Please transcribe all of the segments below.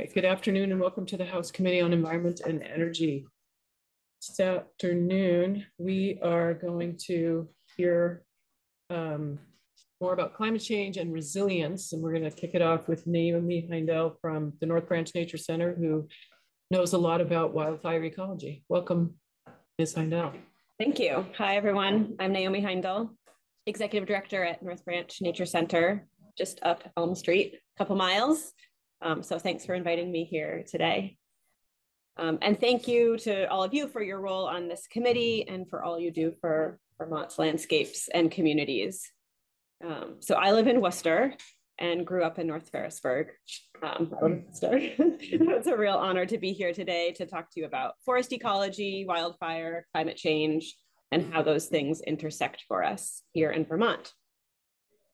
Right, good afternoon and welcome to the House Committee on Environment and Energy. This afternoon, we are going to hear um, more about climate change and resilience, and we're going to kick it off with Naomi Heindel from the North Branch Nature Center, who knows a lot about wildfire ecology. Welcome, Ms. Heindel. Thank you. Hi, everyone. I'm Naomi Heindel, Executive Director at North Branch Nature Center, just up Elm Street, a couple miles. Um, so thanks for inviting me here today. Um, and thank you to all of you for your role on this committee and for all you do for Vermont's landscapes and communities. Um, so I live in Worcester and grew up in North Ferrisburgh. Um, it's a real honor to be here today to talk to you about forest ecology, wildfire, climate change, and how those things intersect for us here in Vermont.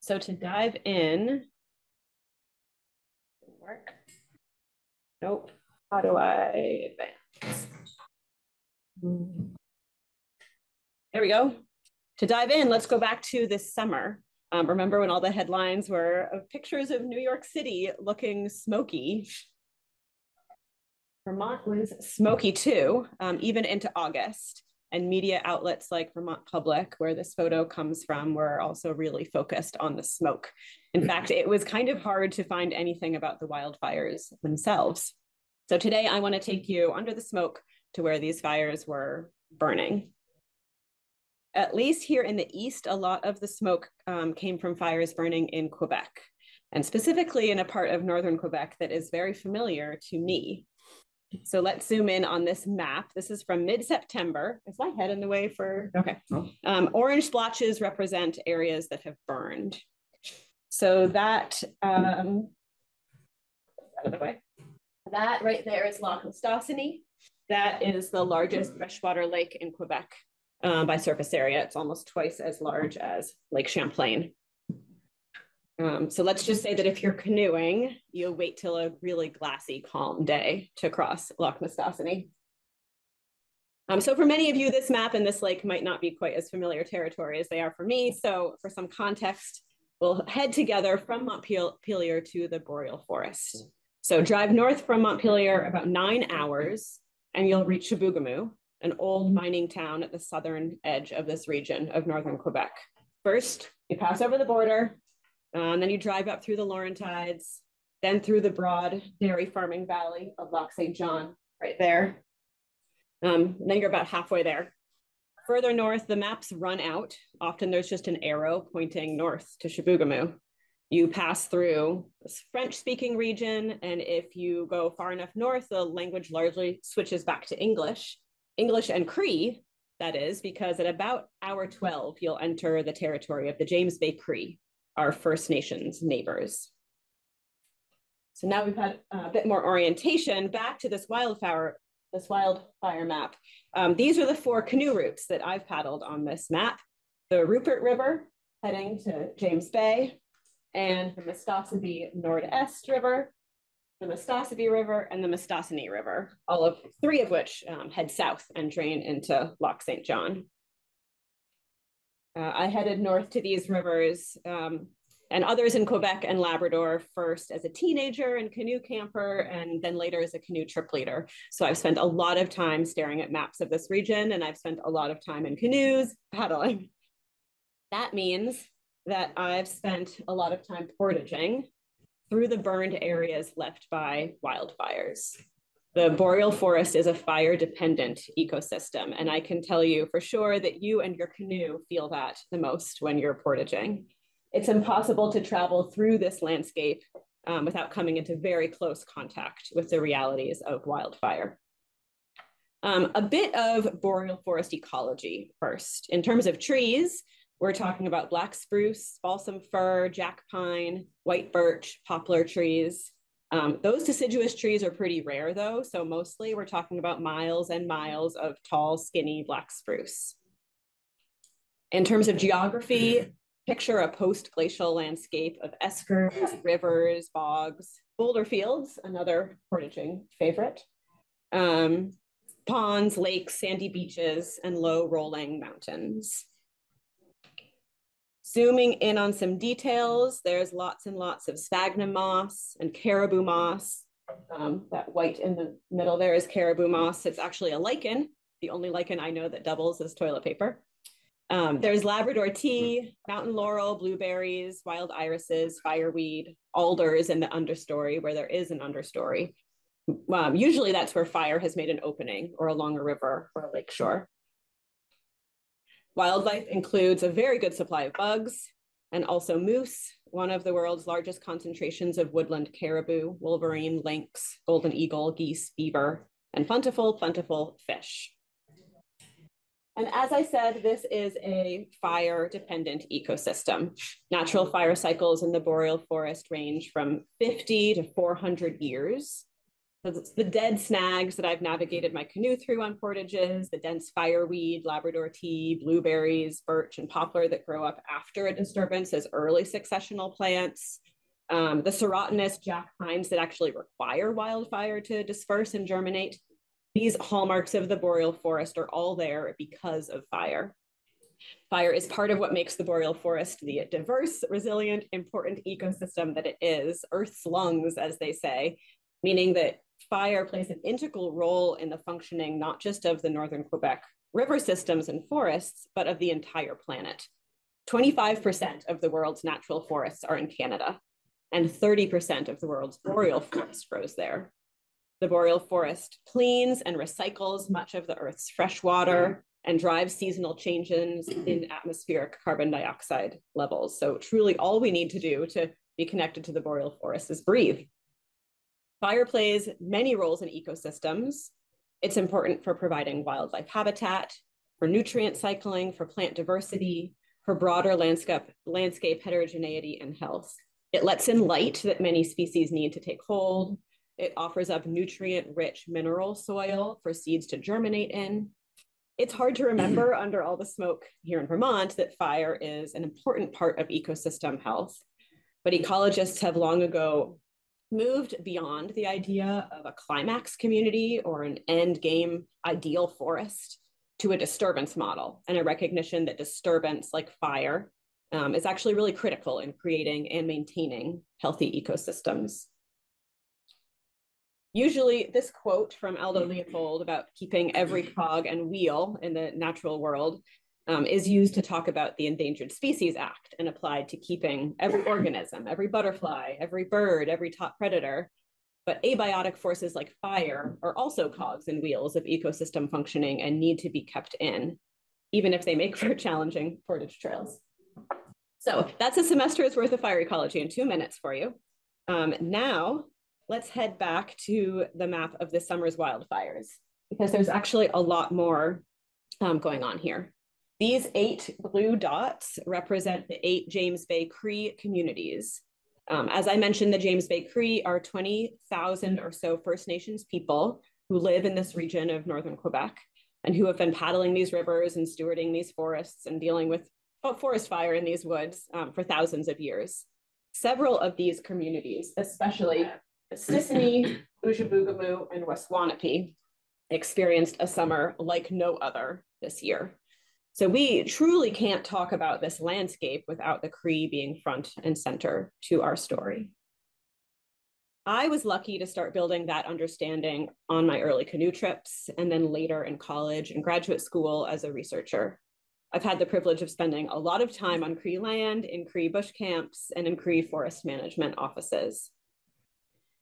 So to dive in, work. Nope. How do I advance? There we go. To dive in, let's go back to this summer. Um, remember when all the headlines were of pictures of New York City looking smoky? Vermont was smoky too, um, even into August. And media outlets like Vermont Public, where this photo comes from, were also really focused on the smoke. In fact, it was kind of hard to find anything about the wildfires themselves. So today I want to take you under the smoke to where these fires were burning. At least here in the east, a lot of the smoke um, came from fires burning in Quebec, and specifically in a part of northern Quebec that is very familiar to me. So let's zoom in on this map. This is from mid-September. Is my head in the way for, okay. Um, orange splotches represent areas that have burned. So that, um, out of the way. That right there is Lac Mistassini. That is the largest freshwater lake in Quebec uh, by surface area. It's almost twice as large as Lake Champlain. Um, so let's just say that if you're canoeing, you'll wait till a really glassy, calm day to cross Lac Mistassini. Um, so for many of you, this map and this lake might not be quite as familiar territory as they are for me. So for some context, we'll head together from Montpelier to the boreal forest. So drive north from Montpelier about nine hours and you'll reach Chibougamau, an old mining town at the southern edge of this region of northern Quebec. First, you pass over the border, and then you drive up through the Laurentides, then through the broad dairy farming valley of Lac St. John, right there. Um, then you're about halfway there. Further north, the maps run out. Often there's just an arrow pointing north to Chibougamau. You pass through this French-speaking region, and if you go far enough north, the language largely switches back to English. English and Cree, that is, because at about hour 12, you'll enter the territory of the James Bay Cree, our First Nations neighbors. So now we've had a bit more orientation back to this wildfire, this wildfire map. Um, these are the four canoe routes that I've paddled on this map. The Rupert River heading to James Bay and the Mistassibi Nord-Est River, the Mistassibi River and the Mistassini River, all of three of which um, head south and drain into Lac St. John. Uh, I headed north to these rivers um, and others in Quebec and Labrador first as a teenager and canoe camper, and then later as a canoe trip leader. So I've spent a lot of time staring at maps of this region, and I've spent a lot of time in canoes paddling. That means that I've spent a lot of time portaging through the burned areas left by wildfires. The boreal forest is a fire dependent ecosystem. And I can tell you for sure that you and your canoe feel that the most when you're portaging. It's impossible to travel through this landscape um, without coming into very close contact with the realities of wildfire. Um, a bit of boreal forest ecology first. In terms of trees, we're talking about black spruce, balsam fir, jack pine, white birch, poplar trees. Um, those deciduous trees are pretty rare though, so mostly we're talking about miles and miles of tall, skinny black spruce. In terms of geography, picture a post-glacial landscape of eskers, rivers, bogs, boulder fields, another portaging favorite, um, ponds, lakes, sandy beaches, and low rolling mountains. Zooming in on some details, there's lots and lots of sphagnum moss and caribou moss, Um, that white in the middle there is caribou moss. It's actually a lichen, the only lichen I know that doubles as toilet paper. Um, there's Labrador tea, mountain laurel, blueberries, wild irises, fireweed, alders in the understory where there is an understory. Um, usually that's where fire has made an opening or along a river or a lake shore. Wildlife includes a very good supply of bugs and also moose, one of the world's largest concentrations of woodland caribou, wolverine, lynx, golden eagle, geese, beaver, and plentiful, plentiful fish. And as I said, this is a fire dependent ecosystem. Natural fire cycles in the boreal forest range from 50 to 400 years. It's the dead snags that I've navigated my canoe through on portages, the dense fireweed, Labrador tea, blueberries, birch, and poplar that grow up after a disturbance as early successional plants. Um, the serotinous jack pines that actually require wildfire to disperse and germinate, these hallmarks of the boreal forest are all there because of fire. Fire is part of what makes the boreal forest the diverse, resilient, important ecosystem that it is, Earth's lungs, as they say, meaning that fire plays an integral role in the functioning not just of the northern Quebec river systems and forests, but of the entire planet. 25% of the world's natural forests are in Canada, and 30% of the world's boreal forest grows there. The boreal forest cleans and recycles much of the Earth's fresh water and drives seasonal changes in atmospheric carbon dioxide levels. So truly all we need to do to be connected to the boreal forest is breathe. Fire plays many roles in ecosystems. It's important for providing wildlife habitat, for nutrient cycling, for plant diversity, for broader landscape, landscape heterogeneity and health. It lets in light that many species need to take hold. It offers up nutrient rich mineral soil for seeds to germinate in. It's hard to remember under all the smoke here in Vermont that fire is an important part of ecosystem health. But ecologists have long ago moved beyond the idea of a climax community or an end game ideal forest to a disturbance model and a recognition that disturbance like fire um, is actually really critical in creating and maintaining healthy ecosystems. Usually, this quote from Aldo Leopold about keeping every cog and wheel in the natural world um, is used to talk about the Endangered Species Act and applied to keeping every organism, every butterfly, every bird, every top predator. But abiotic forces like fire are also cogs and wheels of ecosystem functioning and need to be kept in, even if they make for challenging portage trails. So that's a semester's worth of fire ecology in two minutes for you. Um, now let's head back to the map of this summer's wildfires, because there's actually a lot more um, going on here. These eight blue dots represent the eight James Bay Cree communities. Um, as I mentioned, the James Bay Cree are 20,000 or so First Nations people who live in this region of Northern Quebec and who have been paddling these rivers and stewarding these forests and dealing with forest fire in these woods um, for thousands of years. Several of these communities, especially Mistissini, Oujé-Bougoumou, and Waswanipi experienced a summer like no other this year. So we truly can't talk about this landscape without the Cree being front and center to our story. I was lucky to start building that understanding on my early canoe trips and then later in college and graduate school as a researcher. I've had the privilege of spending a lot of time on Cree land, in Cree bush camps, and in Cree forest management offices.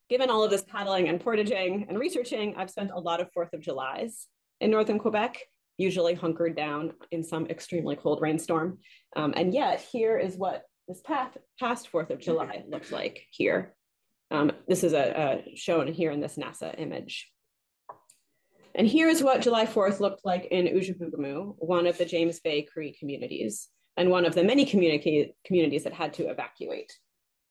Given all of this paddling and portaging and researching, I've spent a lot of 4th of Julys in Northern Quebec, usually hunkered down in some extremely cold rainstorm. Um, and yet here is what this path past 4th of July looks like here. Um, this is a, a shown here in this NASA image. And here's what July 4th looked like in Oujé-Bougoumou, one of the James Bay Cree communities, and one of the many communities that had to evacuate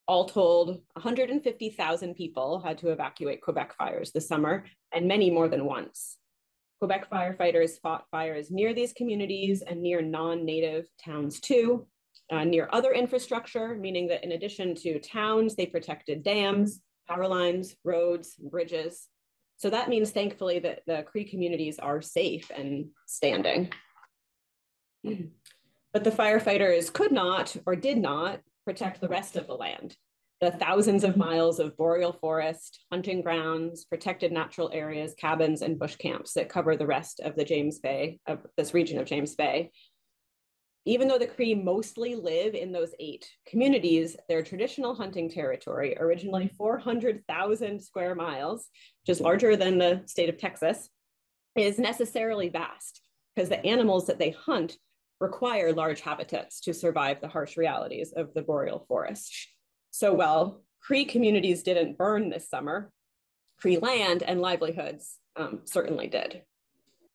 all told, 150,000 people had to evacuate Quebec fires this summer, and many more than once. Quebec firefighters fought fires near these communities and near non-native towns too, uh, near other infrastructure, meaning that in addition to towns, they protected dams, power lines, roads, bridges. So that means thankfully that the Cree communities are safe and standing. But the firefighters could not or did not protect the rest of the land. The thousands of miles of boreal forest, hunting grounds, protected natural areas, cabins, and bush camps that cover the rest of the James Bay, of this region of James Bay. Even though the Cree mostly live in those eight communities, their traditional hunting territory, originally 400,000 square miles, which is larger than the state of Texas, is necessarily vast because the animals that they hunt require large habitats to survive the harsh realities of the boreal forest. So while Cree communities didn't burn this summer, Cree land and livelihoods um, certainly did.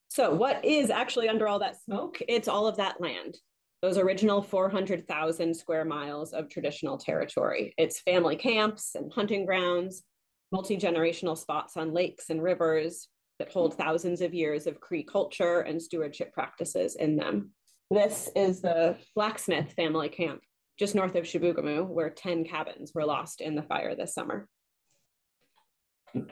So what is actually under all that smoke? It's all of that land. Those original 400,000 square miles of traditional territory. It's family camps and hunting grounds, multi-generational spots on lakes and rivers that hold thousands of years of Cree culture and stewardship practices in them. This is the Blacksmith family camp just north of Chibougamau, where 10 cabins were lost in the fire this summer.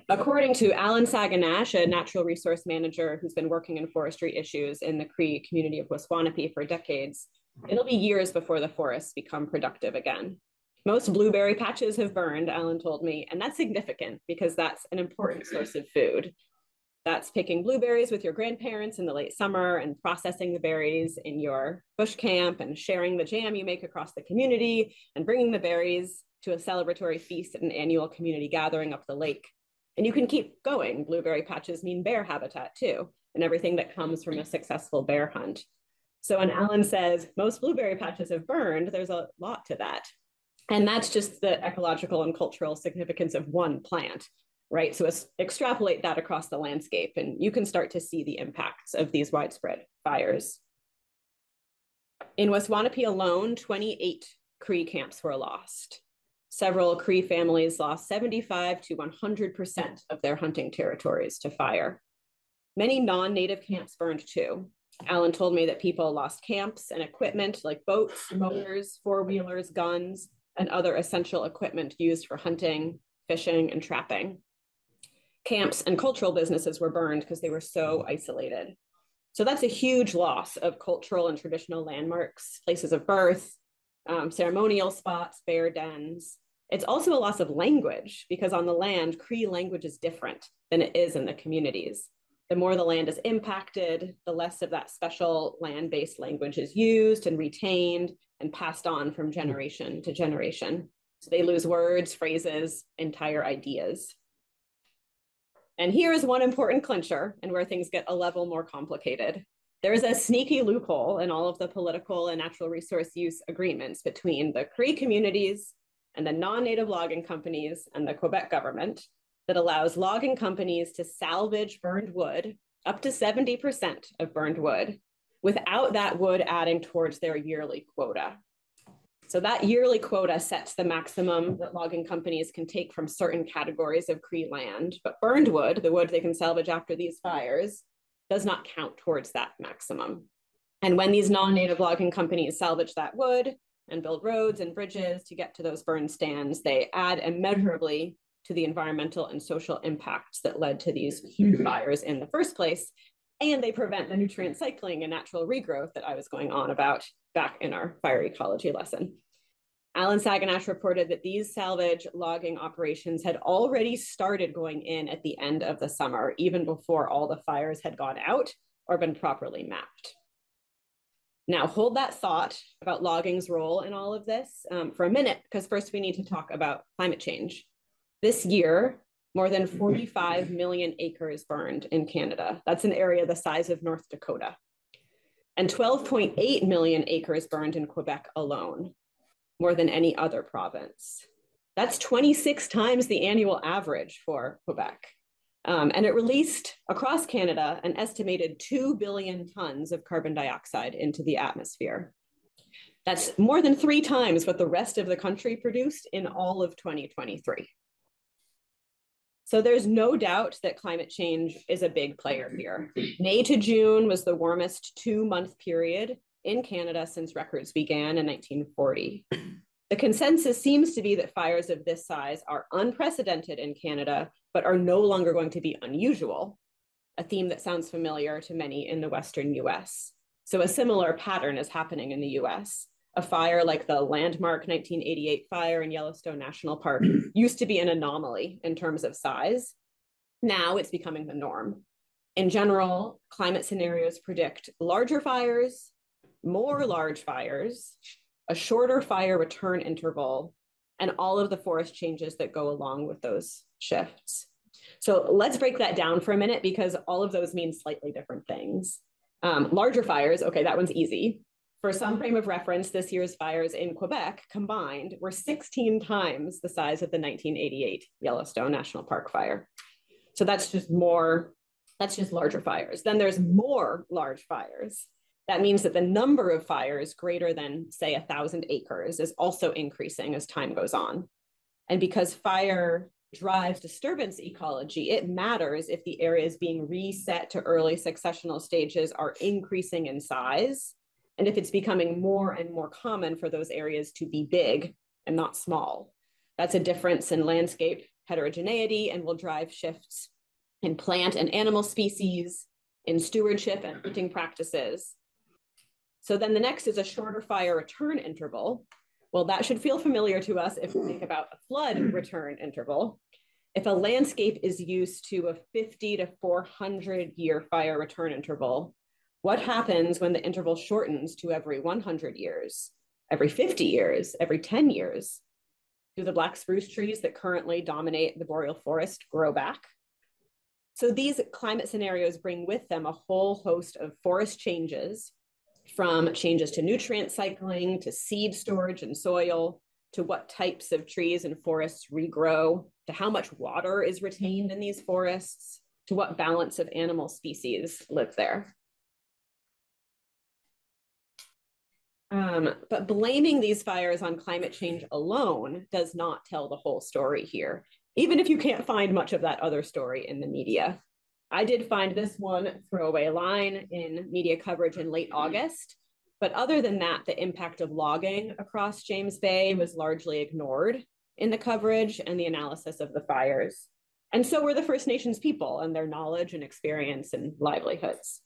According to Alan Saganash, a natural resource manager who's been working in forestry issues in the Cree community of Waswanipi for decades, it'll be years before the forests become productive again. Most blueberry patches have burned, Alan told me, and that's significant because that's an important source of food. That's picking blueberries with your grandparents in the late summer and processing the berries in your bush camp and sharing the jam you make across the community and bringing the berries to a celebratory feast at an annual community gathering up the lake. And you can keep going. Blueberry patches mean bear habitat too, and everything that comes from a successful bear hunt. So when Alan says most blueberry patches have burned, there's a lot to that. And that's just the ecological and cultural significance of one plant right? So extrapolate that across the landscape and you can start to see the impacts of these widespread fires. In Waswanipi alone, 28 Cree camps were lost. Several Cree families lost 75 to 100% of their hunting territories to fire. Many non-native camps burned too. Alan told me that people lost camps and equipment like boats, motors, four-wheelers, guns, and other essential equipment used for hunting, fishing, and trapping camps and cultural businesses were burned because they were so isolated. So that's a huge loss of cultural and traditional landmarks, places of birth, um, ceremonial spots, bear dens. It's also a loss of language because on the land, Cree language is different than it is in the communities. The more the land is impacted, the less of that special land based language is used and retained and passed on from generation to generation. So they lose words, phrases, entire ideas. And here is one important clincher and where things get a level more complicated. There is a sneaky loophole in all of the political and natural resource use agreements between the Cree communities and the non-native logging companies and the Quebec government that allows logging companies to salvage burned wood, up to 70% of burned wood, without that wood adding towards their yearly quota. So that yearly quota sets the maximum that logging companies can take from certain categories of Cree land, but burned wood, the wood they can salvage after these fires, does not count towards that maximum. And when these non-native logging companies salvage that wood and build roads and bridges to get to those burn stands, they add immeasurably to the environmental and social impacts that led to these huge fires in the first place. And they prevent the nutrient cycling and natural regrowth that I was going on about back in our fire ecology lesson. Alan Saganash reported that these salvage logging operations had already started going in at the end of the summer, even before all the fires had gone out or been properly mapped. Now, hold that thought about logging's role in all of this um, for a minute, because first we need to talk about climate change. This year, more than 45 million acres burned in Canada. That's an area the size of North Dakota and 12.8 million acres burned in Quebec alone, more than any other province. That's 26 times the annual average for Quebec. Um, and it released across Canada an estimated 2 billion tons of carbon dioxide into the atmosphere. That's more than three times what the rest of the country produced in all of 2023. So there's no doubt that climate change is a big player here. May to June was the warmest two month period in Canada since records began in 1940. The consensus seems to be that fires of this size are unprecedented in Canada, but are no longer going to be unusual, a theme that sounds familiar to many in the Western US. So a similar pattern is happening in the US A fire like the landmark 1988 fire in Yellowstone National Park used to be an anomaly in terms of size. Now it's becoming the norm. In general, climate scenarios predict larger fires, more large fires, a shorter fire return interval, and all of the forest changes that go along with those shifts. So let's break that down for a minute because all of those mean slightly different things. Um, larger fires, okay, that one's easy. For some frame of reference, this year's fires in Quebec combined were 16 times the size of the 1988 Yellowstone National Park fire. So that's just more, that's just larger fires. Then there's more large fires. That means that the number of fires greater than, say, a thousand acres is also increasing as time goes on. And because fire drives disturbance ecology, it matters if the areas being reset to early successional stages are increasing in size, and if it's becoming more and more common for those areas to be big and not small. That's a difference in landscape heterogeneity and will drive shifts in plant and animal species, in stewardship and hunting practices. So then the next is a shorter fire return interval, well, that should feel familiar to us if we think about a flood hmm. return interval. If a landscape is used to a 50 to 400 year fire return interval, what happens when the interval shortens to every 100 years, every 50 years, every 10 years? Do the black spruce trees that currently dominate the boreal forest grow back? So these climate scenarios bring with them a whole host of forest changes from changes to nutrient cycling, to seed storage and soil, to what types of trees and forests regrow, to how much water is retained in these forests, to what balance of animal species live there. Um, but blaming these fires on climate change alone does not tell the whole story here, even if you can't find much of that other story in the media. I did find this one throwaway line in media coverage in late August. But other than that, the impact of logging across James Bay was largely ignored in the coverage and the analysis of the fires. And so were the First Nations people and their knowledge and experience and livelihoods.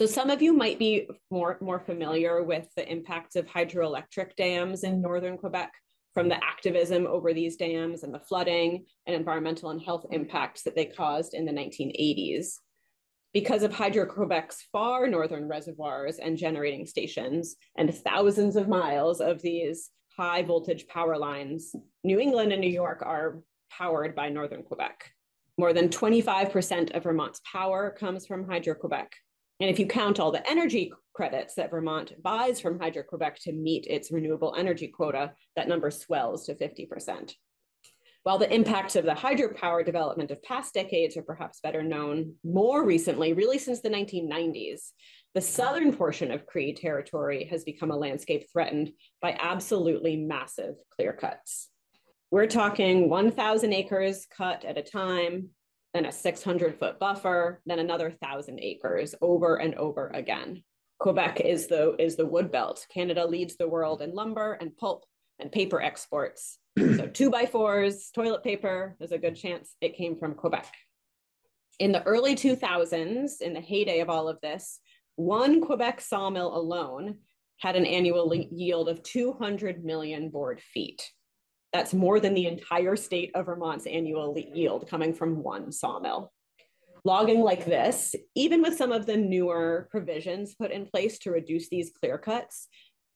So some of you might be more, more familiar with the impacts of hydroelectric dams in northern Quebec from the activism over these dams and the flooding and environmental and health impacts that they caused in the 1980s. Because of Hydro-Quebec's far northern reservoirs and generating stations and thousands of miles of these high voltage power lines, New England and New York are powered by northern Quebec. More than 25% of Vermont's power comes from Hydro-Quebec. And if you count all the energy credits that Vermont buys from Hydro-Quebec to meet its renewable energy quota, that number swells to 50%. While the impacts of the hydropower development of past decades are perhaps better known more recently, really since the 1990s, the southern portion of Cree territory has become a landscape threatened by absolutely massive clear cuts. We're talking 1,000 acres cut at a time, then a 600 foot buffer, then another 1,000 acres over and over again. Quebec is the, is the wood belt. Canada leads the world in lumber and pulp and paper exports. so two by fours, toilet paper, there's a good chance it came from Quebec. In the early 2000s, in the heyday of all of this, one Quebec sawmill alone had an annual yield of 200 million board feet. That's more than the entire state of Vermont's annual yield coming from one sawmill. Logging like this, even with some of the newer provisions put in place to reduce these clear cuts,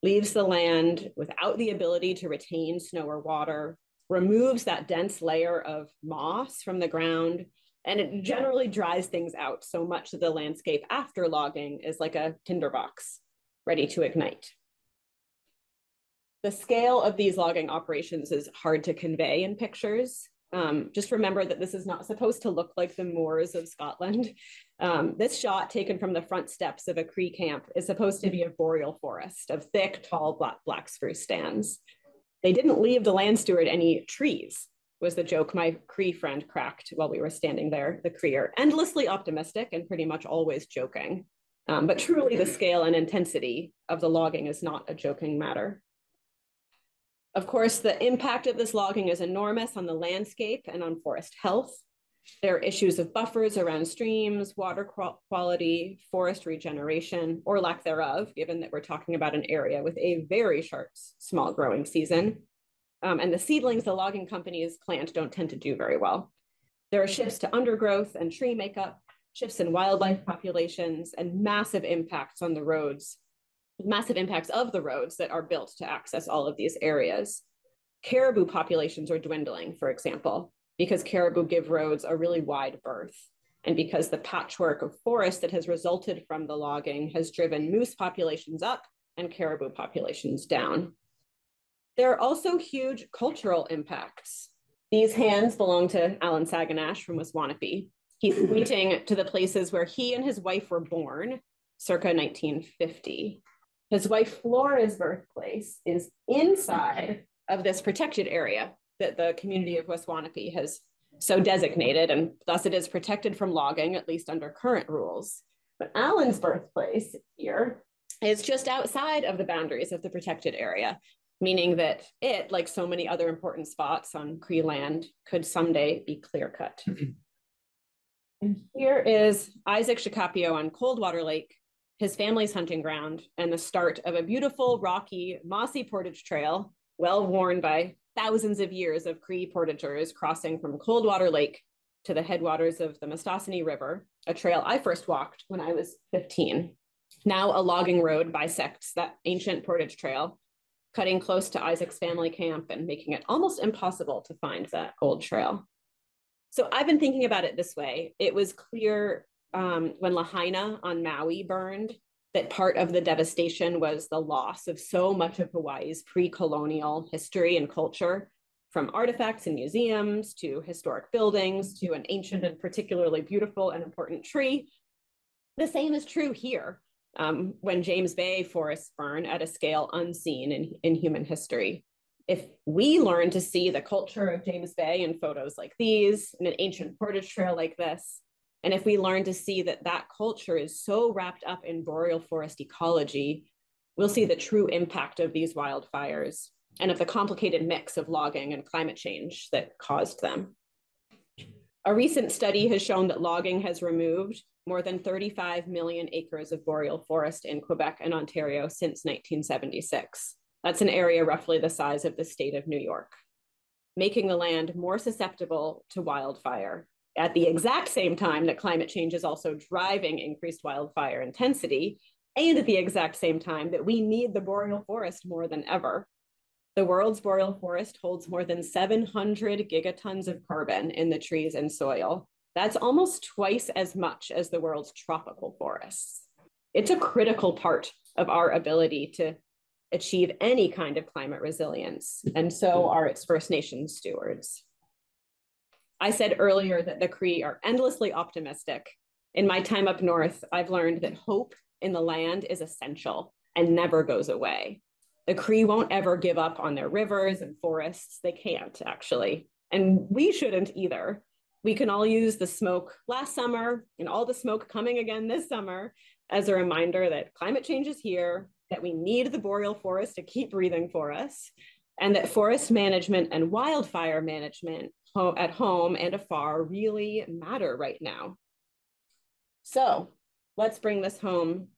leaves the land without the ability to retain snow or water, removes that dense layer of moss from the ground, and it generally dries things out so much that the landscape after logging is like a tinderbox ready to ignite. The scale of these logging operations is hard to convey in pictures. Um, just remember that this is not supposed to look like the moors of Scotland. Um, this shot taken from the front steps of a Cree camp is supposed to be a boreal forest of thick, tall black, black spruce stands. They didn't leave the land steward any trees, was the joke my Cree friend cracked while we were standing there. The Cree are endlessly optimistic and pretty much always joking. Um, but truly the scale and intensity of the logging is not a joking matter. Of course, the impact of this logging is enormous on the landscape and on forest health. There are issues of buffers around streams, water quality, forest regeneration, or lack thereof, given that we're talking about an area with a very sharp small growing season. Um, and the seedlings the logging companies plant don't tend to do very well. There are shifts to undergrowth and tree makeup, shifts in wildlife populations, and massive impacts on the roads, massive impacts of the roads that are built to access all of these areas. Caribou populations are dwindling, for example, because caribou give roads a really wide berth. And because the patchwork of forest that has resulted from the logging has driven moose populations up and caribou populations down. There are also huge cultural impacts. These hands belong to Alan Saganash from Waswanipi. He's pointing to the places where he and his wife were born circa 1950. His wife Flora's birthplace is inside of this protected area that the community of West Waswanipi has so designated, and thus it is protected from logging, at least under current rules. But Alan's birthplace here is just outside of the boundaries of the protected area, meaning that it, like so many other important spots on Cree land, could someday be clear cut. and here is Isaac Shakapio on Coldwater Lake, his family's hunting ground, and the start of a beautiful, rocky, mossy portage trail, well worn by thousands of years of Cree portagers crossing from Coldwater Lake to the headwaters of the Mistassini River, a trail I first walked when I was 15. Now a logging road bisects that ancient portage trail, cutting close to Isaac's family camp and making it almost impossible to find that old trail. So I've been thinking about it this way. It was clear um, when Lahaina on Maui burned that part of the devastation was the loss of so much of Hawaii's pre colonial history and culture, from artifacts and museums to historic buildings to an ancient and particularly beautiful and important tree. The same is true here um, when James Bay forests burn at a scale unseen in, in human history. If we learn to see the culture of James Bay in photos like these, in an ancient portage trail like this, and if we learn to see that that culture is so wrapped up in boreal forest ecology, we'll see the true impact of these wildfires and of the complicated mix of logging and climate change that caused them. A recent study has shown that logging has removed more than 35 million acres of boreal forest in Quebec and Ontario since 1976. That's an area roughly the size of the state of New York, making the land more susceptible to wildfire at the exact same time that climate change is also driving increased wildfire intensity, and at the exact same time that we need the boreal forest more than ever. The world's boreal forest holds more than 700 gigatons of carbon in the trees and soil. That's almost twice as much as the world's tropical forests. It's a critical part of our ability to achieve any kind of climate resilience, and so are its First Nations stewards. I said earlier that the Cree are endlessly optimistic. In my time up north, I've learned that hope in the land is essential and never goes away. The Cree won't ever give up on their rivers and forests. They can't, actually. And we shouldn't either. We can all use the smoke last summer and all the smoke coming again this summer as a reminder that climate change is here, that we need the boreal forest to keep breathing for us, and that forest management and wildfire management at home and afar really matter right now. So let's bring this home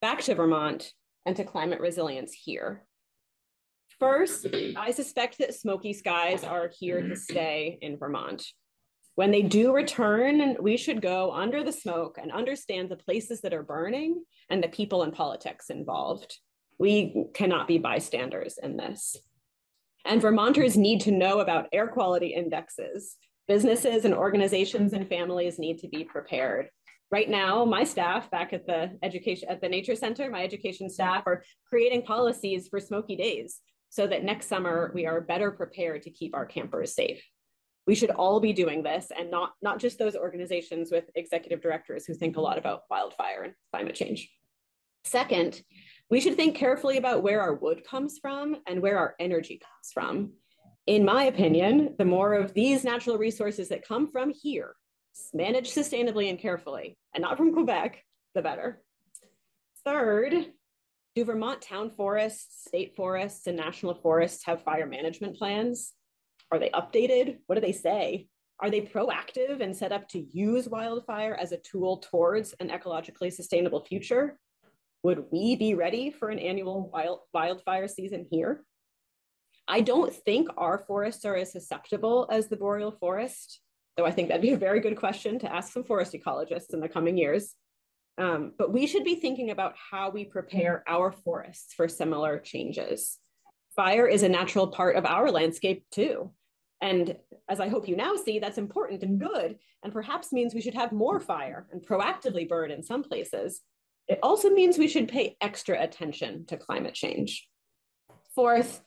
back to Vermont and to climate resilience here. First, I suspect that smoky skies are here to stay in Vermont. When they do return, we should go under the smoke and understand the places that are burning and the people and politics involved. We cannot be bystanders in this. And Vermonters need to know about air quality indexes. Businesses and organizations and families need to be prepared. Right now, my staff back at the education at the Nature Center, my education staff are creating policies for smoky days so that next summer we are better prepared to keep our campers safe. We should all be doing this and not, not just those organizations with executive directors who think a lot about wildfire and climate change. Second, we should think carefully about where our wood comes from and where our energy comes from. In my opinion, the more of these natural resources that come from here, managed sustainably and carefully, and not from Quebec, the better. Third, do Vermont town forests, state forests, and national forests have fire management plans? Are they updated? What do they say? are they proactive and set up to use wildfire as a tool towards an ecologically sustainable future? Would we be ready for an annual wild, wildfire season here? I don't think our forests are as susceptible as the boreal forest, though I think that'd be a very good question to ask some forest ecologists in the coming years. Um, but we should be thinking about how we prepare our forests for similar changes. Fire is a natural part of our landscape too. And as I hope you now see, that's important and good, and perhaps means we should have more fire and proactively burn in some places. It also means we should pay extra attention to climate change. Fourth,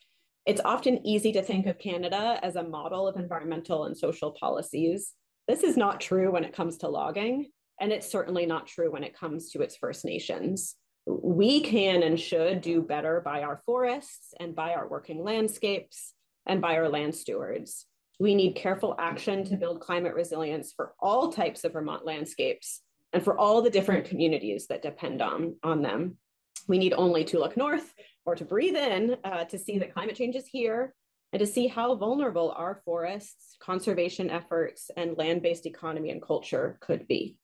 it's often easy to think of Canada as a model of environmental and social policies. This is not true when it comes to logging, and it's certainly not true when it comes to its First Nations. We can and should do better by our forests and by our working landscapes and by our land stewards. We need careful action to build climate resilience for all types of Vermont landscapes and for all the different communities that depend on, on them. We need only to look north or to breathe in uh, to see that climate change is here and to see how vulnerable our forests, conservation efforts, and land-based economy and culture could be.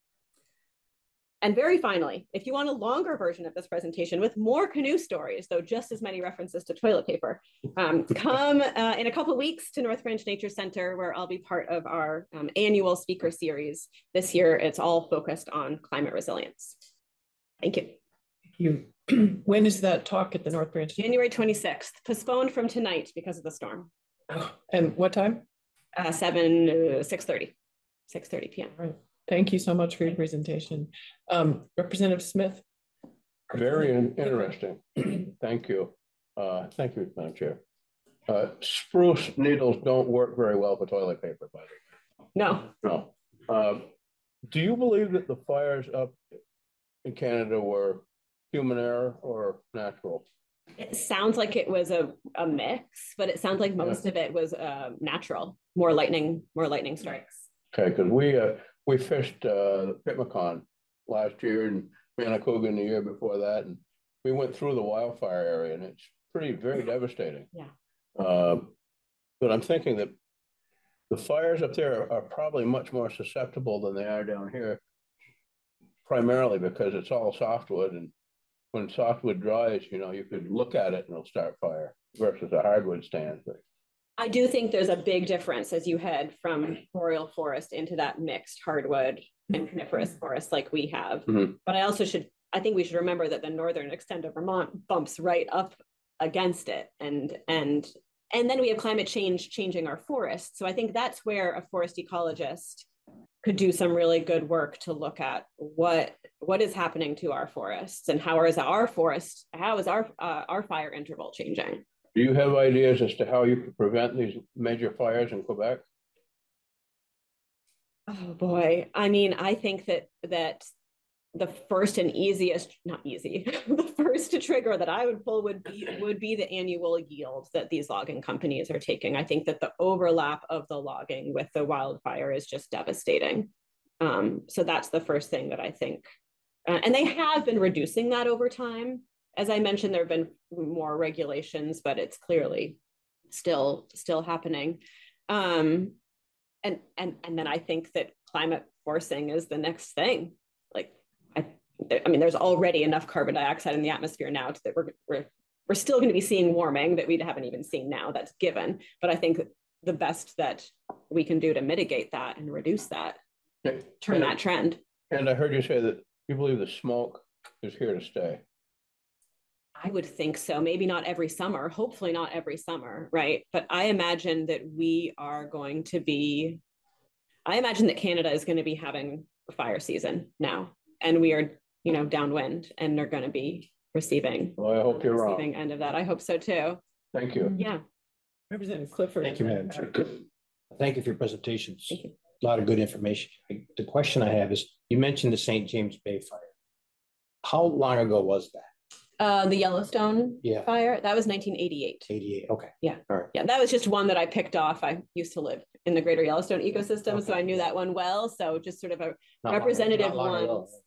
And very finally, if you want a longer version of this presentation with more canoe stories, though just as many references to toilet paper, um, come uh, in a couple of weeks to North Branch Nature Center, where I'll be part of our um, annual speaker series. This year, it's all focused on climate resilience. Thank you. Thank you. when is that talk at the North Branch? January 26th, postponed from tonight because of the storm. Oh, and what time? Uh, 7, uh, 6.30, 6.30 p.m. Right. Thank you so much for your presentation. Um, Representative Smith. Very interesting. thank you. Uh, thank you, Madam Chair. Uh, spruce needles don't work very well for toilet paper, by the way. No. No. Uh, do you believe that the fires up in Canada were human error or natural? It sounds like it was a, a mix, but it sounds like most yeah. of it was uh, natural. More lightning, more lightning strikes. Okay, because we uh, we fished uh, Pipmuacan last year and Manicouagan the year before that, and we went through the wildfire area, and it's pretty very devastating. Yeah. Uh, but I'm thinking that the fires up there are, probably much more susceptible than they are down here, primarily because it's all softwood, and when softwood dries, you know, you could look at it and it'll start fire versus a hardwood stand. But I do think there's a big difference as you head from boreal forest into that mixed hardwood and coniferous forest like we have. Mm-hmm. But I also should, I think we should remember that the northern extent of Vermont bumps right up against it, and and and then we have climate change changing our forests. So I think that's where a forest ecologist could do some really good work to look at what what is happening to our forests and how is our forest how is our uh, our fire interval changing do you have ideas as to how you could prevent these major fires in Quebec? Oh boy. I mean, I think that that the first and easiest, not easy, the first trigger that I would pull would be would be the annual yield that these logging companies are taking. I think that the overlap of the logging with the wildfire is just devastating. Um, so that's the first thing that I think, uh, and they have been reducing that over time as I mentioned, there have been more regulations, but it's clearly still still happening. Um, and and and then I think that climate forcing is the next thing. Like I, I mean, there's already enough carbon dioxide in the atmosphere now that we're we're we're still going to be seeing warming that we haven't even seen now. That's given. But I think the best that we can do to mitigate that and reduce that, turn and, that trend. And I heard you say that you believe the smoke is here to stay. I would think so. Maybe not every summer, hopefully not every summer, right? But I imagine that we are going to be, I imagine that Canada is going to be having a fire season now, and we are, you know, downwind and they're going to be receiving. Well, I hope you're receiving wrong. end of that. I hope so too. Thank you. Yeah. Representative Clifford. Thank you, Madam Chair. Thank you for your presentations. You. A lot of good information. The question I have is, you mentioned the St. James Bay fire. How long ago was that? Uh, the Yellowstone Yeah. fire, that was nineteen eighty-eight. Eighty-eight, okay. Yeah. All right. Yeah, that was just one that I picked off. I used to live in the greater Yellowstone ecosystem, so Okay. I knew that one well. So just sort of a Not long- representative not long ago. ones.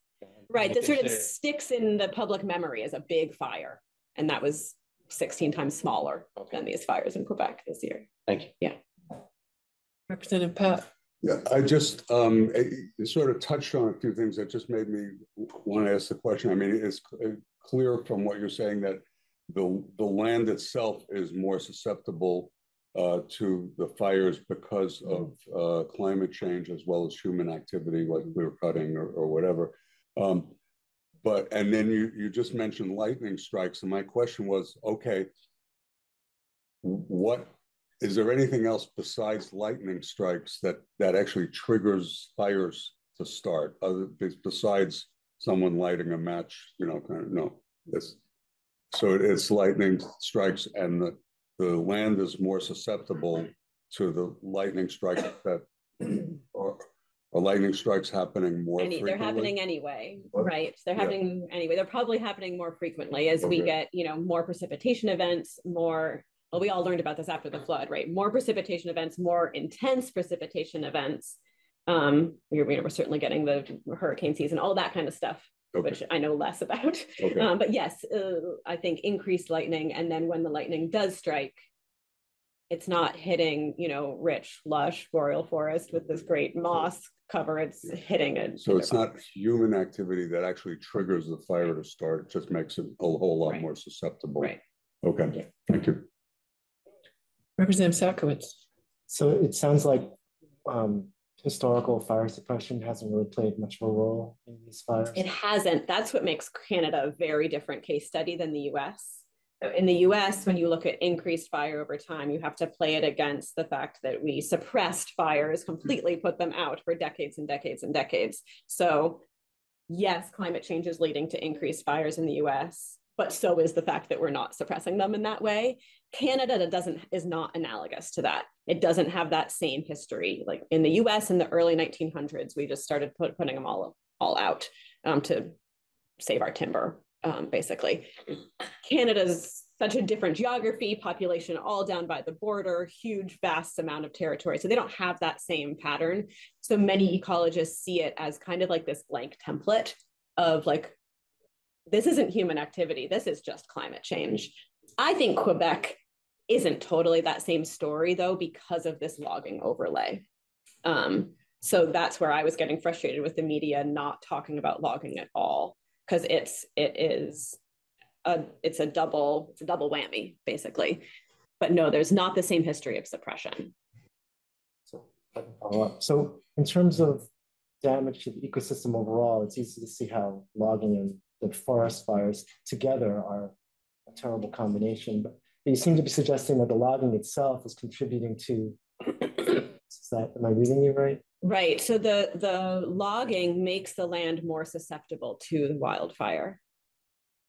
right that sort of Consider- sticks in the public memory as a big fire, and that was sixteen times smaller Okay. than these fires in Quebec this year. Thank you. Yeah. Representative Pat. Yeah, I just, um, eh, you sort of touched on a few things that just made me want to ask the question. I mean, it's c- clear from what you're saying that the, the land itself is more susceptible uh, to the fires because of uh, climate change as well as human activity like clear cutting or, or whatever. Um, but, and then you, you just mentioned lightning strikes, and my question was, okay, what is there anything else besides lightning strikes that that actually triggers fires to start other besides someone lighting a match you know kind of no it's so it's lightning strikes and the the land is more susceptible to the lightning strikes that or, or lightning strikes happening more Any, they're happening anyway, What? right? They're Yeah. happening anyway. They're probably happening more frequently as we get, you know, more precipitation events, more, well, we all learned about this after the flood, right? More precipitation events, more intense precipitation events. Um, we're, we're certainly getting the hurricane season, all that kind of stuff, okay, which I know less about. okay. Um, but yes, uh, I think increased lightning, and then when the lightning does strike, it's not hitting, you know, rich, lush boreal forest with this great moss cover. It's hitting it. so it's not human activity that actually triggers the fire to start it just makes it a whole lot Right. more susceptible right. okay thank you Representative Satcowitz. So it sounds like um, historical fire suppression hasn't really played much of a role in these fires. It hasn't. That's what makes Canada a very different case study than the US. In the US, when you look at increased fire over time, you have to play it against the fact that we suppressed fires, completely put them out for decades and decades and decades. So, yes, climate change is leading to increased fires in the US, but so is the fact that we're not suppressing them in that way. Canada doesn't is not analogous to that. It doesn't have that same history. Like in the US in the early 1900s, we just started put, putting them all all out um, to save our timber, um, basically. Canada's such a different geography, population all down by the border, huge, vast amount of territory. So they don't have that same pattern. So many ecologists see it as kind of like this blank template of like, this isn't human activity, this is just climate change. I think Quebec isn't totally that same story though, because of this logging overlay. Um, so that's where I was getting frustrated with the media not talking about logging at all because it's it is a it's a double it's a double whammy basically. But no, there's not the same history of suppression. So. So in terms of damage to the ecosystem overall, it's easy to see how logging and the forest fires together are a terrible combination. But you seem to be suggesting that the logging itself is contributing to. Is that am I reading you right? Right. So the the logging makes the land more susceptible to the wildfire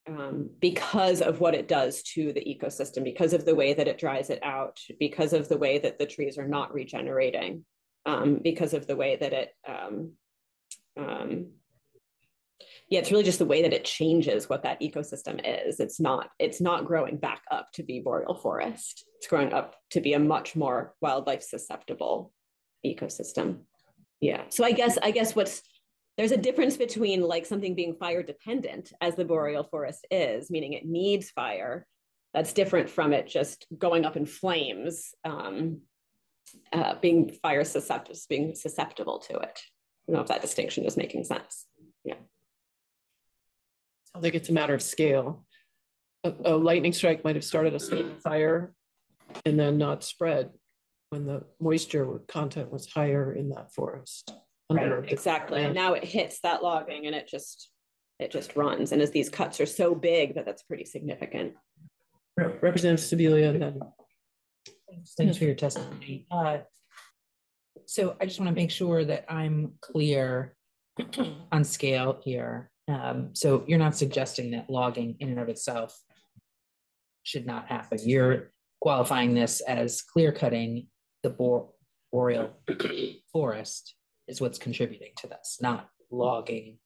um, because of what it does to the ecosystem, because of the way that it dries it out, because of the way that the trees are not regenerating, um, because of the way that it um, um, yeah, it's really just the way that it changes what that ecosystem is. It's not it's not growing back up to be boreal forest. It's growing up to be a much more wildlife susceptible ecosystem. Yeah. So I guess I guess what's there's a difference between like something being fire dependent as the boreal forest is, meaning it needs fire. That's different from it just going up in flames, um, uh, being fire susceptible, being susceptible to it. I don't know if that distinction is making sense. I think it's a matter of scale. A, a lightning strike might have started a small fire and then not spread when the moisture content was higher in that forest. under the Exactly. And now it hits that logging and it just it just runs. And as these cuts are so big that that's pretty significant. Representative Sibilia and then Thanks for your testimony. Uh, So I just want to make sure that I'm clear on scale here. Um, So you're not suggesting that logging in and of itself should not happen. You're qualifying this as clear cutting the bor- boreal forest is what's contributing to this, not logging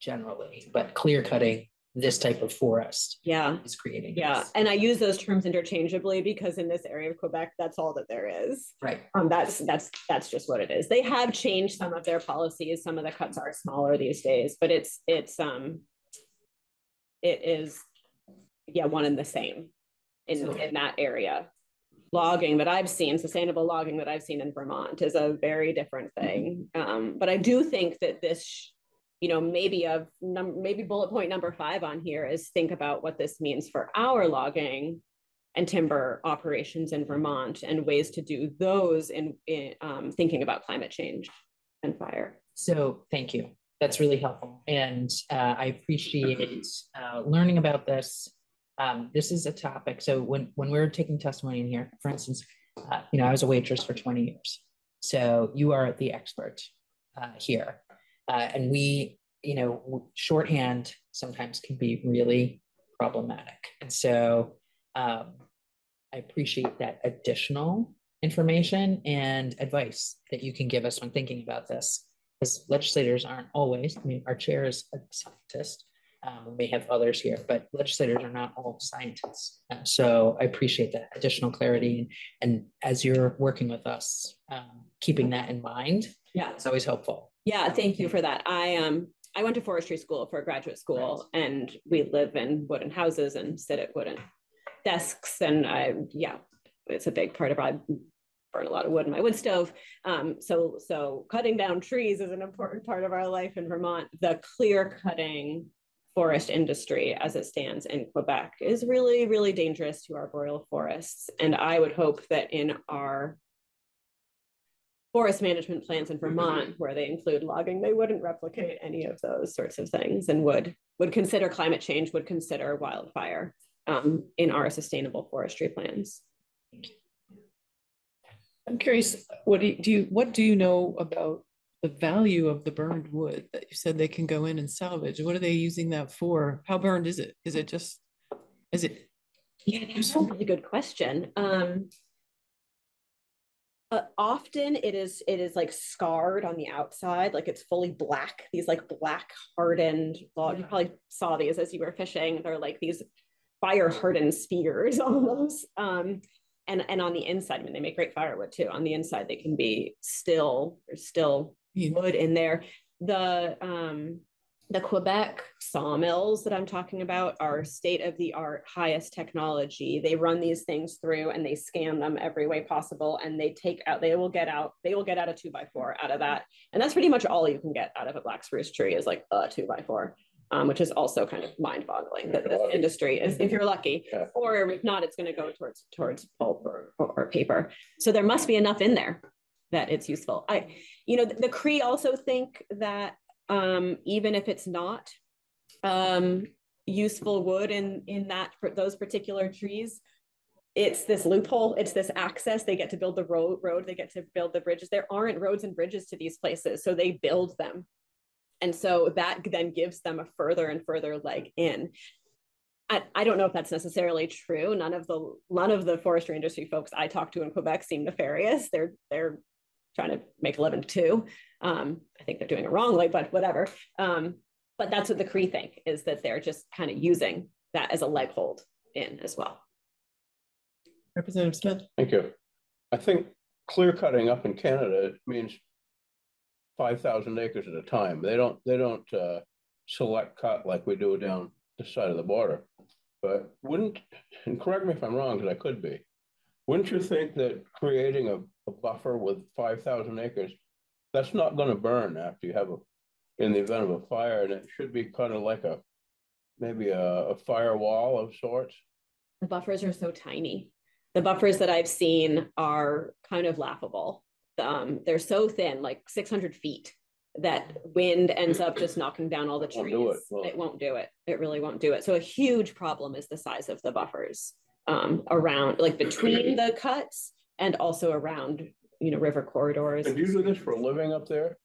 generally, but clear cutting this type of forest Yeah. is creating. Yeah. this. And I use those terms interchangeably because in this area of Quebec, that's all that there is. Right. Um, that's that's that's just what it is. They have changed some of their policies. Some of the cuts are smaller these days, but it's it's um it is yeah, one and the same in in that area. logging that I've seen, sustainable logging that I've seen in Vermont is a very different thing. Um, but I do think that this, you know, maybe of num- maybe bullet point number five on here is think about what this means for our logging and timber operations in Vermont and ways to do those in, in um, thinking about climate change and fire. So thank you. That's really helpful. And uh, I appreciate uh, learning about this. Um, this is a topic. So when, when we're taking testimony in here, for instance, uh, you know, I was a waitress for 20 years. So you are the expert uh, here. Uh, and we, you know, shorthand sometimes can be really problematic. And so um, I appreciate that additional information and advice that you can give us when thinking about this. Because legislators aren't always, I mean, our chair is a scientist. Um, we may have others here, but legislators are not all scientists. So I appreciate that additional clarity. And, and as you're working with us, um, keeping that in mind, Yeah. it's always helpful. Yeah, thank you for that. I um I went to forestry school for graduate school and we live in wooden houses and sit at wooden desks and I yeah, it's a big part of I burn a lot of wood in my wood stove. Um, so so cutting down trees is an important part of our life in Vermont. The clear cutting forest industry as it stands in Quebec is really, really dangerous to our boreal forests. And I would hope that in our forest management plans in Vermont, where they include logging, they wouldn't replicate any of those sorts of things and would would consider climate change, would consider wildfire um, in our sustainable forestry plans. I'm curious, what do you, do you, what do you know about the value of the burned wood that you said they can go in and salvage? What are they using that for? How burned is it? Is it just, is it? Yeah, that's a really good question. Um, uh, often it is it is like scarred on the outside, like it's fully black. These like black hardened log. You probably saw these as you were fishing. They're like these fire hardened spears almost. Um, and and on the inside, I mean, they make great firewood too. On the inside, they can be still there's still wood in there. The um, the Quebec sawmills that I'm talking about are state of the art, highest technology. They run these things through and they scan them every way possible, and they take out. They will get out. They will get out a two by four out of that, and that's pretty much all you can get out of a black spruce tree is like a two by four um, which is also kind of mind-boggling that this industry is, if you're lucky, Yeah. or if not, it's going to go towards towards pulp or, or, paper. So there must be enough in there that it's useful. I, you know, the Cree also think that um, even if it's not um, useful wood in in that those particular trees, it's this loophole it's this access. They get to build the road road they get to build the bridges. There aren't roads and bridges to these places so they build them. And so that then gives them a further and further leg in. I, I don't know if that's necessarily true. None of the none of the forestry industry folks i talk to in quebec seem nefarious. They're they're trying to make a living too um, i think they're doing it wrongly but whatever um, but that's what the cree think is that they're just kind of using that as a leg hold in as well Representative Smith? Thank you. I think clear cutting up in Canada means five thousand acres at a time. They don't, they don't uh, select cut like we do down this side of the border. But wouldn't, and correct me if I'm wrong, because I could be, wouldn't you think that creating a, a buffer with five thousand acres, that's not gonna burn after you have a, in the event of a fire, and it should be kind of like a, maybe a, a firewall of sorts? the buffers are so tiny. The buffers that i've seen are kind of laughable. Um, they're so thin like 600 feet that wind ends up just knocking down all the Won't trees do it, will it? it won't do it. It really won't do it. So a huge problem is the size of the buffers um, around like between the cuts and also around you know river corridors And do you do this for a living up there?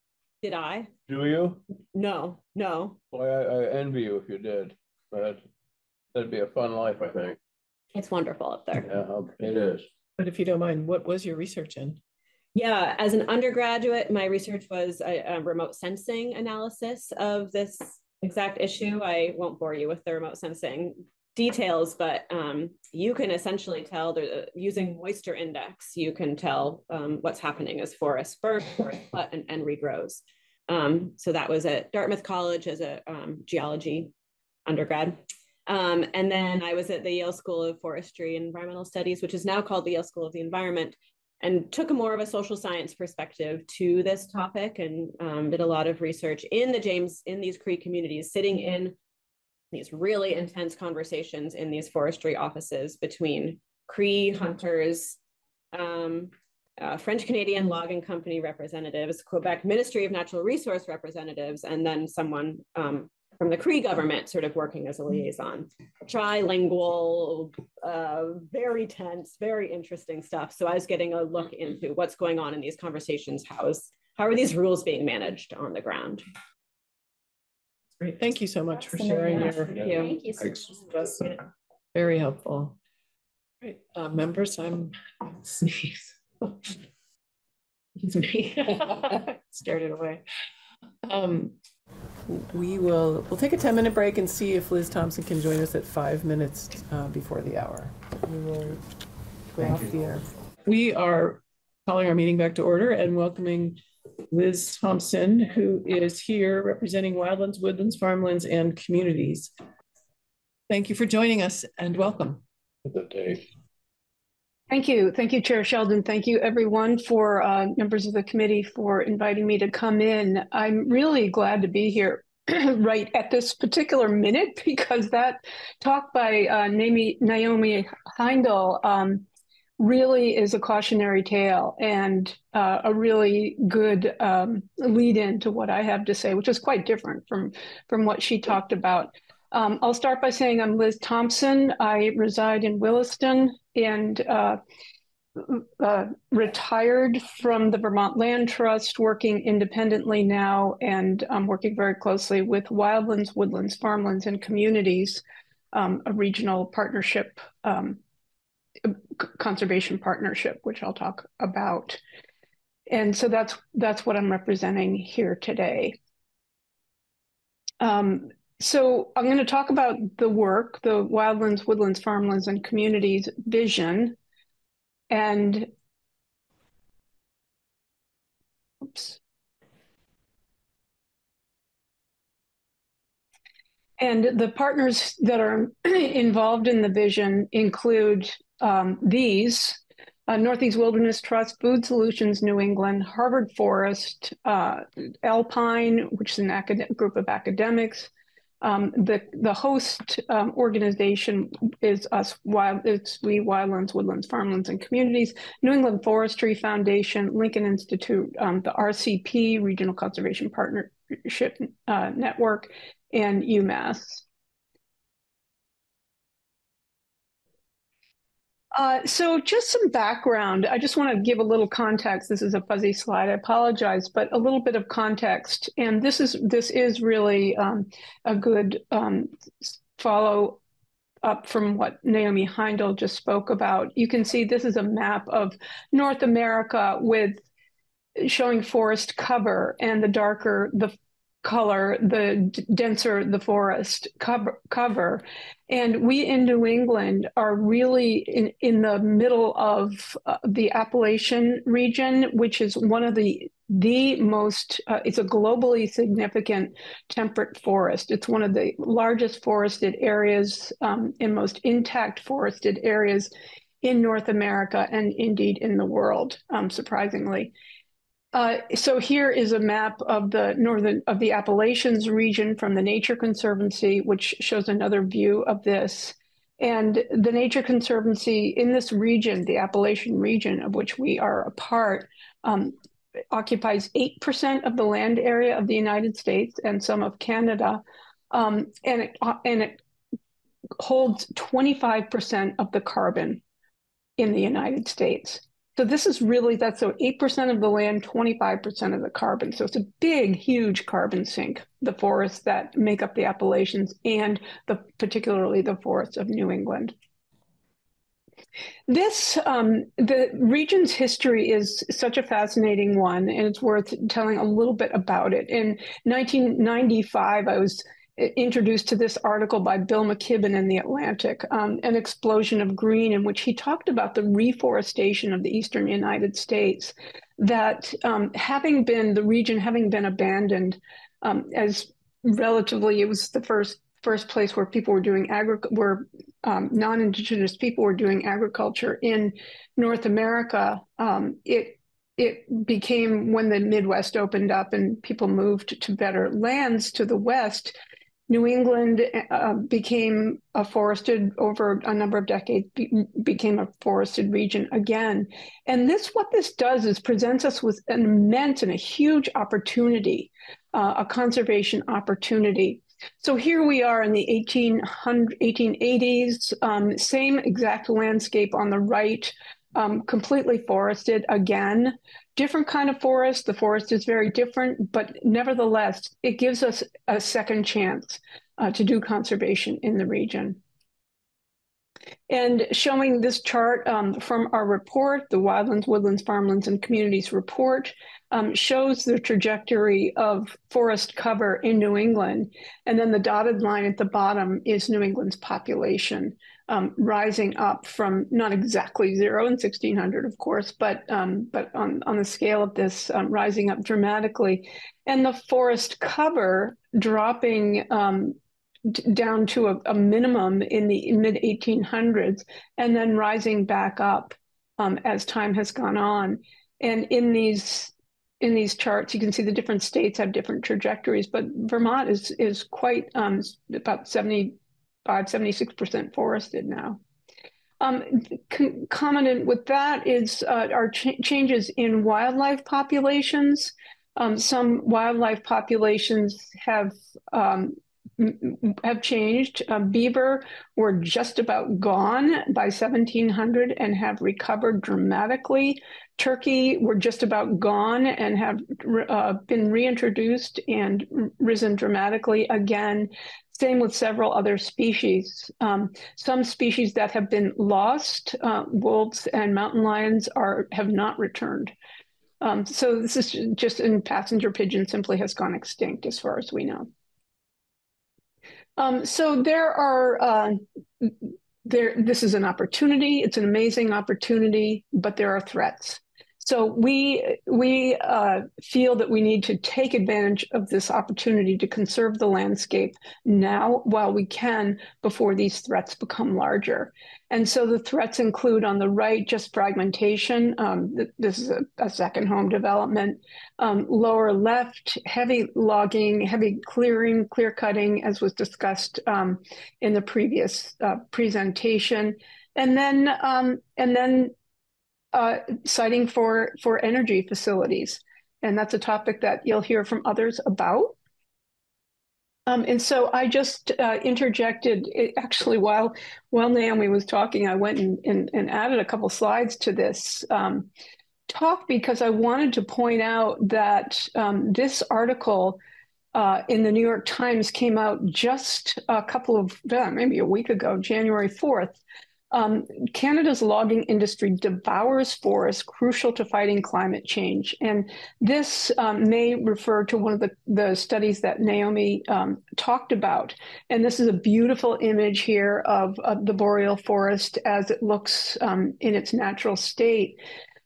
did i Do you? no no Boy, I, I envy you if you did, but that'd be a fun life, I think. it's wonderful up there Yeah, it is. But if you don't mind, what was your research in? Yeah, as an undergraduate, my research was a, a remote sensing analysis of this exact issue. I won't bore you with the remote sensing details, but um, you can essentially tell the, using moisture index, you can tell um, what's happening as forests burn, forest cut, and, and regrows. Um, so that was at Dartmouth College as a um, geology undergrad. Um, and then I was at the Yale School of Forestry and Environmental Studies, which is now called the Yale School of the Environment, and took a more of a social science perspective to this topic and um, did a lot of research in the James, in these Cree communities, sitting in these really intense conversations in these forestry offices between Cree hunters, um, uh, French Canadian Logging Company representatives, Quebec Ministry of Natural Resource representatives, and then someone um, from the Cree government sort of working as a liaison. Trilingual, uh, very tense, very interesting stuff. So I was getting a look into what's going on in these conversations. How is how are these rules being managed on the ground? Great. Thank you so much for sharing your. Thank you. Thanks. That's very helpful. Right, uh, members, I'm sneeze. It's me. Scared it away. Um, we will, we'll take a ten minute break and see if Liz Thompson can join us at five minutes uh, before the hour. We will go off the air. We are calling our meeting back to order and welcoming Liz Thompson, who is here representing wildlands, woodlands, farmlands, and communities. Thank you for joining us and welcome. Good day. Thank you. Thank you, Chair Sheldon. Thank you, everyone, for uh, members of the committee for inviting me to come in. I'm really glad to be here right at this particular minute because that talk by uh, Naomi, Naomi Heindel um, really is a cautionary tale and uh, a really good um, lead in to what I have to say, which is quite different from, from what she talked about. Um, I'll start by saying I'm Liz Thompson. I reside in Williston and uh, uh, retired from the Vermont Land Trust, working independently now, and I'm working very closely with Wildlands, Woodlands, Farmlands, and Communities, um, a regional partnership, um, conservation partnership, which I'll talk about. And so that's that's what I'm representing here today. Um, so I'm going to talk about the work, the Wildlands, Woodlands, Farmlands, and Communities vision. And oops. And the partners that are involved in the vision include um, these uh, Northeast Wilderness Trust, Food Solutions New England, Harvard Forest, uh, Alpine, which is an academic group of academics, um, the the host um, organization is us wild it's we wildlands woodlands farmlands and communities new england forestry foundation lincoln institute um, the rcp regional conservation partnership uh, network and umass Uh, so just some background. I just want to give a little context. This is a fuzzy slide. I apologize, but a little bit of context. And this is this is really um, a good um, follow up from what Naomi Heindel just spoke about. You can see this is a map of North America with showing forest cover and the darker the color, the denser the forest cover, cover. And we in New England are really in, in the middle of uh, the Appalachian region, which is one of the the most uh, it's a globally significant temperate forest it's one of the largest forested areas um, and most intact forested areas in north america and indeed in the world um, surprisingly uh, so here is a map of the northern of the Appalachians region from the Nature Conservancy, which shows another view of this. And the Nature Conservancy in this region, the Appalachian region of which we are a part, um, occupies 8% of the land area of the United States and some of Canada. Um, and, it, uh, and it holds 25% of the carbon in the United States. So this is really that's so 8% of the land, 25% of the carbon. So it's a big, huge carbon sink, the forests that make up the Appalachians and the particularly the forests of New England. This um, the region's history is such a fascinating one, and it's worth telling a little bit about it. In 1995, I was introduced to this article by Bill McKibben in The Atlantic, um, An Explosion of Green, in which he talked about the reforestation of the eastern United States, that um, having been, the region having been abandoned um, as relatively, it was the first first place where people were doing agri where um, non-indigenous people were doing agriculture in North America, um, it it became when the Midwest opened up and people moved to better lands to the West. New England uh, became a forested over a number of decades, be, became a forested region again. And this, what this does is presents us with an immense and a huge opportunity, uh, a conservation opportunity. So here we are in the 1880s, um, same exact landscape on the right, um, completely forested again. Different kind of forest. The forest is very different, but nevertheless, it gives us a second chance uh, to do conservation in the region. And showing this chart um, from our report, the Wildlands, Woodlands, Farmlands, and Communities report, um, shows the trajectory of forest cover in New England. And then the dotted line at the bottom is New England's population um, rising up from not exactly zero in 1600, of course, but um, but on, on the scale of this, um, rising up dramatically. And the forest cover dropping um, down to a, a, minimum in the mid 1800s and then rising back up um, as time has gone on. And in these in these charts, you can see the different states have different trajectories, but Vermont is is quite um, about 75, 76% forested now. Um, with that is uh, our ch changes in wildlife populations. Um, some wildlife populations have um, have changed. Um, beaver were just about gone by 1700 and have recovered dramatically. Turkey were just about gone and have uh, been reintroduced and risen dramatically again. Same with several other species. Um, some species that have been lost, uh, wolves and mountain lions, are have not returned. Um, so this is just in passenger pigeon simply has gone extinct as far as we know. Um, so there are uh, there. This is an opportunity. It's an amazing opportunity, but there are threats. So we we uh, feel that we need to take advantage of this opportunity to conserve the landscape now while we can before these threats become larger. And so the threats include on the right just fragmentation. Um, this is a, a, second home development. Um, lower left, heavy logging, heavy clearing, clear cutting, as was discussed um, in the previous uh, presentation. And then um, and then uh, siting for for energy facilities, and that's a topic that you'll hear from others about. Um, and so I just uh, interjected. It, actually, while while Naomi was talking, I went and, and, and added a couple slides to this um, talk because I wanted to point out that um, this article. Uh, in the New York Times came out just a couple of, uh, maybe a week ago, January 4th, um, Canada's logging industry devours forests crucial to fighting climate change. And this um, may refer to one of the, the studies that Naomi um, talked about. And this is a beautiful image here of, of the boreal forest as it looks um, in its natural state.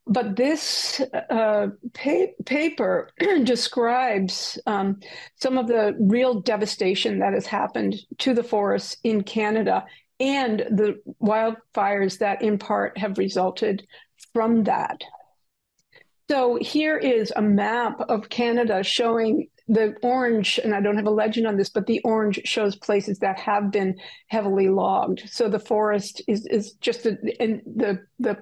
But this uh, pa- paper describes um, some of the real devastation that has happened to the forests in Canada and the wildfires that in part have resulted from that. So here is a map of Canada showing the orange, and I don't have a legend on this, but the orange shows places that have been heavily logged. So the forest is is just a, and the the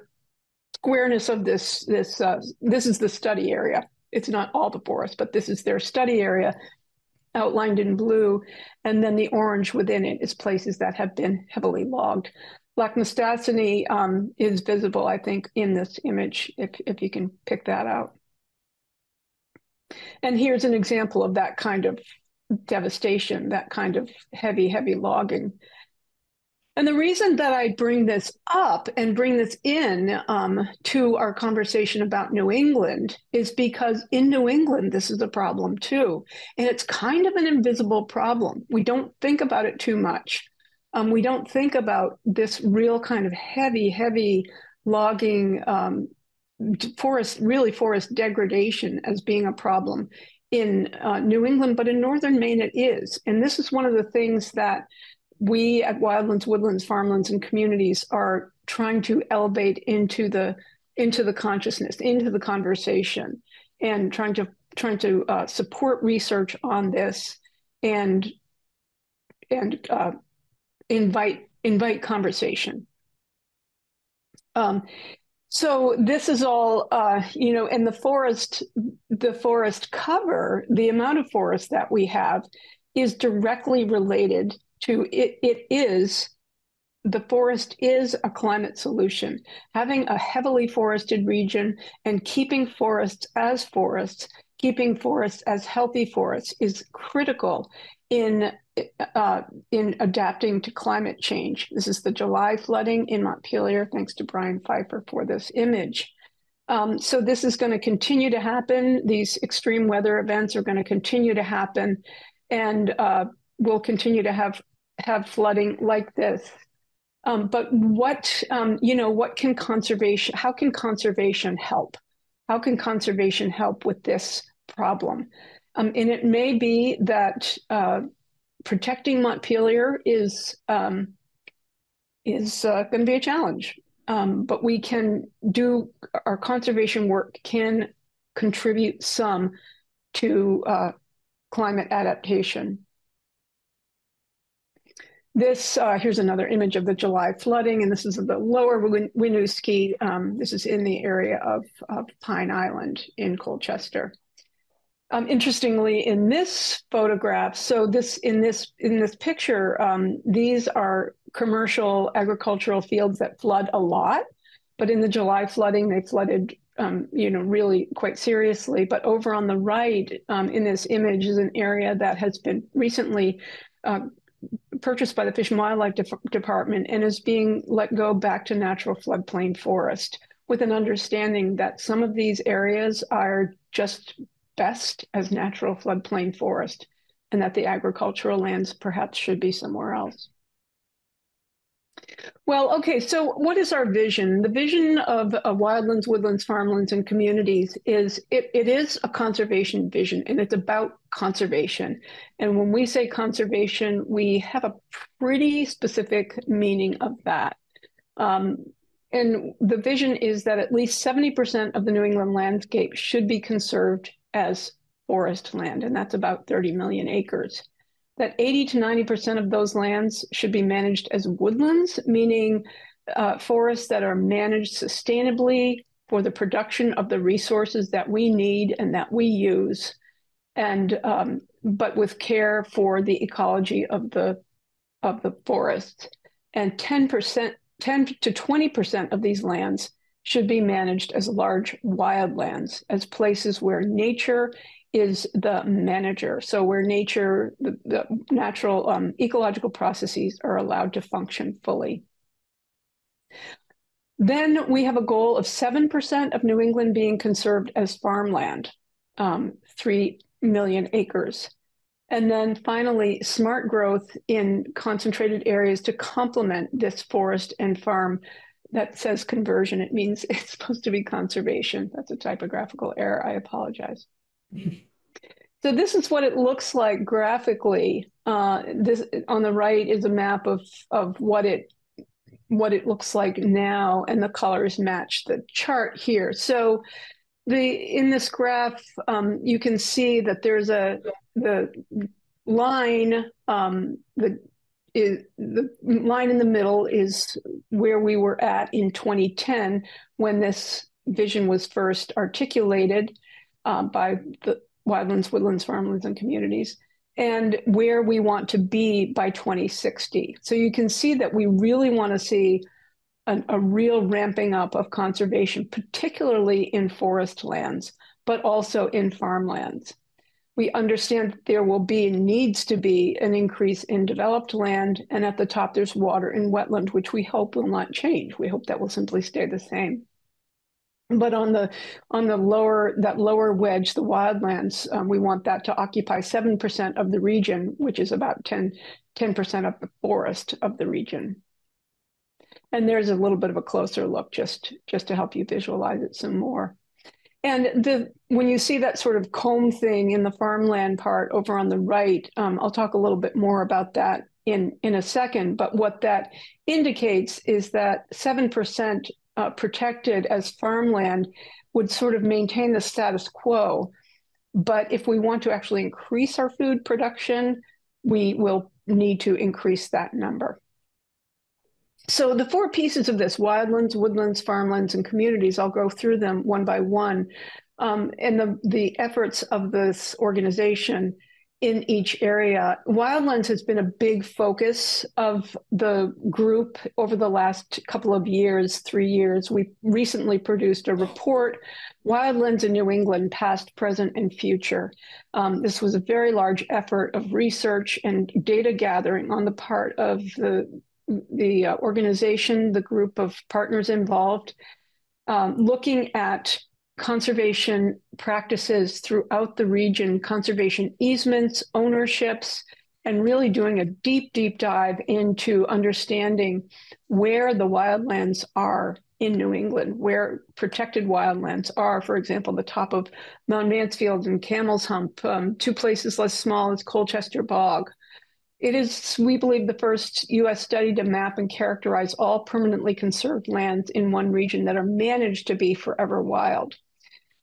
squareness of this this uh, this is the study area. It's not all the forest, but this is their study area outlined in blue, and then the orange within it is places that have been heavily logged. Lac um, is visible, I think, in this image, if, if you can pick that out. And here's an example of that kind of devastation, that kind of heavy, heavy logging. And the reason that I bring this up and bring this in um, to our conversation about New England is because in New England, this is a problem too. And it's kind of an invisible problem. We don't think about it too much. Um, we don't think about this real kind of heavy, heavy logging um, forest, really forest degradation as being a problem in uh, New England, but in northern Maine it is. And this is one of the things that we at Wildlands, Woodlands, Farmlands, and Communities are trying to elevate into the into the consciousness, into the conversation, and trying to trying to uh, support research on this and and uh, invite invite conversation. Um, so this is all, uh, you know, and the forest, the forest cover, the amount of forest that we have is directly related to it. It is the forest is a climate solution. Having a heavily forested region and keeping forests as forests, keeping forests as healthy forests is critical in uh, in adapting to climate change. This is the July flooding in Montpelier, thanks to Bryan Pfeiffer for this image. Um, so this is going to continue to happen. These extreme weather events are going to continue to happen, and uh, we'll continue to have have flooding like this. Um, but what um, you know, what can conservation? How can conservation help? How can conservation help with this problem? Um, and it may be that uh, protecting Montpelier is um, is uh, going to be a challenge. Um, but we can do our conservation work can contribute some to uh, climate adaptation. This uh, here's another image of the July flooding, and this is the lower Winooski. Um, this is in the area of, of Pine Island in Colchester. Um, interestingly, in this photograph, so this in this in this picture, um, these are commercial agricultural fields that flood a lot. But in the July flooding, they flooded, um, you know, really quite seriously. But over on the right, um, in this image, is an area that has been recently uh, purchased by the Fish and Wildlife De Department and is being let go back to natural floodplain forest, with an understanding that some of these areas are just best as natural floodplain forest and that the agricultural lands perhaps should be somewhere else. Well, okay, so what is our vision? The vision of, of wildlands, woodlands, farmlands, and communities is it, it is a conservation vision and it's about conservation. And when we say conservation, we have a pretty specific meaning of that. Um, and the vision is that at least 70% of the New England landscape should be conserved as forest land, and that's about 30 million acres. That 80 to 90% of those lands should be managed as woodlands, meaning uh, forests that are managed sustainably for the production of the resources that we need and that we use, and um, but with care for the ecology of the of the forest. And 10%, 10 to 20% of these lands should be managed as large wildlands, as places where nature is the manager. So where nature, the, the natural um, ecological processes are allowed to function fully. Then we have a goal of 7% of New England being conserved as farmland, um, 3 million acres. And then finally, smart growth in concentrated areas to complement this forest and farm that says conversion. It means it's supposed to be conservation. That's a typographical error. I apologize. So this is what it looks like graphically. Uh, this on the right is a map of of what it what it looks like now, and the colors match the chart here. So the in this graph, um, you can see that there's a the line um, the is the line in the middle is where we were at in 2010 when this vision was first articulated uh, by the wildlands, woodlands, farmlands, and communities, and where we want to be by 2060. So you can see that we really want to see an, a real ramping up of conservation, particularly in forest lands, but also in farmlands. We understand that there will be needs to be an increase in developed land and at the top there's water and wetland which we hope will not change. We hope that will simply stay the same but on the on the lower that lower wedge the wildlands um, we want that to occupy 7% of the region which is about 10 10% of the forest of the region and there's a little bit of a closer look just just to help you visualize it some more And the when you see that sort of comb thing in the farmland part over on the right, um, I'll talk a little bit more about that in in a second. But what that indicates is that seven percent uh, protected as farmland would sort of maintain the status quo. But if we want to actually increase our food production, we will need to increase that number. So the four pieces of this, wildlands, woodlands, farmlands, and communities, I'll go through them one by one. Um, and the, the efforts of this organization in each area. Wildlands has been a big focus of the group over the last couple of years, three years. We recently produced a report, Wildlands in New England, Past, Present, and Future. Um, this was a very large effort of research and data gathering on the part of the, the uh, organization, the group of partners involved, um, looking at conservation practices throughout the region, conservation easements, ownerships, and really doing a deep, deep dive into understanding where the wildlands are in New England, where protected wildlands are, for example, the top of Mount Mansfield and Camel's Hump, um, two places less small as Colchester Bog. It is, we believe, the first US study to map and characterize all permanently conserved lands in one region that are managed to be forever wild.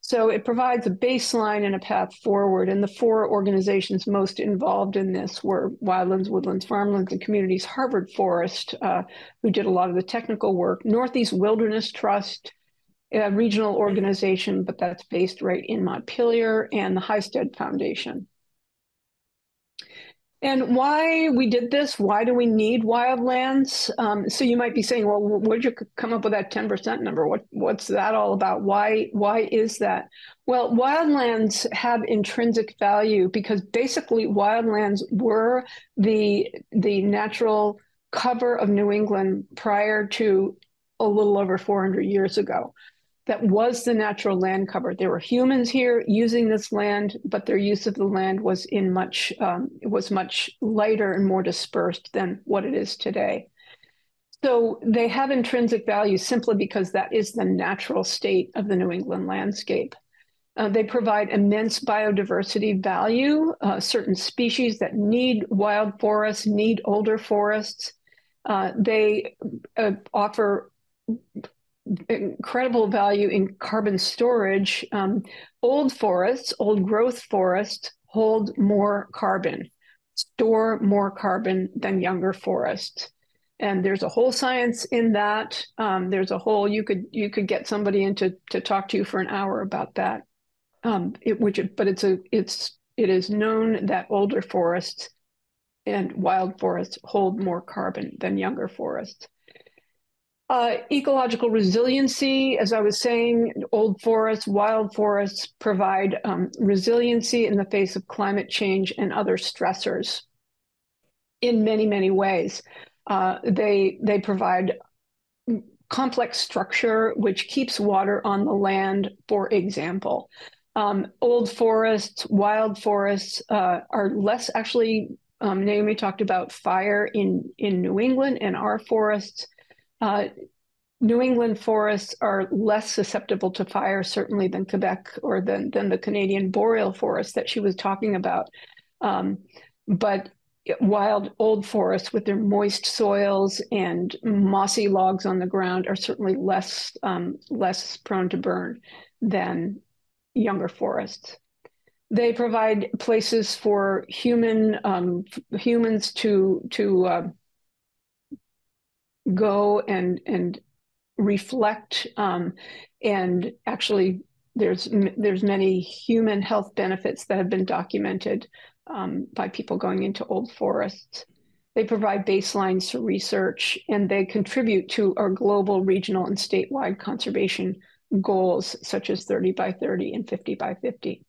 So it provides a baseline and a path forward. And the four organizations most involved in this were Wildlands, Woodlands, Farmlands, and Communities, Harvard Forest, uh, who did a lot of the technical work, Northeast Wilderness Trust, a regional organization, but that's based right in Montpelier, and the Highstead Foundation. And why we did this? Why do we need wildlands? Um, so you might be saying, well, where'd you come up with that 10% number? What what's that all about? Why why is that? Well, wildlands have intrinsic value because basically wildlands were the the natural cover of New England prior to a little over 400 years ago that was the natural land cover. There were humans here using this land, but their use of the land was in much um, was much lighter and more dispersed than what it is today. So they have intrinsic value simply because that is the natural state of the New England landscape. Uh, they provide immense biodiversity value. Uh, certain species that need wild forests need older forests. Uh, they uh, offer incredible value in carbon storage. Um, old forests, old growth forests hold more carbon, store more carbon than younger forests. And there's a whole science in that. Um, there's a whole you could you could get somebody in to, to talk to you for an hour about that. Um, it, which but it's a it's it is known that older forests and wild forests hold more carbon than younger forests. Uh, ecological resiliency, as I was saying, old forests, wild forests provide um, resiliency in the face of climate change and other stressors in many, many ways. Uh, they, they provide complex structure which keeps water on the land, for example. Um, old forests, wild forests uh, are less actually, um, Naomi talked about fire in, in New England and our forests uh, New England forests are less susceptible to fire, certainly, than Quebec or than, than the Canadian boreal forest that she was talking about. Um, but wild old forests with their moist soils and mossy logs on the ground are certainly less um, less prone to burn than younger forests. They provide places for human um, humans to to uh, go and and reflect um, and actually there's there's many human health benefits that have been documented um, by people going into old forests. They provide baselines for research and they contribute to our global, regional, and statewide conservation goals, such as 30 by 30 and 50 by 50.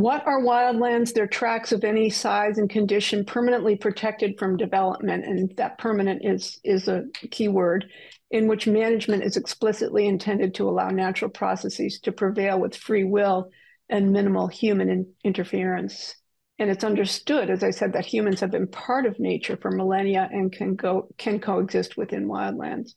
What are wildlands? They're tracts of any size and condition permanently protected from development, and that permanent is, is a key word, in which management is explicitly intended to allow natural processes to prevail with free will and minimal human in interference. And it's understood, as I said, that humans have been part of nature for millennia and can go can coexist within wildlands.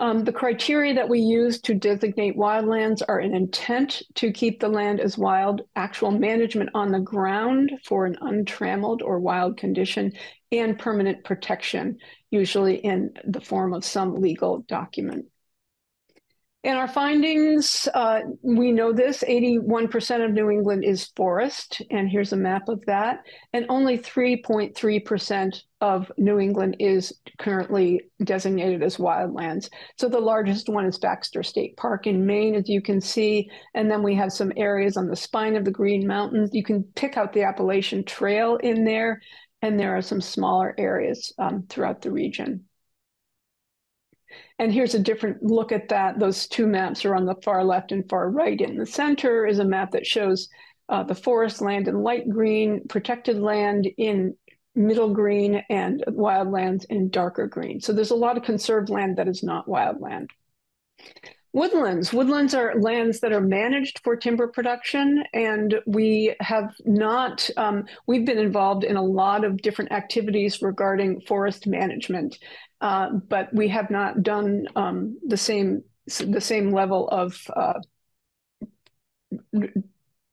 Um, the criteria that we use to designate wildlands are an intent to keep the land as wild, actual management on the ground for an untrammeled or wild condition, and permanent protection, usually in the form of some legal document. In our findings, uh, we know this 81% of New England is forest, and here's a map of that. And only 3.3% of New England is currently designated as wildlands. So the largest one is Baxter State Park in Maine, as you can see. And then we have some areas on the spine of the Green Mountains. You can pick out the Appalachian Trail in there, and there are some smaller areas um, throughout the region. And here's a different look at that. Those two maps are on the far left and far right. In the center is a map that shows uh, the forest land in light green, protected land in middle green, and wildlands in darker green. So there's a lot of conserved land that is not wildland. Woodlands. Woodlands are lands that are managed for timber production, and we have not, um, we've been involved in a lot of different activities regarding forest management, uh, but we have not done um, the same the same level of uh,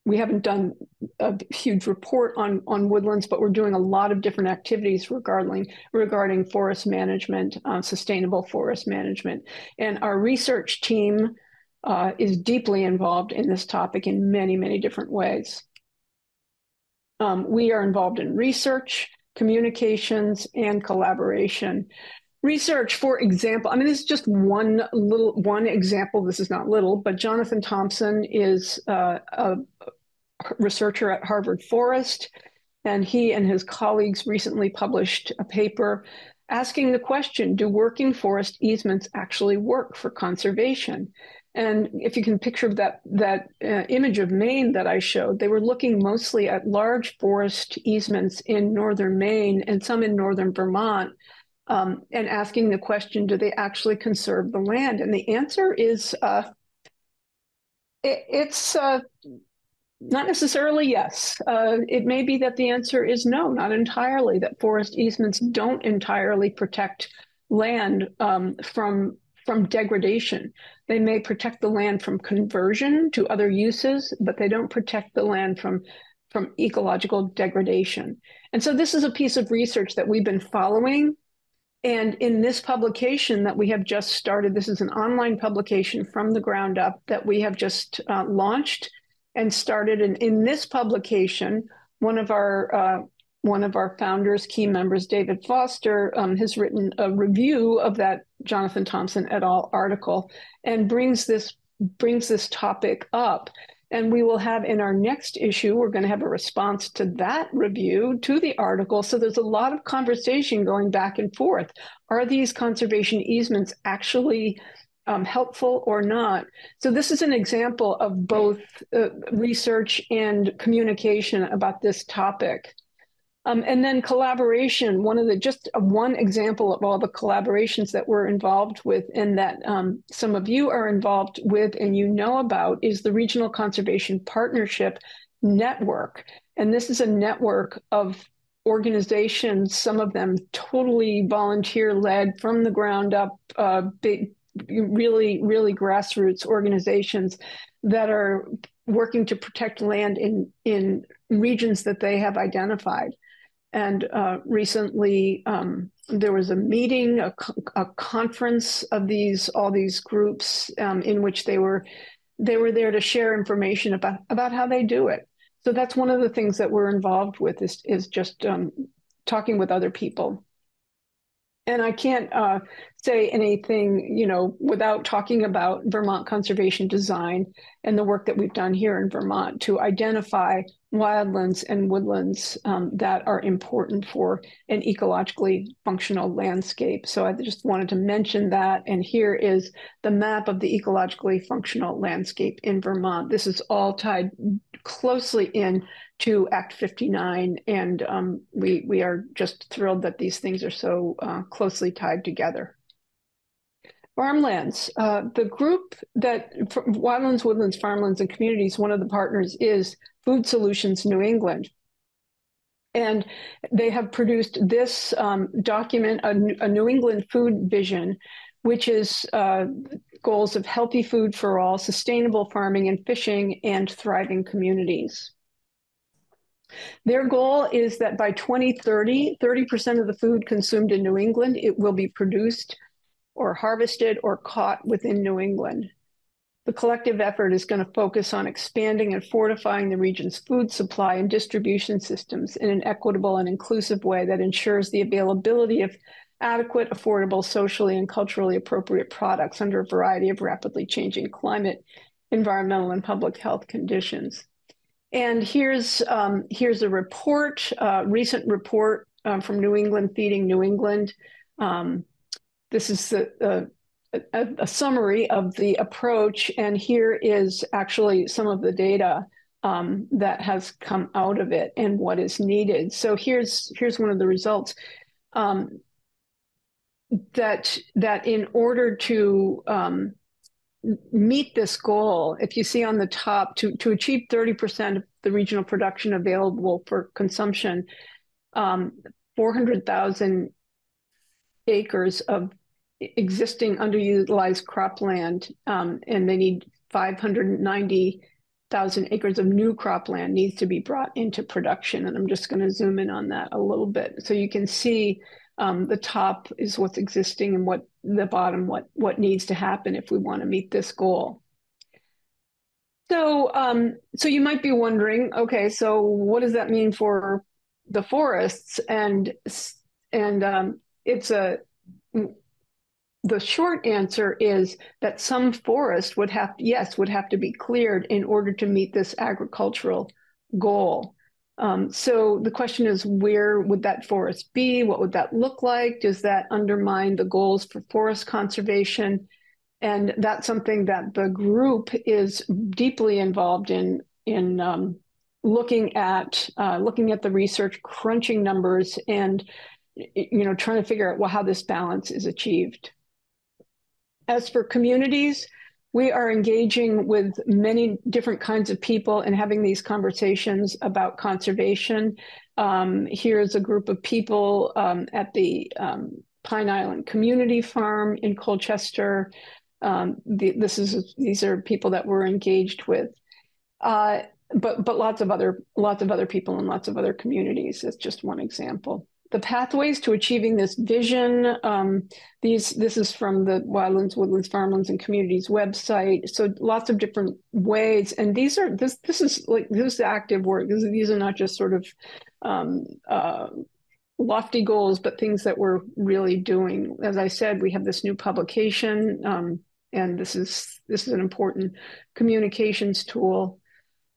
we haven't done a huge report on on woodlands, but we're doing a lot of different activities regarding regarding forest management, uh, sustainable forest management, and our research team uh, is deeply involved in this topic in many many different ways. Um, we are involved in research, communications, and collaboration. Research, for example, I mean, this is just one little one example. This is not little, but Jonathan Thompson is uh, a researcher at Harvard Forest, and he and his colleagues recently published a paper asking the question Do working forest easements actually work for conservation? And if you can picture that, that uh, image of Maine that I showed, they were looking mostly at large forest easements in northern Maine and some in northern Vermont. Um, and asking the question, do they actually conserve the land? And the answer is uh, it, it's uh, not necessarily yes. Uh, it may be that the answer is no, not entirely, that forest easements don't entirely protect land um, from, from degradation. They may protect the land from conversion to other uses, but they don't protect the land from, from ecological degradation. And so this is a piece of research that we've been following. And in this publication that we have just started, this is an online publication from the ground up that we have just uh, launched and started. And in this publication, one of our uh, one of our founders, key members, David Foster, um, has written a review of that Jonathan Thompson et al. article and brings this brings this topic up. And we will have in our next issue, we're going to have a response to that review, to the article. So there's a lot of conversation going back and forth. Are these conservation easements actually um, helpful or not. So this is an example of both uh, research and communication about this topic. Um, and then collaboration, one of the just one example of all the collaborations that we're involved with and that um, some of you are involved with and you know about is the Regional Conservation Partnership Network. And this is a network of organizations, some of them totally volunteer led from the ground up, uh, big, really, really grassroots organizations that are working to protect land in, in regions that they have identified. And uh, recently, um, there was a meeting, a, a, conference of these all these groups um, in which they were they were there to share information about about how they do it. So that's one of the things that we're involved with is is just um, talking with other people and I can't uh, say anything, you know, without talking about Vermont conservation design and the work that we've done here in Vermont to identify wildlands and woodlands um, that are important for an ecologically functional landscape. So I just wanted to mention that. And here is the map of the ecologically functional landscape in Vermont. This is all tied closely in to Act 59. And um, we, we are just thrilled that these things are so uh, closely tied together. Farmlands. Uh, the group that Wildlands, Woodlands, Farmlands, and Communities, one of the partners is Food Solutions New England. And they have produced this um, document, a, a New England food vision, which is uh, goals of healthy food for all, sustainable farming and fishing, and thriving communities. Their goal is that by 2030, 30% of the food consumed in New England, it will be produced or harvested or caught within New England. The collective effort is going to focus on expanding and fortifying the region's food supply and distribution systems in an equitable and inclusive way that ensures the availability of adequate, affordable, socially and culturally appropriate products under a variety of rapidly changing climate, environmental, and public health conditions. And here's um, here's a report, uh, recent report um, from New England Feeding New England. Um, this is the, a, a, summary of the approach, and here is actually some of the data um, that has come out of it and what is needed. So here's here's one of the results. Um, that that in order to um, meet this goal, if you see on the top, to to achieve thirty percent of the regional production available for consumption, um, four hundred thousand acres of existing underutilized cropland, um, and they need 590,000 acres of new cropland needs to be brought into production. And I'm just going to zoom in on that a little bit. So you can see um, the top is what's existing and what the bottom, what, what needs to happen if we want to meet this goal. So, um, so you might be wondering, okay, so what does that mean for the forests? And and um, it's a the short answer is that some forest would have, yes, would have to be cleared in order to meet this agricultural goal. Um, so the question is, where would that forest be? What would that look like? Does that undermine the goals for forest conservation? And that's something that the group is deeply involved in in um, looking at uh, looking at the research, crunching numbers, and you know trying to figure out well, how this balance is achieved. As for communities, we are engaging with many different kinds of people and having these conversations about conservation. Um, here's a group of people um, at the um, Pine Island Community Farm in Colchester. Um, the, this is these are people that we're engaged with, uh, but but lots of other lots of other people and lots of other communities. It's just one example the pathways to achieving this vision. Um, these this is from the Wildlands, Woodlands, Farmlands, and Communities website. So lots of different ways, and these are this this is like this is active work. This, these are not just sort of um, uh, lofty goals, but things that we're really doing. As I said, we have this new publication, um, and this is this is an important communications tool.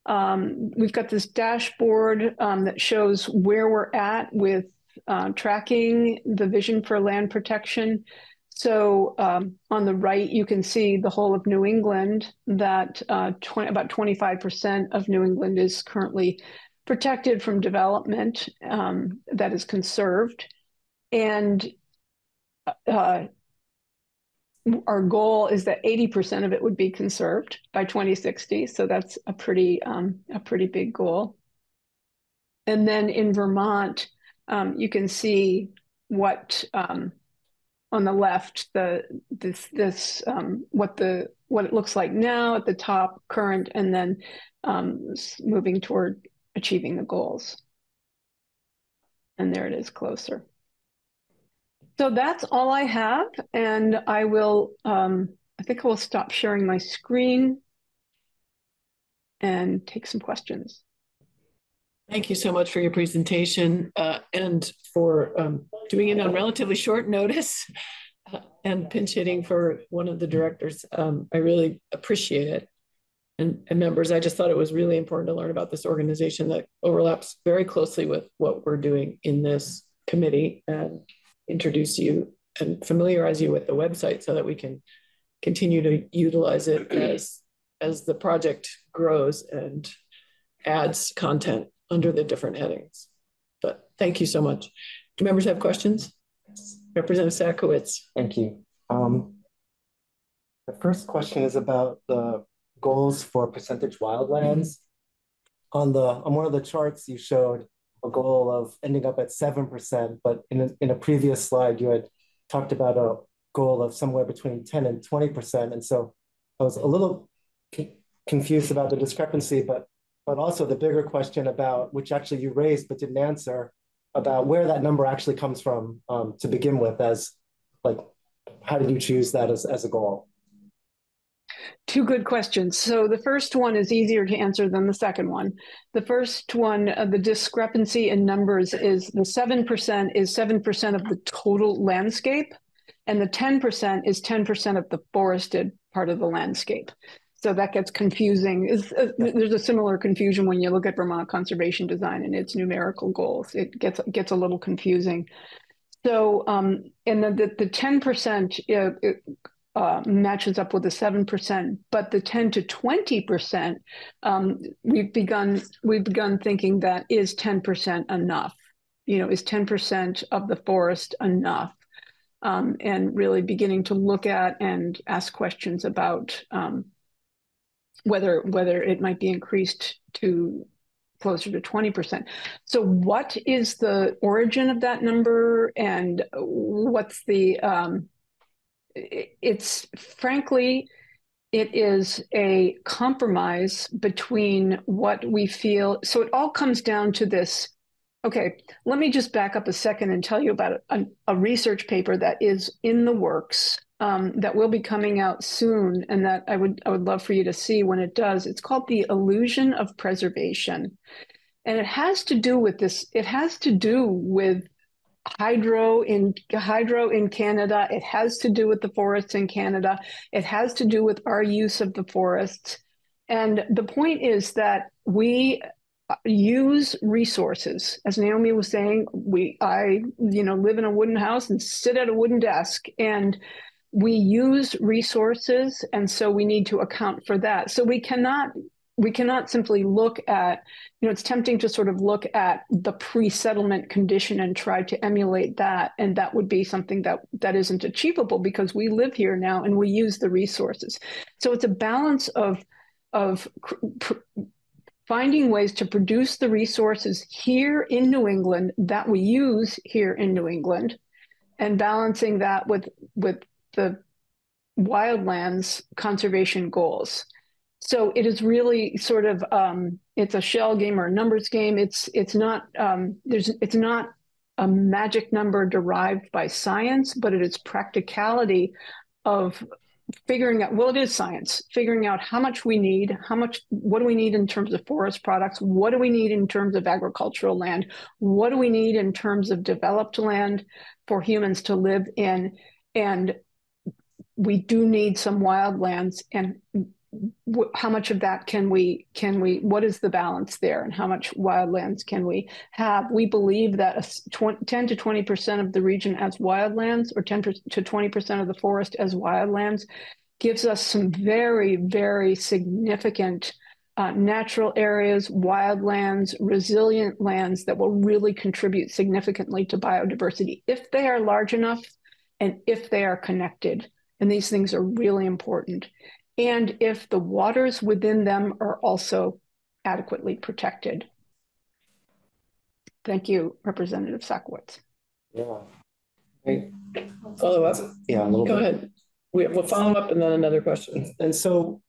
Um, we've got this dashboard um, that shows where we're at with uh, tracking the vision for land protection. So um, on the right, you can see the whole of New England, that uh, 20, about 25% of New England is currently protected from development um, that is conserved. And uh, our goal is that 80% of it would be conserved by 2060. So that's a pretty, um, a pretty big goal. And then in Vermont, um, you can see what um, on the left the this this um, what the what it looks like now at the top current and then um, moving toward achieving the goals and there it is closer so that's all I have and I will um, I think I will stop sharing my screen and take some questions. Thank you so much for your presentation uh, and for um, doing it on relatively short notice uh, and pinch hitting for one of the directors. Um, I really appreciate it. And, and, members, I just thought it was really important to learn about this organization that overlaps very closely with what we're doing in this committee and introduce you and familiarize you with the website so that we can continue to utilize it as as the project grows and adds content under the different headings. But thank you so much. Do members have questions? Representative Satcowitz. Thank you. Um, the first question is about the goals for percentage wildlands. On the on one of the charts you showed a goal of ending up at seven percent, but in a, in a previous slide you had talked about a goal of somewhere between 10 and 20%. And so I was a little confused about the discrepancy, but but also the bigger question about which actually you raised but didn't answer about where that number actually comes from um, to begin with as like how did you choose that as, as a goal Two good questions. So the first one is easier to answer than the second one. The first one, uh, the discrepancy in numbers is the 7% is 7% of the total landscape, and the 10% is 10% of the forested part of the landscape. So that gets confusing. Uh, there's a similar confusion when you look at Vermont conservation design and its numerical goals. It gets gets a little confusing. So, um, and then the, the 10% uh, uh, matches up with the 7%, but the 10 to 20%, um, we've begun we've begun thinking that is 10% enough? You know, is 10% of the forest enough? Um, and really beginning to look at and ask questions about um, whether whether it might be increased to closer to 20%. So what is the origin of that number and what's the um, it's frankly it is a compromise between what we feel so it all comes down to this okay let me just back up a second and tell you about a, a research paper that is in the works um, that will be coming out soon and that i would i would love for you to see when it does it's called the illusion of preservation and it has to do with this it has to do with hydro in hydro in Canada. It has to do with the forests in Canada. It has to do with our use of the forests. And the point is that we uh, use resources as naomi was saying we i you know live in a wooden house and sit at a wooden desk and we use resources and so we need to account for that so we cannot we cannot simply look at, you know, it's tempting to sort of look at the pre-settlement condition and try to emulate that. And that would be something that that isn't achievable because we live here now and we use the resources. So it's a balance of of finding ways to produce the resources here in New England that we use here in New England and balancing that with with the wildlands conservation goals. So it is really sort of um, it's a shell game or a numbers game. It's it's not um, there's it's not a magic number derived by science, but it is practicality of figuring out well it is science figuring out how much we need how much what do we need in terms of forest products? What do we need in terms of agricultural land? What do we need in terms of developed land for humans to live in? And we do need some wildlands and how much of that can we can we what is the balance there and how much wildlands can we have? We believe that a 20, 10 to 20 percent of the region as wildlands or 10 to 20 percent of the forest as wildlands gives us some very very significant uh, natural areas wildlands resilient lands that will really contribute significantly to biodiversity if they are large enough and if they are connected and these things are really important and if the waters within them are also adequately protected. Thank you, Representative Satcowitz. Yeah. Follow up? Yeah, a little Go bit. ahead. We, will follow up and then another question. And so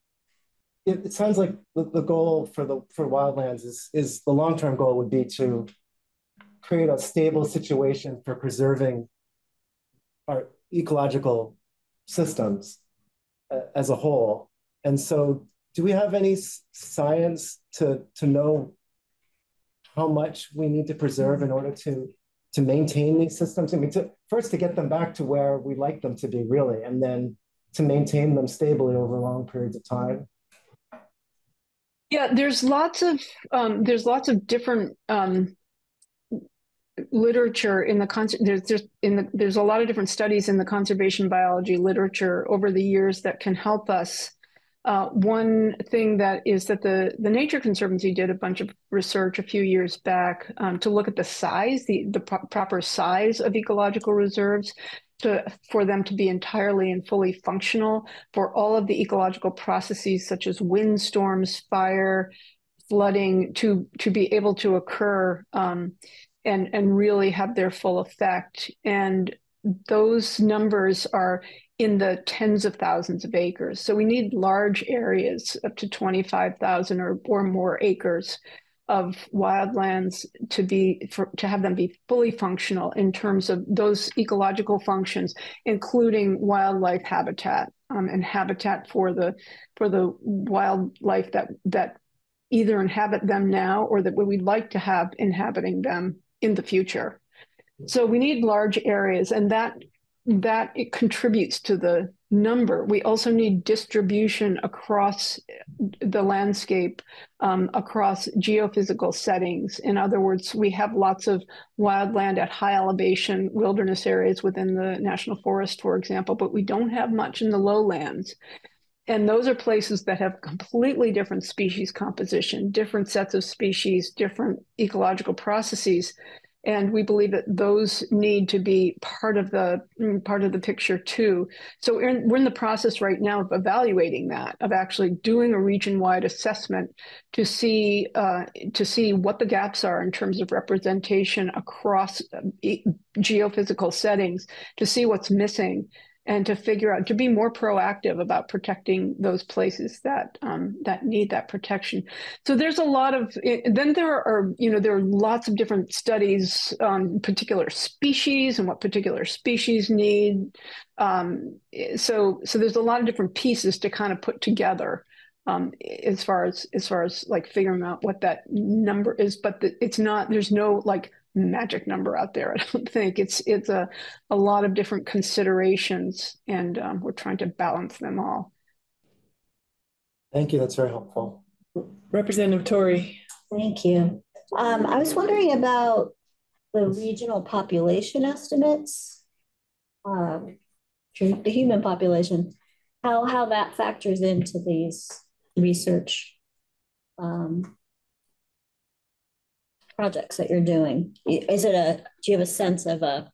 it, it sounds like the, the goal for the for wildlands is is the long-term goal would be to create a stable situation for preserving our ecological systems as a whole. And so, do we have any science to to know how much we need to preserve in order to to maintain these systems? I mean, to, first to get them back to where we like them to be, really, and then to maintain them stably over long periods of time. Yeah, there's lots of um, there's lots of different um, literature in the there's there's in the there's a lot of different studies in the conservation biology literature over the years that can help us. Uh, one thing that is that the the Nature Conservancy did a bunch of research a few years back um, to look at the size, the the pro proper size of ecological reserves, to for them to be entirely and fully functional for all of the ecological processes such as windstorms, fire, flooding to to be able to occur um, and and really have their full effect. And those numbers are in the tens of thousands of acres. So we need large areas up to 25,000 or, or more acres of wildlands to be for, to have them be fully functional in terms of those ecological functions, including wildlife habitat um, and habitat for the for the wildlife that that either inhabit them now or that we'd like to have inhabiting them in the future. So we need large areas, and that that it contributes to the number. We also need distribution across the landscape, um, across geophysical settings. In other words, we have lots of wildland at high elevation wilderness areas within the national forest, for example, but we don't have much in the lowlands. And those are places that have completely different species composition, different sets of species, different ecological processes and we believe that those need to be part of the mm, part of the picture too. So we're in, we're in the process right now of evaluating that, of actually doing a region-wide assessment to see uh, to see what the gaps are in terms of representation across uh, geophysical settings, to see what's missing, and to figure out to be more proactive about protecting those places that um, that need that protection. So there's a lot of then there are you know there are lots of different studies on particular species and what particular species need. Um, so so there's a lot of different pieces to kind of put together um, as far as as far as like figuring out what that number is, but the, it's not there's no like magic number out there. I don't think it's it's a a lot of different considerations, and um, we're trying to balance them all. Thank you. That's very helpful. Representative Torre. Thank you. Um, I was wondering about the regional population estimates, um, the human population, how how that factors into these research um, projects that you're doing? Is it a, do you have a sense of a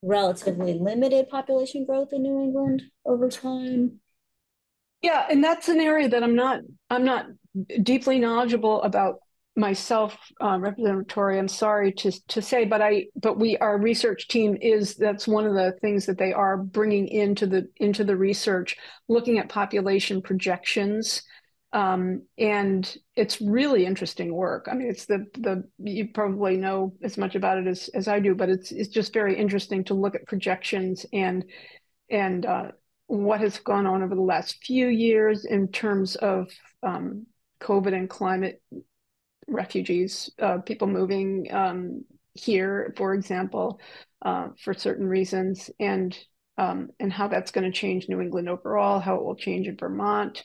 relatively limited population growth in New England over time? Yeah, and that's an area that I'm not, I'm not deeply knowledgeable about myself, uh, Representative Torre. I'm sorry to to say, but I, but we, our research team is that's one of the things that they are bringing into the into the research, looking at population projections um, and it's really interesting work. I mean, it's the the you probably know as much about it as, as I do, but it's it's just very interesting to look at projections and and uh, what has gone on over the last few years in terms of um, COVID and climate refugees, uh, people moving um, here, for example, uh, for certain reasons, and um, and how that's going to change New England overall, how it will change in Vermont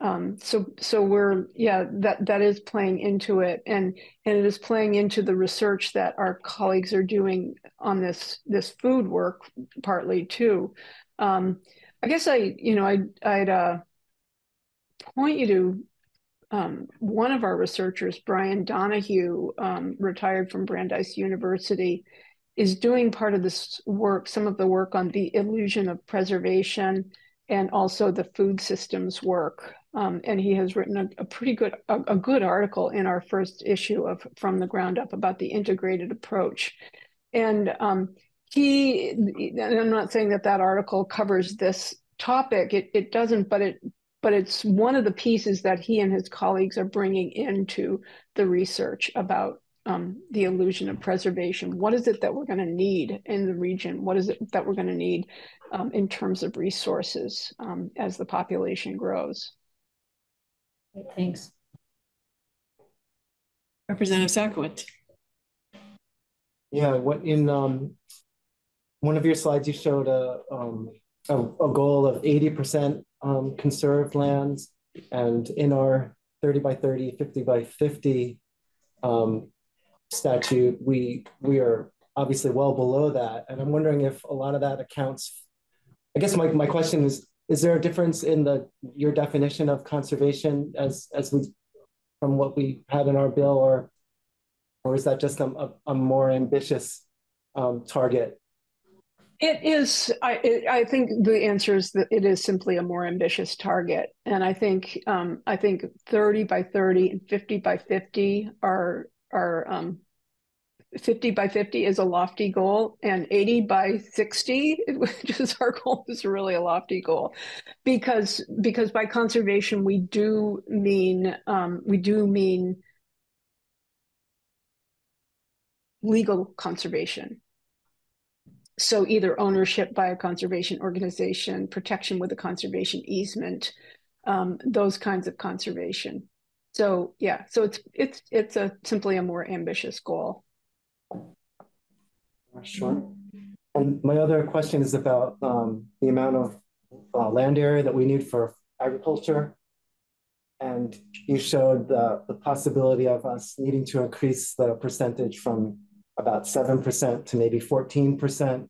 um, so so we're yeah that that is playing into it. And and it is playing into the research that our colleagues are doing on this this food work partly too. Um, i guess i you know i'd, I'd uh, point you to um, one of our researchers brian donahue um, retired from brandeis university is doing part of this work some of the work on the illusion of preservation and also the food systems work um, and he has written a, a pretty good a, a, good article in our first issue of From the Ground Up about the integrated approach. And um, he, and I'm not saying that that article covers this topic. It it doesn't, but it but it's one of the pieces that he and his colleagues are bringing into the research about um, the illusion of preservation. What is it that we're going to need in the region? What is it that we're going to need um, in terms of resources um, as the population grows? Thanks. Representative Satcowitz. Yeah, what in um, one of your slides, you showed a um, a, a goal of 80% um, conserved lands. And in our 30 by 30, 50 by 50 um, statute, we we are obviously well below that. And I'm wondering if a lot of that accounts, I guess my, my question is, is there a difference in the your definition of conservation as as we from what we had in our bill or or is that just a, a, a more ambitious um, target? It is I, it, I think the answer is that it is simply a more ambitious target. And i think um, i think 30 by 30 and 50 by 50 are are um, 50 by 50 is a lofty goal and 80 by 60 which is our goal is really a lofty goal. Because because by conservation we do mean um, we do mean legal conservation. So either ownership by a conservation organization protection with a conservation easement um, those kinds of conservation. So yeah so it's it's it's a simply a more ambitious goal Sure. And my other question is about um, the amount of uh, land area that we need for agriculture. And you showed the, the possibility of us needing to increase the percentage from about 7% to maybe 14%,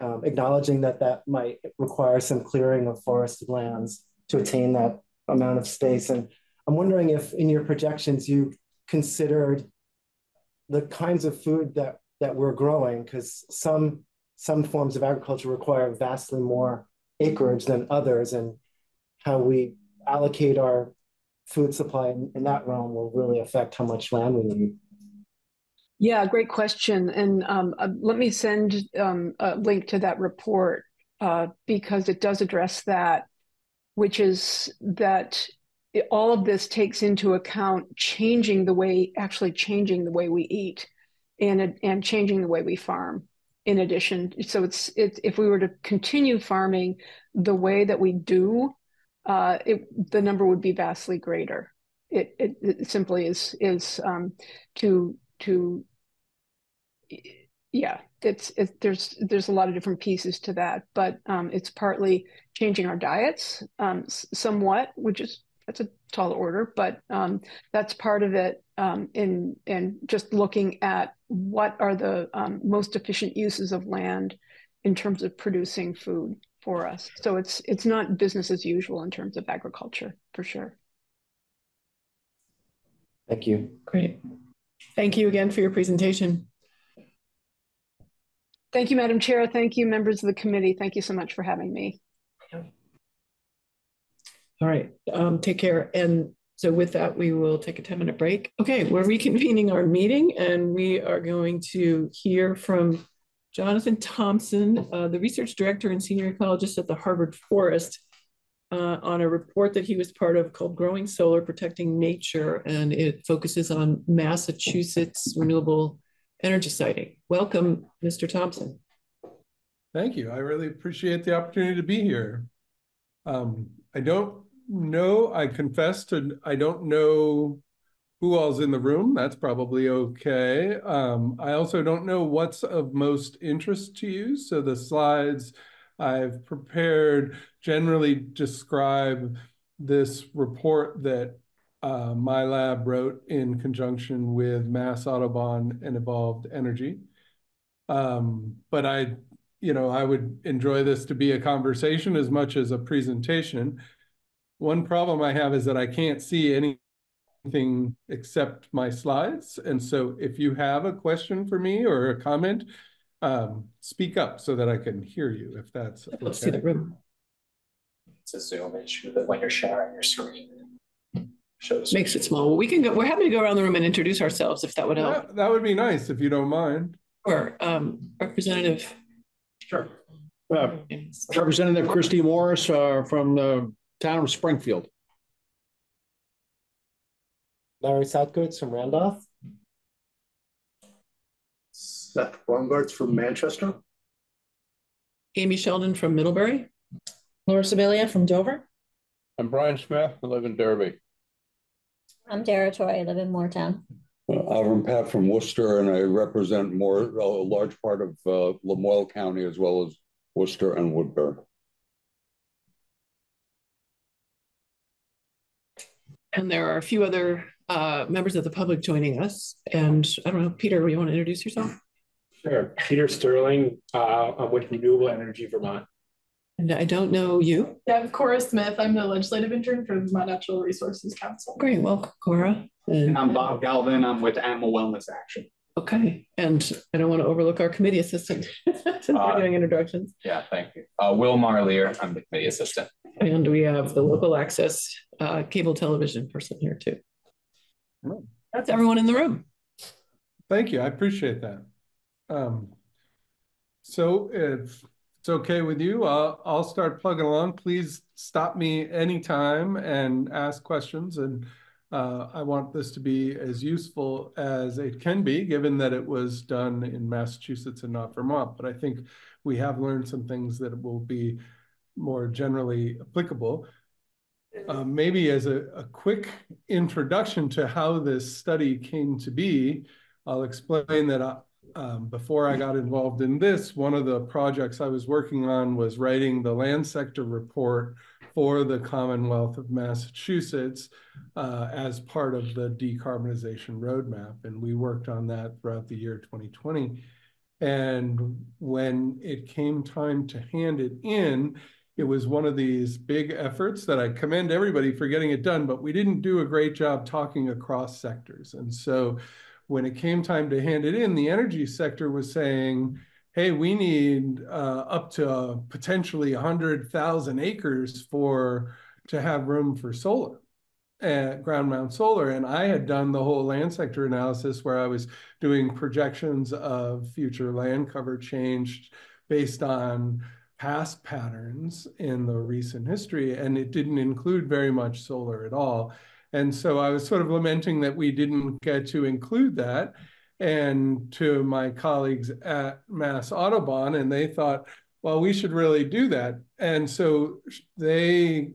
um, acknowledging that that might require some clearing of forested lands to attain that amount of space. And I'm wondering if in your projections you considered the kinds of food that that we're growing because some some forms of agriculture require vastly more acreage than others and how we allocate our food supply in, in that realm will really affect how much land we need. Yeah great question and um, uh, let me send um, a link to that report uh, because it does address that which is that it, all of this takes into account changing the way actually changing the way we eat and and changing the way we farm in addition. So it's it's if we were to continue farming the way that we do uh, it, the number would be vastly greater. It, it, it simply is is um, to to yeah it's it, there's there's a lot of different pieces to that but um, it's partly changing our diets um, somewhat which is that's a tall order but um, that's part of it um, in in just looking at what are the um, most efficient uses of land in terms of producing food for us. So it's it's not business as usual in terms of agriculture for sure. Thank you. Great. Thank you again for your presentation. Thank you, Madam Chair. Thank you, members of the committee. Thank you so much for having me. All right, um, take care. And so with that, we will take a 10 minute break. Okay, we're reconvening our meeting and we are going to hear from Jonathan Thompson, uh, the research director and senior ecologist at the Harvard Forest uh, on a report that he was part of called Growing Solar, Protecting Nature, and it focuses on Massachusetts renewable energy siting. Welcome, Mr. Thompson. Thank you. I really appreciate the opportunity to be here. Um, I don't no, I confess to I don't know who all's in the room. That's probably okay. Um, I also don't know what's of most interest to you. So the slides I've prepared generally describe this report that uh, my lab wrote in conjunction with Mass Audubon and Evolved Energy. Um, but I, you know, I would enjoy this to be a conversation as much as a presentation. One problem I have is that I can't see anything except my slides. And so if you have a question for me or a comment, um, speak up so that I can hear you if that's okay. Let's see the room. It's a Zoom issue that when you're sharing your screen, shows makes it small. We can go. We're happy to go around the room and introduce ourselves if that would help. That, that would be nice if you don't mind. Or um, Representative. Sure. Uh, Representative Kristi Morris uh, from the town of Springfield. Larry Satcowitz from Randolph. Seth Bongartz from Manchester. Amy Sheldon from Middlebury. Laura Sibilia from Dover. I'm Brian Smith. I live in Derby. I'm Dara Torre. I live in Moretown. Uh, Avram Patt from Worcester, and I represent more a large part of uh, Lamoille County as well as Worcester and Woodbury. And there are a few other uh, members of the public joining us. And I don't know, Peter, you want to introduce yourself? Sure. Peter Sterling. Uh, I'm with Renewable Energy Vermont. And I don't know you. Yeah, Cora Smith. I'm the legislative intern for the Vermont Natural Resources Council. Great. Welcome, Cora. And, and I'm Bob Galvin. I'm with Animal Wellness Action. Okay. And I don't want to overlook our committee assistant since uh, we're doing introductions. Yeah, thank you. Uh, Will Marlier. I'm the committee assistant. And we have the local access uh, cable television person here too. That's everyone in the room. Thank you. I appreciate that. Um, so if it's okay with you, I'll, I'll start plugging along. Please stop me anytime and ask questions. And uh, I want this to be as useful as it can be, given that it was done in Massachusetts and not Vermont. But I think we have learned some things that will be more generally applicable. Uh, maybe as a, a quick introduction to how this study came to be, I'll explain that I, um, before I got involved in this, one of the projects I was working on was writing the land sector report for the Commonwealth of Massachusetts uh, as part of the decarbonization roadmap. And we worked on that throughout the year 2020. And when it came time to hand it in, it was one of these big efforts that I commend everybody for getting it done, but we didn't do a great job talking across sectors. And so when it came time to hand it in, the energy sector was saying, hey, we need uh, up to uh, potentially 100,000 acres for to have room for solar uh, ground mount solar. And I had done the whole land sector analysis where I was doing projections of future land cover change based on past patterns in the recent history, and it didn't include very much solar at all. And so I was sort of lamenting that we didn't get to include that. And to my colleagues at Mass Audubon, and they thought, well, we should really do that. And so they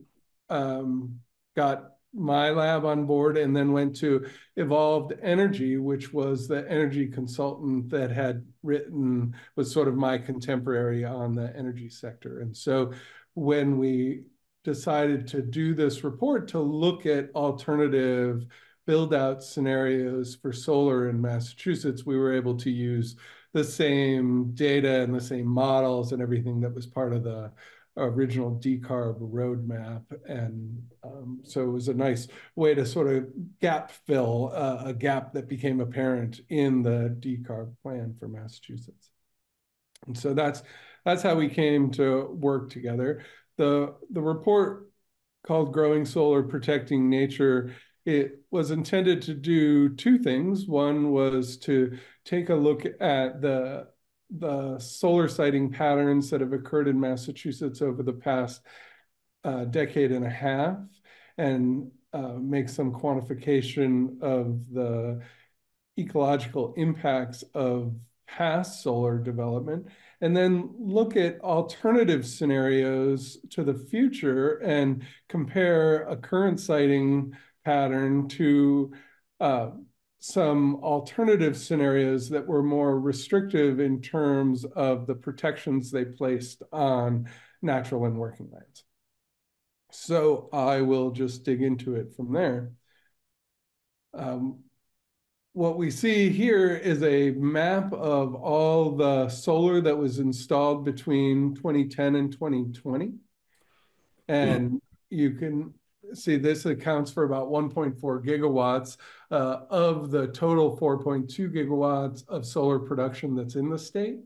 um, got my lab on board and then went to Evolved Energy, which was the energy consultant that had written, was sort of my contemporary on the energy sector. And so when we decided to do this report to look at alternative build out scenarios for solar in Massachusetts, we were able to use the same data and the same models and everything that was part of the original decarb roadmap. And um, so it was a nice way to sort of gap fill uh, a gap that became apparent in the decarb plan for Massachusetts. And so that's that's how we came to work together. The, the report called Growing Solar Protecting Nature it was intended to do two things. One was to take a look at the the solar siting patterns that have occurred in Massachusetts over the past uh, decade and a half and uh, make some quantification of the ecological impacts of past solar development, and then look at alternative scenarios to the future and compare a current siting pattern to uh, some alternative scenarios that were more restrictive in terms of the protections they placed on natural and working lands. So I will just dig into it from there. Um, what we see here is a map of all the solar that was installed between 2010 and 2020. And you can see this accounts for about 1.4 gigawatts uh, of the total 4.2 gigawatts of solar production that's in the state.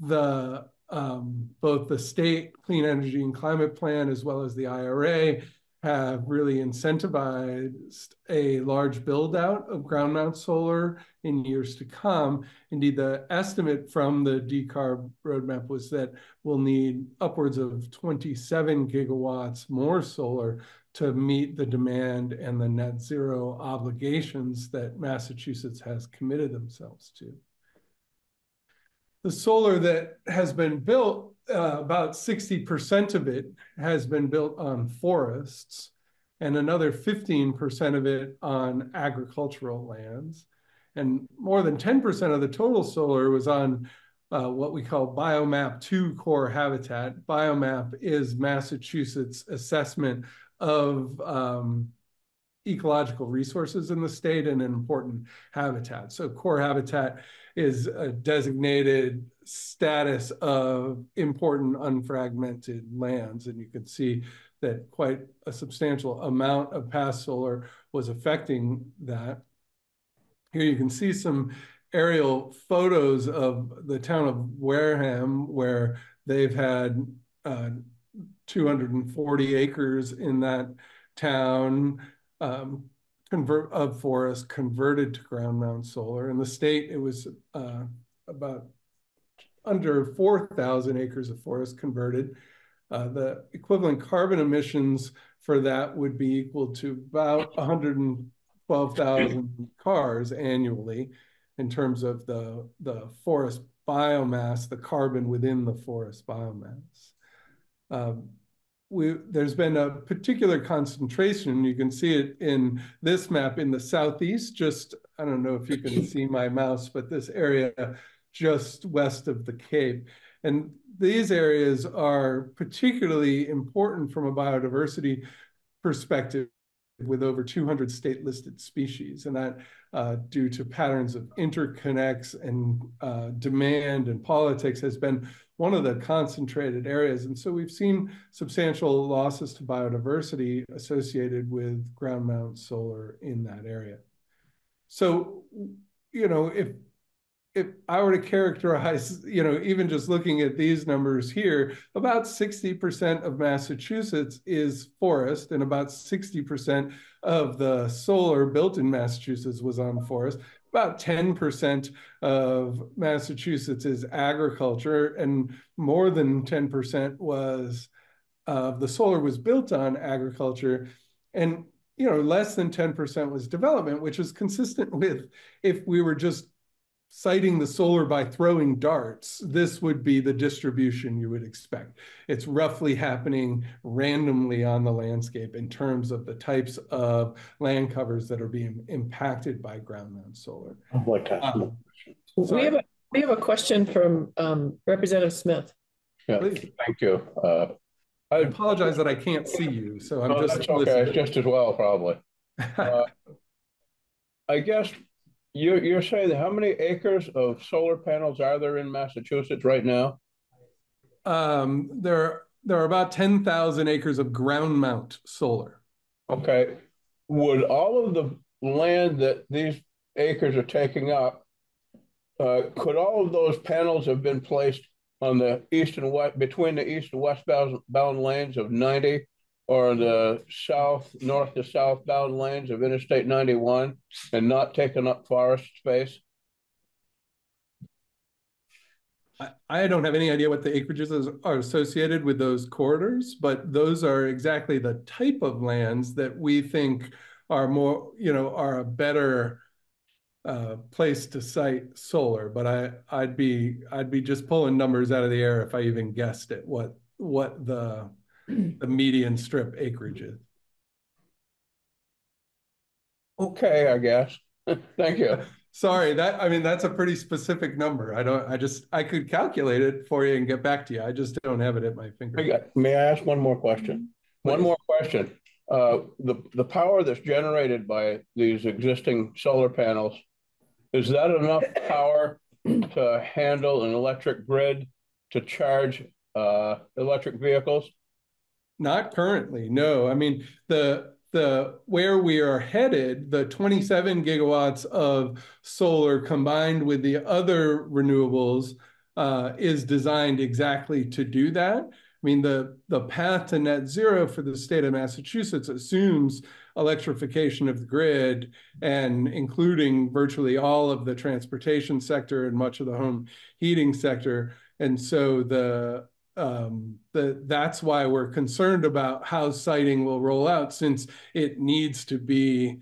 The um, both the state clean energy and climate plan as well as the IRA have really incentivized a large build out of ground mount solar in years to come. Indeed, the estimate from the decarb roadmap was that we'll need upwards of 27 gigawatts more solar to meet the demand and the net zero obligations that Massachusetts has committed themselves to. The solar that has been built uh, about 60% of it has been built on forests and another 15% of it on agricultural lands. And more than 10% of the total solar was on uh, what we call biomap 2 core habitat. Biomap is Massachusetts assessment of um, ecological resources in the state and an important habitat. So core habitat is a designated status of important unfragmented lands. And you can see that quite a substantial amount of past solar was affecting that. Here you can see some aerial photos of the town of Wareham, where they've had uh, 240 acres in that town. Um, convert of forest converted to ground mount solar. In the state, it was uh, about under 4,000 acres of forest converted. Uh, the equivalent carbon emissions for that would be equal to about 112,000 cars annually in terms of the, the forest biomass, the carbon within the forest biomass. Um, we, there's been a particular concentration. You can see it in this map in the southeast, just, I don't know if you can see my mouse, but this area just west of the Cape. And these areas are particularly important from a biodiversity perspective with over 200 state listed species and that uh, due to patterns of interconnects and uh, demand and politics has been one of the concentrated areas. And so we've seen substantial losses to biodiversity associated with ground mount solar in that area. So, you know, if if I were to characterize, you know, even just looking at these numbers here, about 60% of Massachusetts is forest, and about 60% of the solar built in Massachusetts was on forest. About 10% of Massachusetts is agriculture, and more than 10% was uh, the solar was built on agriculture. And you know, less than 10% was development, which is consistent with if we were just siting the solar by throwing darts, this would be the distribution you would expect. It's roughly happening randomly on the landscape in terms of the types of land covers that are being impacted by ground mount solar. Um, we have a we have a question from um, Representative Smith. Yeah, Please. thank you. Uh, I apologize that I can't see you, so I'm no, just that's okay. Just as well, probably. Uh, I guess you, you're saying how many acres of solar panels are there in Massachusetts right now? Um, there, there are about 10,000 acres of ground mount solar. Okay. Would all of the land that these acres are taking up, uh, could all of those panels have been placed on the east and west, between the east and westbound bound lanes of 90 or the south, north to southbound lanes of Interstate 91 and not taking up forest space? I, don't have any idea what the acreages are associated with those corridors, but those are exactly the type of lands that we think are more, you know, are a better uh, place to site solar. But I, I'd be, I'd be just pulling numbers out of the air if I even guessed at what, what the the median strip acreage is. Okay, I guess. Thank you. Sorry, that I mean that's a pretty specific number. I don't I just I could calculate it for you and get back to you. I just don't have it at my fingertips. May I ask one more question? Please. One more question. Uh, the the power that's generated by these existing solar panels is that enough power to handle an electric grid to charge uh, electric vehicles? Not currently, no. I mean, the the where we are headed, the 27 gigawatts of solar combined with the other renewables uh, is designed exactly to do that. I mean, the, the path to net zero for the state of Massachusetts assumes electrification of the grid and including virtually all of the transportation sector and much of the home heating sector. And so the um, that's why we're concerned about how siting will roll out since it needs to be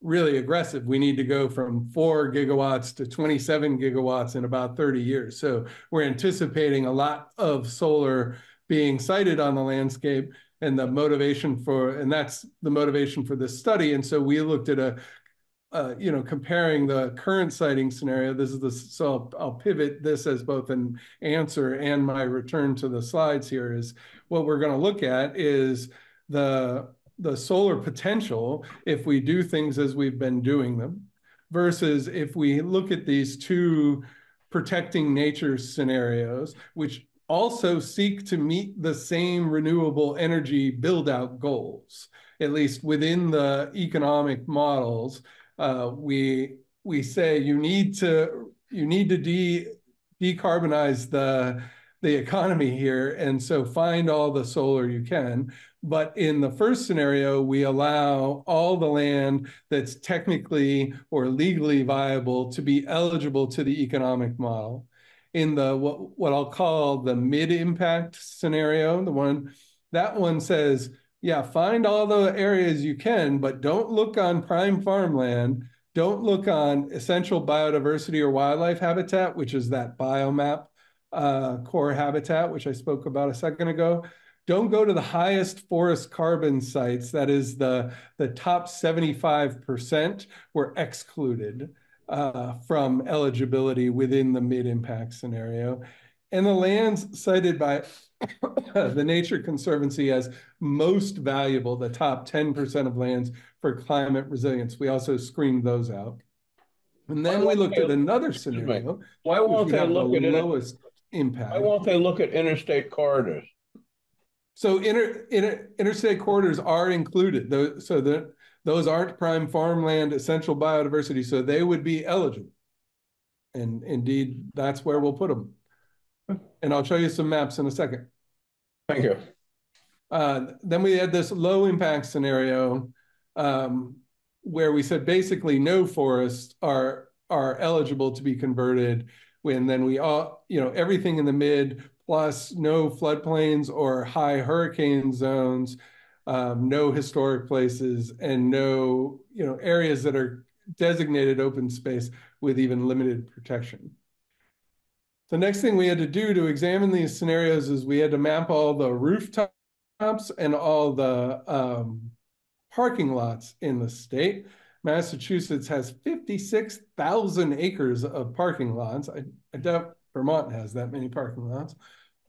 really aggressive. We need to go from four gigawatts to 27 gigawatts in about 30 years. So we're anticipating a lot of solar being sited on the landscape and the motivation for, and that's the motivation for this study. And so we looked at a uh, you know, comparing the current siting scenario, this is the, so I'll, I'll, pivot this as both an answer and my return to the slides here is what we're going to look at is the, the solar potential if we do things as we've been doing them versus if we look at these two protecting nature scenarios, which also seek to meet the same renewable energy build out goals, at least within the economic models uh, we we say you need to you need to de decarbonize the the economy here. And so find all the solar you can. But in the first scenario, we allow all the land that's technically or legally viable to be eligible to the economic model. In the what, what I'll call the mid-impact scenario, the one that one says, yeah, find all the areas you can, but don't look on prime farmland. Don't look on essential biodiversity or wildlife habitat, which is that biomap uh, core habitat, which I spoke about a second ago don't go to the highest forest carbon sites, that is the, the top 75% were excluded uh, from eligibility within the mid-impact scenario. And the lands cited by the Nature Conservancy as most valuable, the top 10% of lands for climate resilience. We also screened those out. And then we looked at another scenario. Why won't they look the at lowest impact? Why won't they look at interstate corridors? So inter, inter, interstate corridors are included, though, so that those aren't prime farmland essential biodiversity, so they would be eligible. And indeed, that's where we'll put them. And I'll show you some maps in a second. Thank you. Uh, then we had this low impact scenario um, where we said basically no forests are are eligible to be converted when then we all you know everything in the mid plus no floodplains or high hurricane zones, um, no historic places, and no you know areas that are designated open space with even limited protection. The next thing we had to do to examine these scenarios is we had to map all the rooftops and all the um, parking lots in the state. Massachusetts has 56,000 acres of parking lots. I, I doubt Vermont has that many parking lots,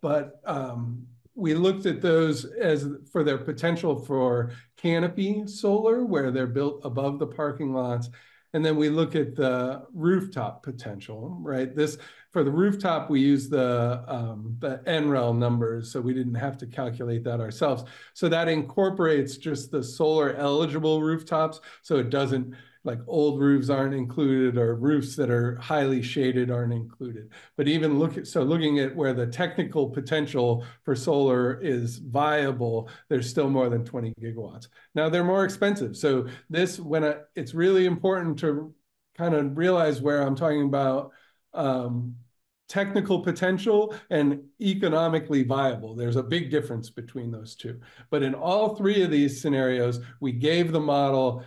but um, we looked at those as for their potential for canopy solar, where they're built above the parking lots. And then we look at the rooftop potential, right? This for the rooftop, we use the um, the NREL numbers, so we didn't have to calculate that ourselves. So that incorporates just the solar eligible rooftops, so it doesn't like old roofs aren't included or roofs that are highly shaded aren't included. But even look at, so looking at where the technical potential for solar is viable, there's still more than 20 gigawatts. Now they're more expensive. So this, when I, it's really important to kind of realize where I'm talking about um, technical potential and economically viable. There's a big difference between those two. But in all three of these scenarios, we gave the model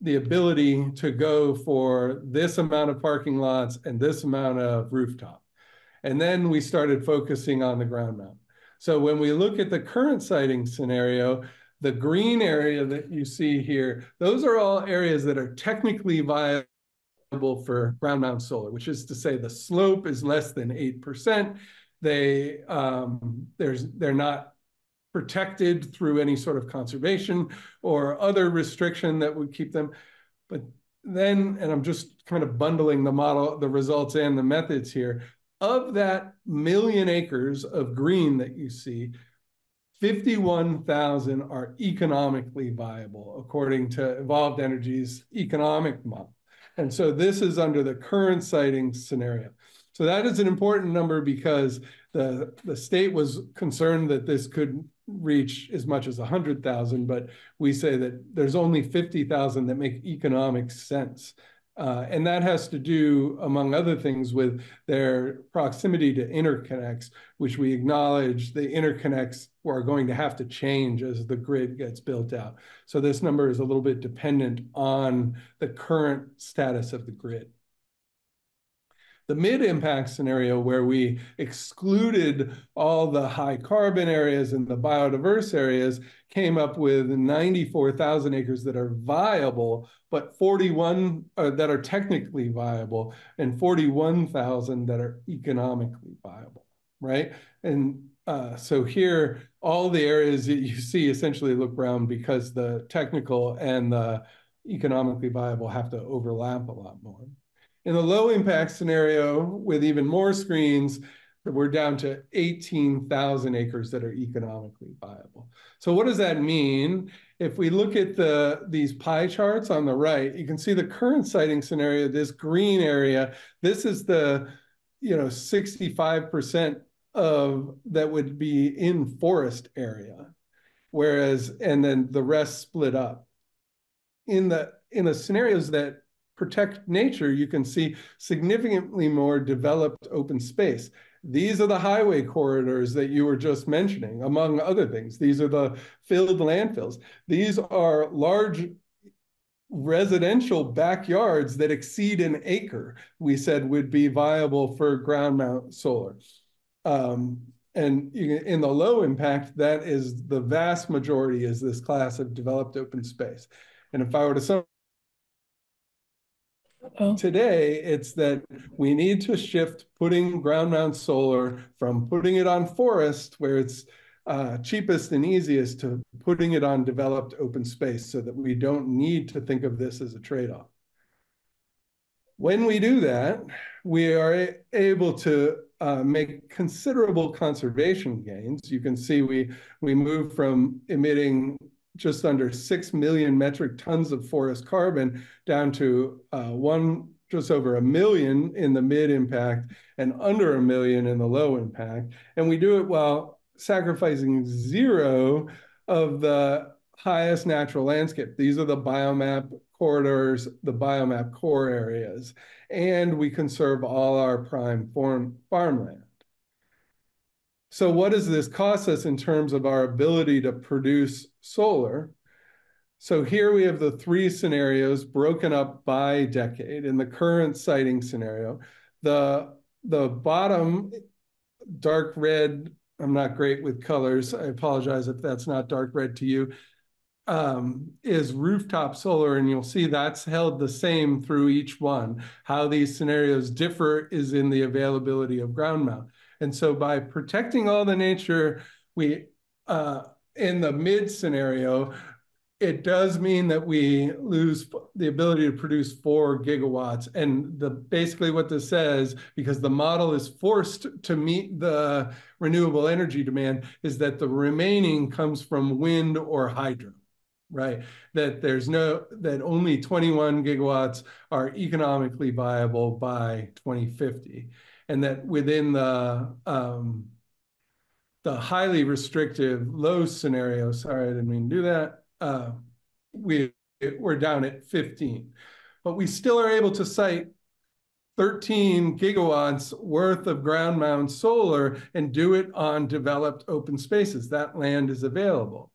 the ability to go for this amount of parking lots and this amount of rooftop. And then we started focusing on the ground mount. So when we look at the current siting scenario, the green area that you see here, those are all areas that are technically viable for ground mount solar, which is to say the slope is less than 8%. They, um, there's, they're not protected through any sort of conservation or other restriction that would keep them. But then, and I'm just kind of bundling the model, the results and the methods here, of that million acres of green that you see, 51,000 are economically viable according to Evolved Energy's economic model. And so this is under the current siting scenario. So that is an important number because the, the state was concerned that this could reach as much as 100,000, but we say that there's only 50,000 that make economic sense. Uh, and that has to do, among other things, with their proximity to interconnects, which we acknowledge the interconnects are going to have to change as the grid gets built out. So this number is a little bit dependent on the current status of the grid. The mid-impact scenario where we excluded all the high carbon areas and the biodiverse areas came up with 94,000 acres that are viable, but 41 uh, that are technically viable and 41,000 that are economically viable, right? And uh, so here, all the areas that you see essentially look brown because the technical and the economically viable have to overlap a lot more. In the low impact scenario with even more screens, we're down to 18,000 acres that are economically viable. So what does that mean? If we look at the these pie charts on the right, you can see the current siting scenario, this green area, this is the, you know, 65% of that would be in forest area. Whereas, and then the rest split up. In the in the scenarios that protect nature, you can see significantly more developed open space. These are the highway corridors that you were just mentioning, among other things. These are the filled landfills. These are large residential backyards that exceed an acre, we said would be viable for ground mount solar. Um, and in the low impact, that is the vast majority is this class of developed open space. And if I were to sum oh. today, it's that we need to shift putting ground mount solar from putting it on forest where it's uh, cheapest and easiest to putting it on developed open space so that we don't need to think of this as a trade-off. When we do that, we are able to uh, make considerable conservation gains. You can see we, we move from emitting just under 6 million metric tons of forest carbon down to uh, one, just over a million in the mid impact and under a million in the low impact. And we do it while sacrificing zero of the highest natural landscape. These are the biomap corridors, the biomap core areas, and we conserve all our prime farm, farmland. So what does this cost us in terms of our ability to produce solar? So here we have the three scenarios broken up by decade in the current siting scenario. The, the bottom dark red I'm not great with colors. I apologize if that's not dark red to you. Um, is rooftop solar, and you'll see that's held the same through each one. How these scenarios differ is in the availability of ground mount. And so by protecting all the nature, we uh, in the mid scenario, it does mean that we lose the ability to produce four gigawatts. And the basically what this says, because the model is forced to meet the renewable energy demand, is that the remaining comes from wind or hydro, right? That there's no, that only 21 gigawatts are economically viable by 2050. And that within the, um, the highly restrictive low scenario, sorry, I didn't mean to do that, uh, we, we're down at 15. But we still are able to site 13 gigawatts worth of ground mount solar and do it on developed open spaces. That land is available.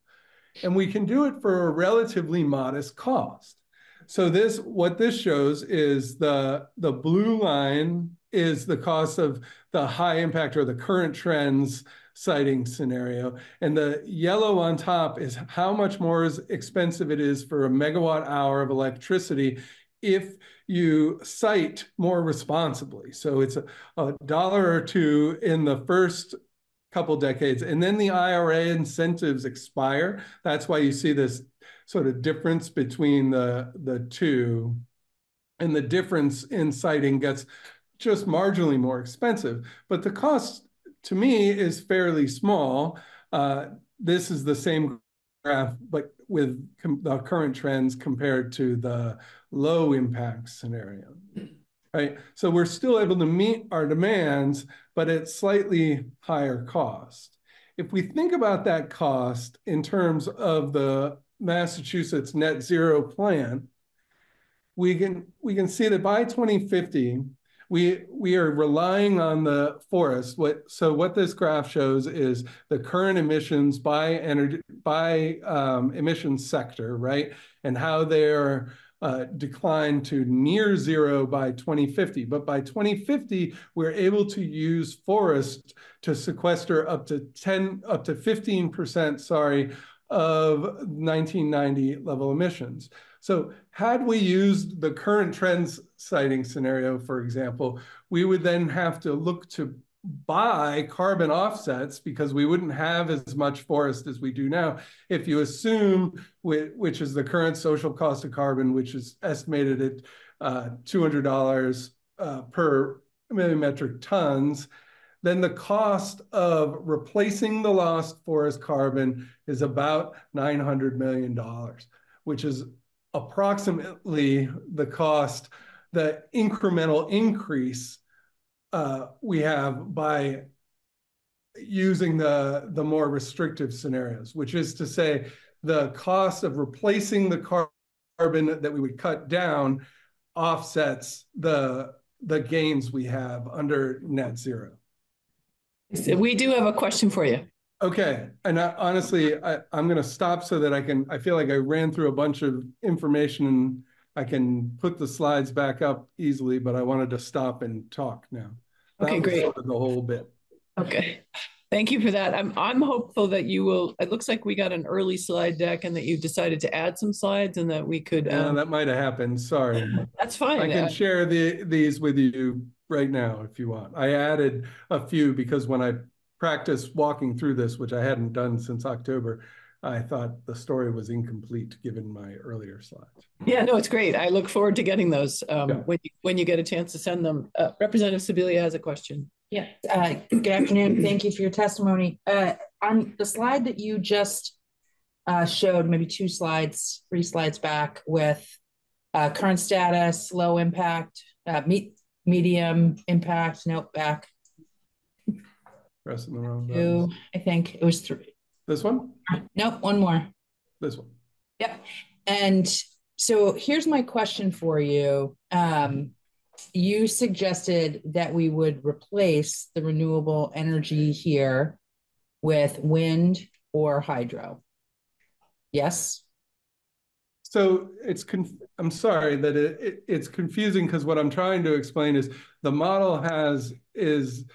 And we can do it for a relatively modest cost. So this, what this shows is the, the blue line is the cost of the high impact or the current trends siting scenario. And the yellow on top is how much more expensive it is for a megawatt hour of electricity if you site more responsibly. So it's a, a dollar or two in the first couple decades, and then the IRA incentives expire. That's why you see this sort of difference between the, the two. And the difference in siting gets just marginally more expensive, but the cost to me is fairly small. Uh, this is the same graph, but with the current trends compared to the low impact scenario, right? So we're still able to meet our demands, but at slightly higher cost. If we think about that cost in terms of the Massachusetts net zero plan, we can, we can see that by 2050, we we are relying on the forest. What so what this graph shows is the current emissions by energy by um, emissions sector, right, and how they're uh, decline to near zero by 2050. But by 2050, we're able to use forest to sequester up to 10, up to 15%, sorry, of 1990 level emissions. So had we used the current trends siting scenario, for example, we would then have to look to buy carbon offsets because we wouldn't have as much forest as we do now. If you assume, which is the current social cost of carbon, which is estimated at uh, $200 uh, per million metric tons, then the cost of replacing the lost forest carbon is about $900 million, which is approximately the cost, the incremental increase uh, we have by using the, the more restrictive scenarios, which is to say the cost of replacing the carbon that we would cut down offsets the, the gains we have under net zero. We do have a question for you. Okay, and I, honestly, I, I'm going to stop so that I can. I feel like I ran through a bunch of information and I can put the slides back up easily, but I wanted to stop and talk now. That Okay, great. sort of the whole bit. Okay, thank you for that. I'm, I'm hopeful that you will, it looks like we got an early slide deck and that you decided to add some slides and that we could, Uh, um, that might have happened. Sorry. that's fine. I can Uh, share the these with you right now if you want. I added a few because when I practiced walking through this, which I hadn't done since October, I thought the story was incomplete given my earlier slides. Yeah, no, it's great. I look forward to getting those, um, Yeah. when, you when you get a chance to send them. Uh, Representative Sibilia has a question. Yeah, uh, good afternoon. Thank you for your testimony. Uh, on the slide that you just uh, showed, maybe two slides, three slides back with uh, current status, low impact, uh, me- medium impact, note back Pressing the wrong to, buttons. I think it was three. This one? Nope, one more. This one. Yep. And so here's my question for you. Um, you suggested that we would replace the renewable energy here with wind or hydro. Yes? So it's I'm sorry that it, it it's confusing because what I'm trying to explain is the model has is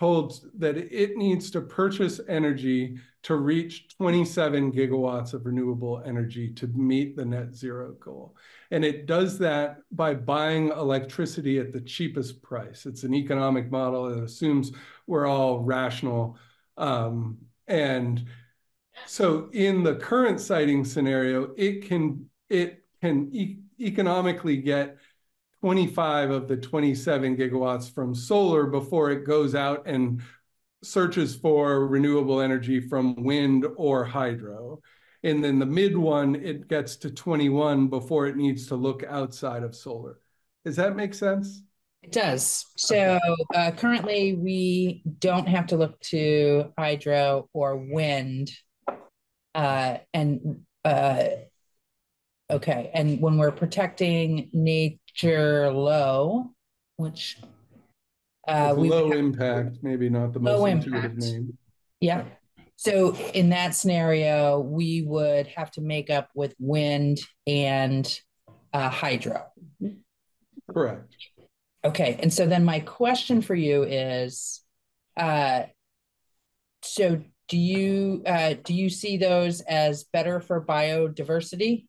told that it needs to purchase energy to reach 27 gigawatts of renewable energy to meet the net zero goal. And it does that by buying electricity at the cheapest price. It's an economic model that assumes we're all rational. Um, and so in the current siting scenario, it can it can e economically get 25 of the 27 gigawatts from solar before it goes out and searches for renewable energy from wind or hydro. And then the mid one, it gets to 21 before it needs to look outside of solar. Does that make sense? It does. So uh, currently, we don't have to look to hydro or wind. Uh, and uh, okay, and when we're protecting nature low, which uh, we low impact, maybe not the most intuitive name. yeah. So in that scenario, we would have to make up with wind and uh, hydro. Correct. Okay, and so then my question for you is, uh, so do you uh, do you see those as better for biodiversity?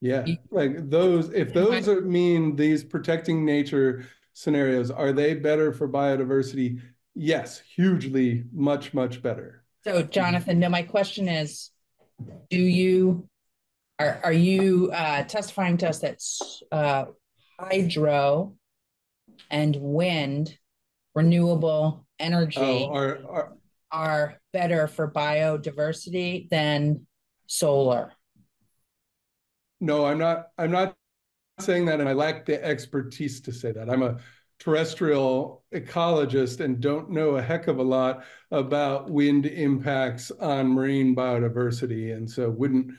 Yeah, like those, if those are mean these protecting nature scenarios, are they better for biodiversity? Yes, hugely, much, much better. So Jonathan, no, my question is, do you are are you uh, testifying to us that uh, hydro and wind, renewable energy, Oh, are, are, are better for biodiversity than solar? No, I'm not, I'm not saying that, and I lack the expertise to say that. I'm a terrestrial ecologist and don't know a heck of a lot about wind impacts on marine biodiversity, and so wouldn't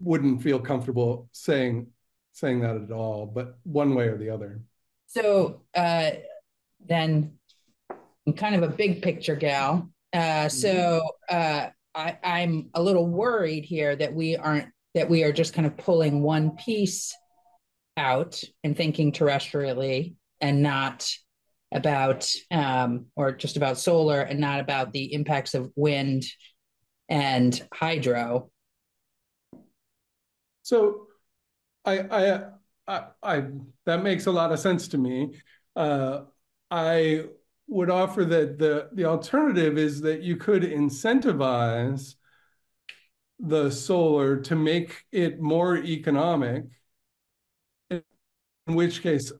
wouldn't feel comfortable saying saying that at all, but one way or the other. So uh, then I'm kind of a big picture gal. Uh, so uh, I, I'm a little worried here that we aren't that we are just kind of pulling one piece out and thinking terrestrially and not about um, or just about solar and not about the impacts of wind and hydro. So I, I, I, I, that makes a lot of sense to me. Uh, I would offer that the, the alternative is that you could incentivize the solar to make it more economic. In which case,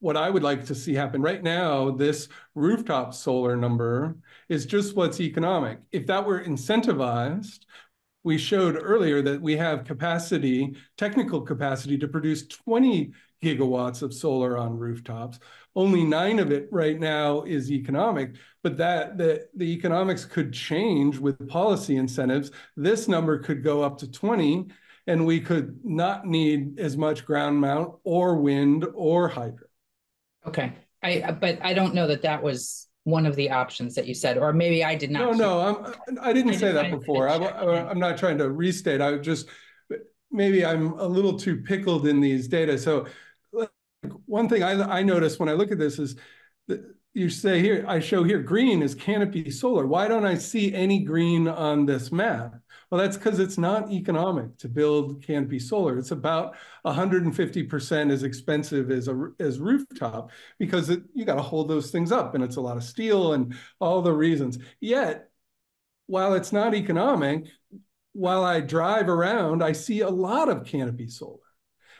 what I would like to see happen right now, this rooftop solar number is just what's economic. If that were incentivized, we showed earlier that we have capacity, technical capacity to produce 20 gigawatts of solar on rooftops. Only nine of it right now is economic, but that the, the economics could change with policy incentives. This number could go up to 20 and we could not need as much ground mount or wind or hydro. Okay, I, but I don't know that that was one of the options that you said, or maybe I did not. No, no, I'm, I didn't I say didn't- that before. I, I'm not trying to restate. I just, maybe I'm a little too pickled in these data. So one thing I, I noticed when I look at this is that you say here, I show here, green is canopy solar. Why don't I see any green on this map? Well, that's because it's not economic to build canopy solar. It's about 150% as expensive as a as rooftop because it, you got to hold those things up and it's a lot of steel and all the reasons. Yet, while it's not economic, while I drive around, I see a lot of canopy solar.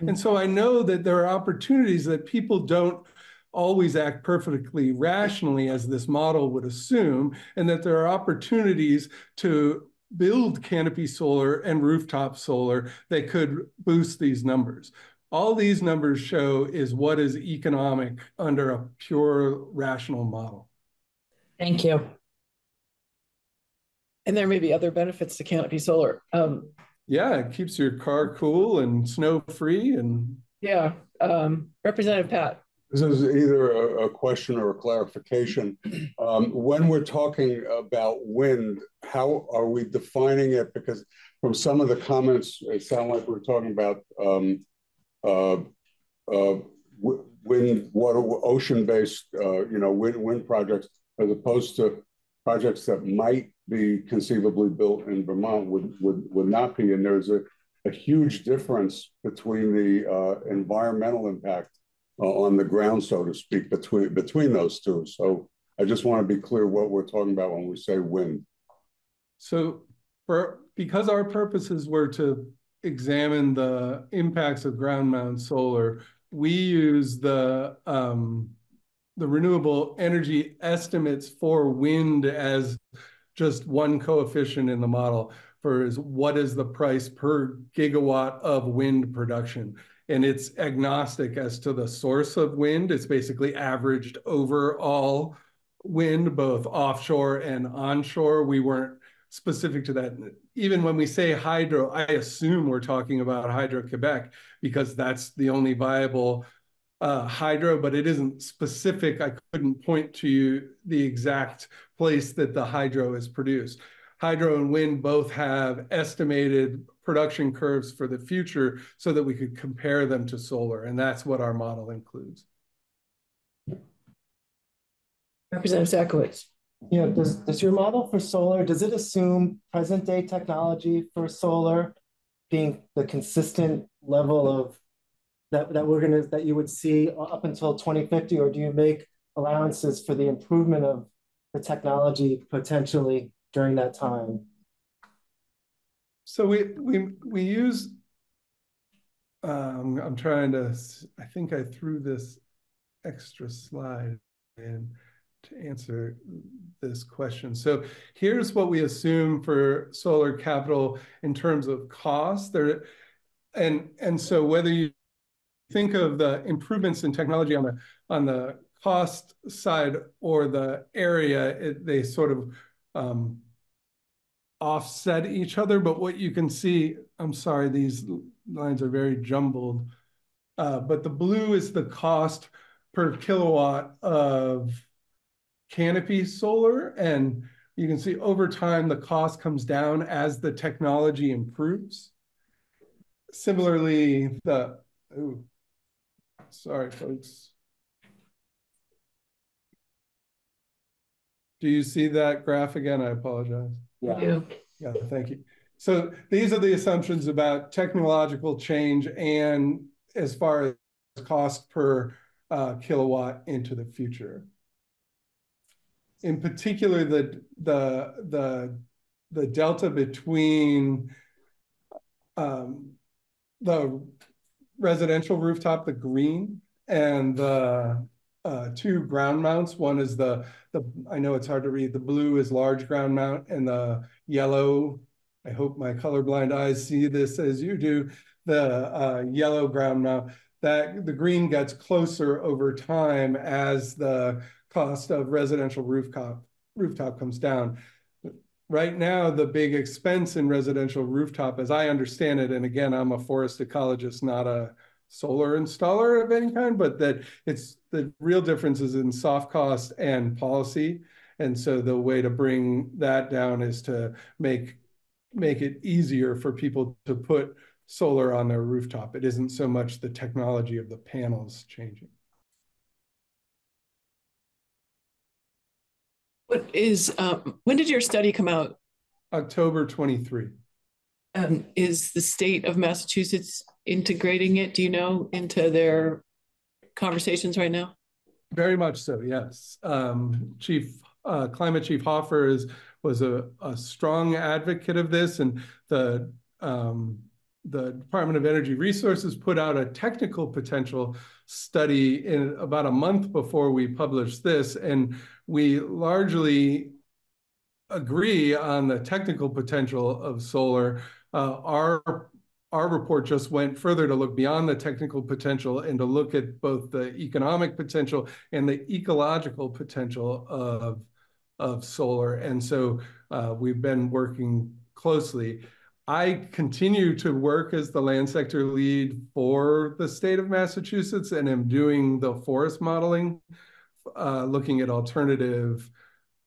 And so I know that there are opportunities that people don't always act perfectly rationally as this model would assume, and that there are opportunities to build canopy solar and rooftop solar that could boost these numbers. All these numbers show is what is economic under a pure rational model. Thank you. And there may be other benefits to canopy solar. Um, Yeah, it keeps your car cool and snow free and yeah, um, Representative Patt. This is either a, a question or a clarification. Um, when we're talking about wind, how are we defining it? Because from some of the comments, it sounded like we're talking about um, uh, uh, wind, water, ocean-based, uh, you know, wind, wind projects, as opposed to projects that might be conceivably built in Vermont would would would not be. And there's a, a huge difference between the uh, environmental impact uh, on the ground, so to speak, between between those two. So I just want to be clear what we're talking about when we say wind. So for because our purposes were to examine the impacts of ground mount solar, we use the um, the renewable energy estimates for wind as just one coefficient in the model for is what is the price per gigawatt of wind production. And it's agnostic as to the source of wind. It's basically averaged over all wind, both offshore and onshore. We weren't specific to that. Even when we say hydro, I assume we're talking about Hydro-Quebec because that's the only viable uh, hydro, but it isn't specific. I couldn't point to you the exact place that the hydro is produced. Hydro and wind both have estimated production curves for the future so that we could compare them to solar, and that's what our model includes. Representative Satcowitz. Yeah, does, does your model for solar, does it assume present day technology for solar being the consistent level of that, that we're gonna, that you would see up until 2050, or do you make allowances for the improvement of the technology potentially during that time? So we we we use. Um, I'm trying to. I think I threw this extra slide in to answer this question. So here's what we assume for solar capital in terms of cost. There, and and so whether you think of the improvements in technology on the on the cost side or the area, it, they sort of um, offset each other. But what you can see, I'm sorry, these lines are very jumbled. Uh, but the blue is the cost per kilowatt of canopy solar. And you can see over time, the cost comes down as the technology improves. Similarly, the, ooh, sorry, folks. Do you see that graph again? I apologize. Yeah. Yeah, thank you. So these are the assumptions about technological change and as far as cost per uh, kilowatt into the future. In particular, the the the the delta between um, the residential rooftop, the green, and the uh, two ground mounts. One is the, the, I know it's hard to read, the blue is large ground mount and the yellow I hope my colorblind eyes see this as you do, the uh, yellow ground mount, that the green gets closer over time as the cost of residential rooftop rooftop comes down. Right now, the big expense in residential rooftop, as I understand it, and again, I'm a forest ecologist, not a solar installer of any kind, but that it's the real difference is in soft cost and policy. And so the way to bring that down is to make make it easier for people to put solar on their rooftop. It isn't so much the technology of the panels changing. What is, um, when did your study come out? October 23. Um, is the state of Massachusetts integrating it, do you know, into their conversations right now? Very much so, yes. Um, Chief uh, Climate Chief Hoffer is was a, a strong advocate of this, and the um, the Department of Energy Resources put out a technical potential study in about a month before we published this, and we largely agree on the technical potential of solar. Uh, our our report just went further to look beyond the technical potential and to look at both the economic potential and the ecological potential of of solar. And so uh, we've been working closely. I continue to work as the land sector lead for the state of Massachusetts and am doing the forest modeling, uh, looking at alternative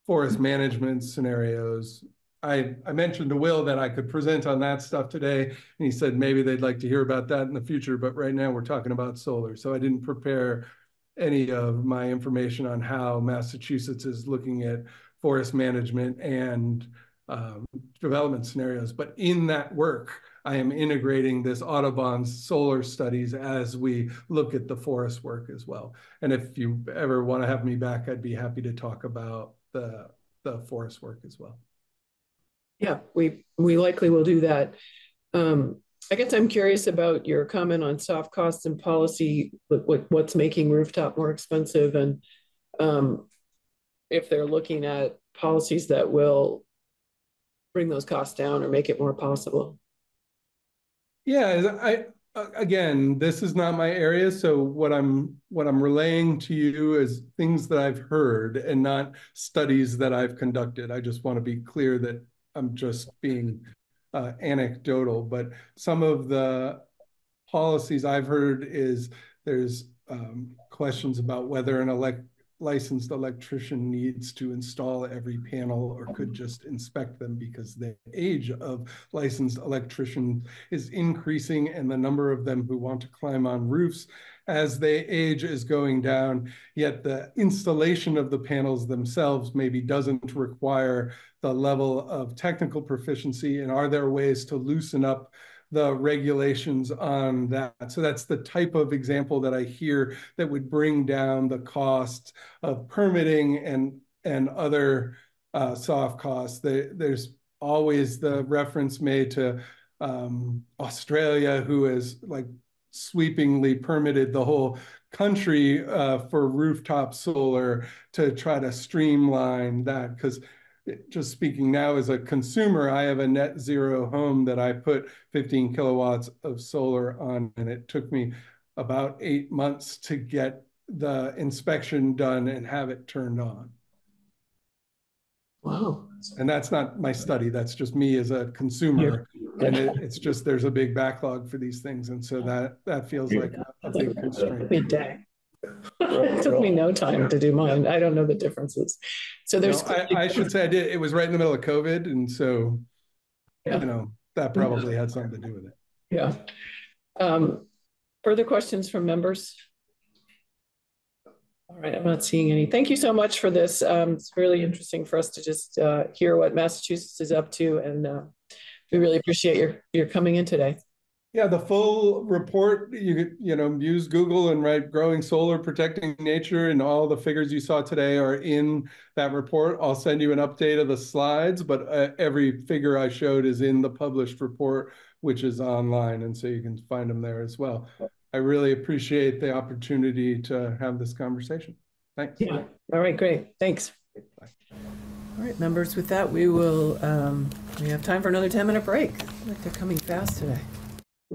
forest management scenarios. I, I mentioned to Will that I could present on that stuff today, and he said maybe they'd like to hear about that in the future, but right now we're talking about solar. So I didn't prepare any of my information on how Massachusetts is looking at forest management and um, development scenarios. But in that work, I am integrating this Audubon's solar studies as we look at the forest work as well. And if you ever want to have me back, I'd be happy to talk about the, the forest work as well. Yeah, we we likely will do that. Um, I guess I'm curious about your comment on soft costs and policy, what, what's making rooftop more expensive and um, if they're looking at policies that will bring those costs down or make it more possible. Yeah, I again, this is not my area, so what I'm what I'm relaying to you is things that I've heard and not studies that I've conducted. I just want to be clear that I'm just being uh, anecdotal, but some of the policies I've heard is there's um, questions about whether an elect licensed electrician needs to install every panel or could just inspect them because the age of licensed electricians is increasing and the number of them who want to climb on roofs as they age is going down, yet the installation of the panels themselves maybe doesn't require the level of technical proficiency. And are there ways to loosen up the regulations on that. So that's the type of example that I hear that would bring down the cost of permitting and and other uh, soft costs. there's always the reference made to um, Australia, who has like sweepingly permitted the whole country uh, for rooftop solar to try to streamline that because just speaking now as a consumer, I have a net zero home that I put 15 kilowatts of solar on, and it took me about eight months to get the inspection done and have it turned on. Wow. And that's not my study. That's just me as a consumer. Yeah. And it, it's just there's a big backlog for these things. And so that that feels like a, a big constraint. Big day it took me no time to do mine. I don't know the differences. So there's. No, I, I, should say I did. It was right in the middle of COVID, and so yeah. you know that probably had something to do with it. Yeah. Um, further questions from members? All right, I'm not seeing any. Thank you so much for this. Um, it's really interesting for us to just uh, hear what Massachusetts is up to, and uh, we really appreciate your your coming in today. Yeah, the full report, you you know, use Google and write growing solar protecting nature and all the figures you saw today are in that report. I'll send you an update of the slides, but uh, every figure I showed is in the published report, which is online. And so you can find them there as well. I really appreciate the opportunity to have this conversation. Thanks. Yeah. All right, great. Thanks. Bye. All right, members, with that, we will um, We have time for another 10 minute break. Like they're coming fast today.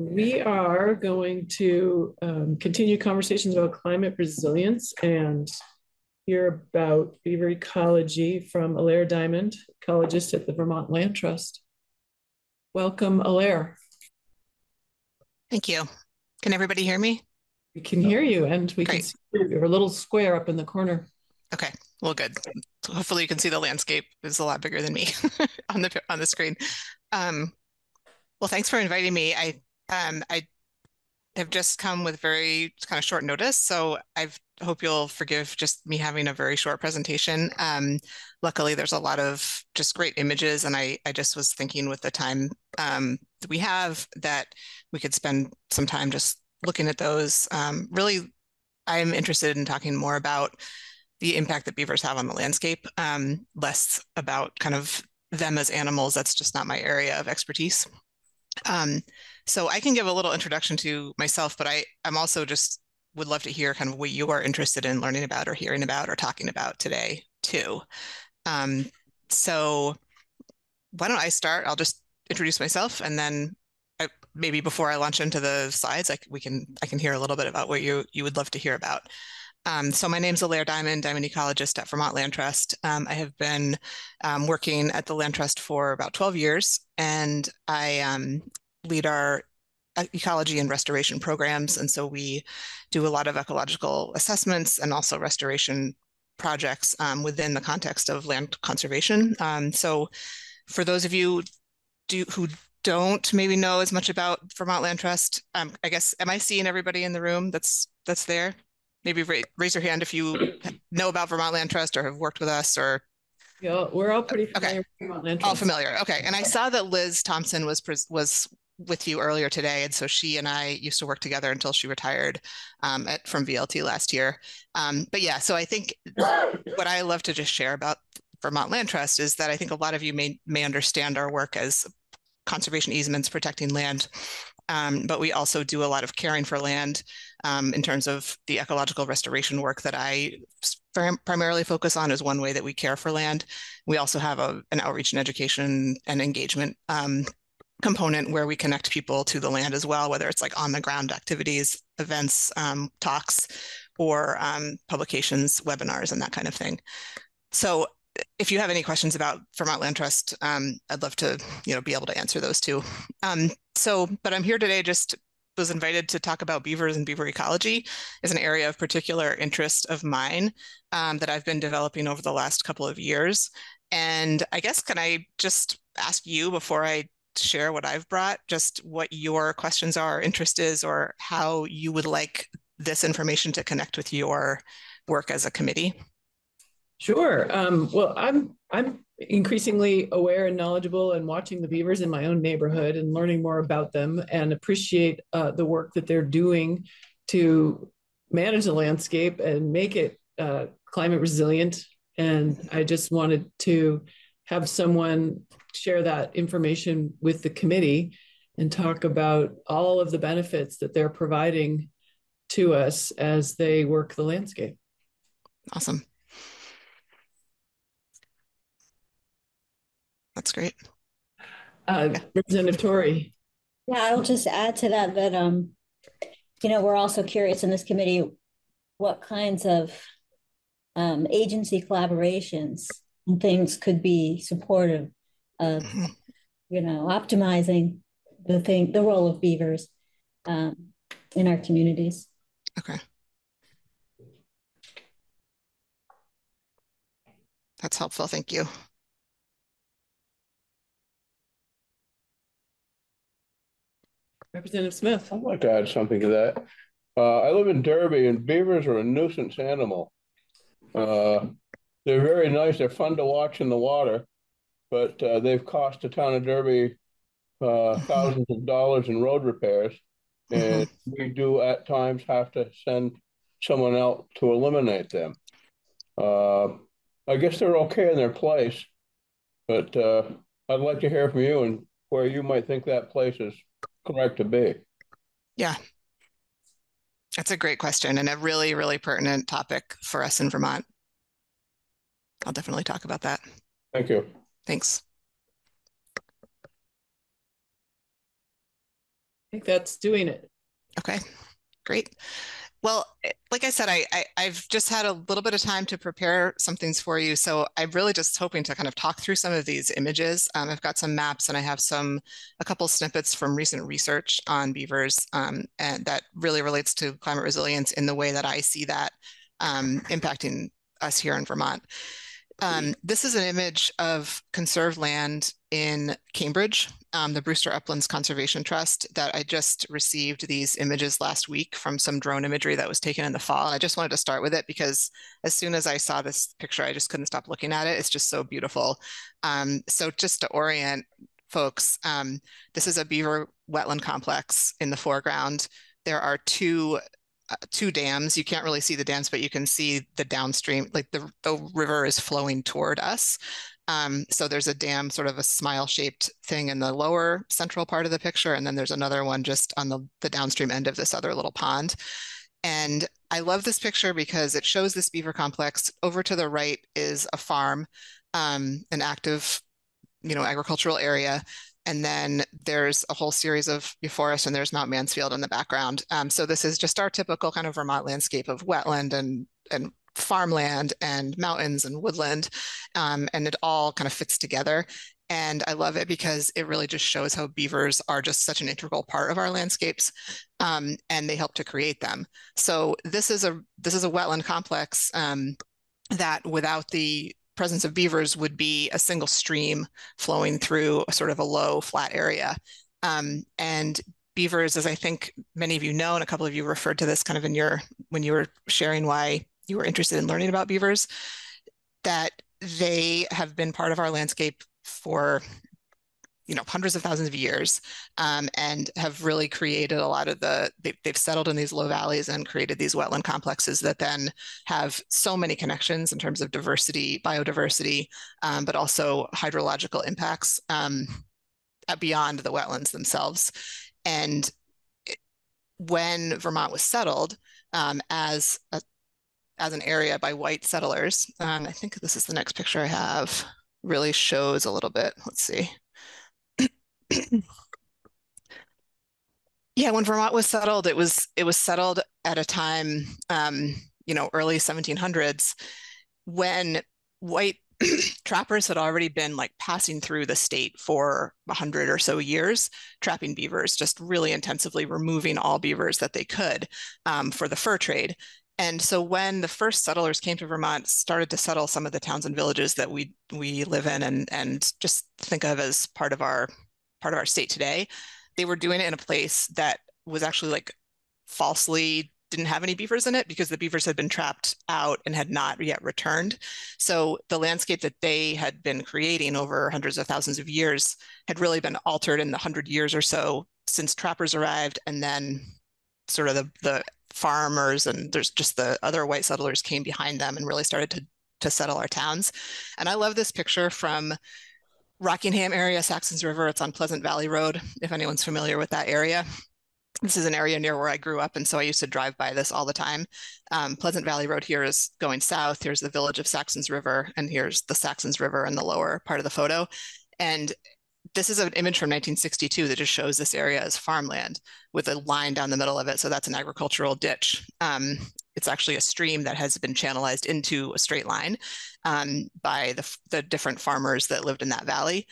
We are going to um, continue conversations about climate resilience and hear about beaver ecology from Allaire Diamond, ecologist at the Vermont Land Trust. Welcome, Allaire. Thank you. Can everybody hear me? We can hear you and we Great. can see your little square up in the corner. Okay, well, good. So hopefully you can see the landscape is a lot bigger than me on the on the screen. Um, well, thanks for inviting me. I um I have just come with very kind of short notice, so I hope you'll forgive just me having a very short presentation. Um, luckily, there's a lot of just great images, and I I just was thinking with the time um, that we have that we could spend some time just looking at those. Um, really, I'm interested in talking more about the impact that beavers have on the landscape, um, less about kind of them as animals. That's just not my area of expertise. Um, so I can give a little introduction to myself, but I, I'm also just would love to hear kind of what you are interested in learning about or hearing about or talking about today too. Um, so why don't I start? I'll just introduce myself and then I, maybe before I launch into the slides, like we can I can hear a little bit about what you you would love to hear about. Um, so my name's Allaire Diamond. I'm an ecologist at Vermont Land Trust. Um, I have been um, working at the Land Trust for about 12 years, and I um, lead our ecology and restoration programs. And so we do a lot of ecological assessments and also restoration projects um, within the context of land conservation. Um, so for those of you do, who don't maybe know as much about Vermont Land Trust, I guess, am I seeing everybody in the room that's that's there? maybe ra raise your hand if you know about Vermont Land Trust or have worked with us or. Yeah, we're all pretty familiar okay. All familiar. Okay. And I saw that Liz Thompson was was with you earlier today. And so she and I used to work together until she retired um, at, from VLT last year. Um, but yeah, so I think what I love to just share about Vermont Land Trust is that I think a lot of you may, may understand our work as conservation easements, protecting land. Um, but we also do a lot of caring for land um, in terms of the ecological restoration work that I primarily focus on is one way that we care for land. We also have a, an outreach and education and engagement um, component where we connect people to the land as well, whether it's like on the ground activities, events, um, talks, or um, publications, webinars, and that kind of thing. So if you have any questions about Vermont Land Trust, um, I'd love to, you know, be able to answer those too. Um, so, but I'm here today just was invited to talk about beavers and beaver ecology is an area of particular interest of mine um, that I've been developing over the last couple of years. And I guess, can I just ask you before I share what I've brought, just what your questions are, interest is, or how you would like this information to connect with your work as a committee? Sure. Um, well, I'm I'm increasingly aware and knowledgeable and watching the beavers in my own neighborhood and learning more about them and appreciate uh, the work that they're doing to manage the landscape and make it uh, climate resilient. And I just wanted to have someone share that information with the committee and talk about all of the benefits that they're providing to us as they work the landscape. Awesome. That's great. Uh, Representative Torre. Yeah, I'll just add to that that um, you know, we're also curious in this committee what kinds of um, agency collaborations and things could be supportive of, mm-hmm. you know, optimizing the thing, the role of beavers um, in our communities. Okay. That's helpful. Thank you. Representative Smith. I'd like to add something to that. Uh, I live in Derby and beavers are a nuisance animal. Uh, they're very nice. They're fun to watch in the water, but uh, they've cost the town of Derby uh, thousands of dollars in road repairs. And we do at times have to send someone out to eliminate them. Uh, I guess they're okay in their place, but uh, I'd like to hear from you and where you might think that place is correct to be? Yeah. That's a great question and a really, really pertinent topic for us in Vermont. I'll definitely talk about that. Thank you. Thanks. I think that's doing it. Okay, great. Well, like I said, I, I have just had a little bit of time to prepare some things for you, so I'm really just hoping to kind of talk through some of these images. Um, I've got some maps and I have some a couple snippets from recent research on beavers, um, and that really relates to climate resilience in the way that I see that um, impacting us here in Vermont. Um, this is an image of conserved land in Cambridge, um, the Brewster Uplands Conservation Trust that I just received these images last week from some drone imagery that was taken in the fall. And I just wanted to start with it because as soon as I saw this picture, I just couldn't stop looking at it. It's just so beautiful. Um, so just to orient folks, um, this is a beaver wetland complex in the foreground. There are two two dams. You can't really see the dams, but you can see the downstream, like the, the river is flowing toward us. Um, so there's a dam, sort of a smile shaped thing in the lower central part of the picture. And then there's another one just on the, the downstream end of this other little pond. And I love this picture because it shows this beaver complex. Over to the right is a farm, um, an active, you know, agricultural area. And then there's a whole series of forest and there's Mount Mansfield in the background. Um, so this is just our typical kind of Vermont landscape of wetland and, and farmland and mountains and woodland. Um, and it all kind of fits together. And I love it because it really just shows how beavers are just such an integral part of our landscapes, um, and they help to create them. So this is a this is a wetland complex um, that, without the presence of beavers would be a single stream flowing through a sort of a low flat area. Um, and beavers, as I think many of you know, and a couple of you referred to this kind of in your, when you were sharing why you were interested in learning about beavers, that they have been part of our landscape for you know hundreds of thousands of years um, and have really created a lot of the they, have settled in these low valleys and created these wetland complexes that then have so many connections in terms of diversity biodiversity um, but also hydrological impacts um, beyond the wetlands themselves. And when vermont was settled um, as a, as an area by white settlers and i think this is the next picture i have really shows a little bit. Let's see yeah, when Vermont was settled, it was it was settled at a time, um, you know, early 1700s, when white trappers had already been like passing through the state for a hundred or so years, trapping beavers, just really intensively removing all beavers that they could um, for the fur trade. And so when the first settlers came to Vermont, started to settle some of the towns and villages that we we live in and and just think of as part of our part of our state today, they were doing it in a place that was actually like falsely didn't have any beavers in it because the beavers had been trapped out and had not yet returned. So the landscape that they had been creating over hundreds of thousands of years had really been altered in the hundred years or so since trappers arrived and then sort of the, the farmers and there's just the other white settlers came behind them and really started to to settle our towns. And I love this picture from Rockingham area, Saxons River. It's on Pleasant Valley Road, if anyone's familiar with that area. This is an area near where I grew up, and so I used to drive by this all the time. Um, Pleasant Valley Road here is going south. Here's the village of Saxons River, and here's the Saxons River in the lower part of the photo. And this is an image from 1962 that just shows this area as farmland with a line down the middle of it. So that's an agricultural ditch. Um, it's actually a stream that has been channelized into a straight line um, by the, the different farmers that lived in that valley.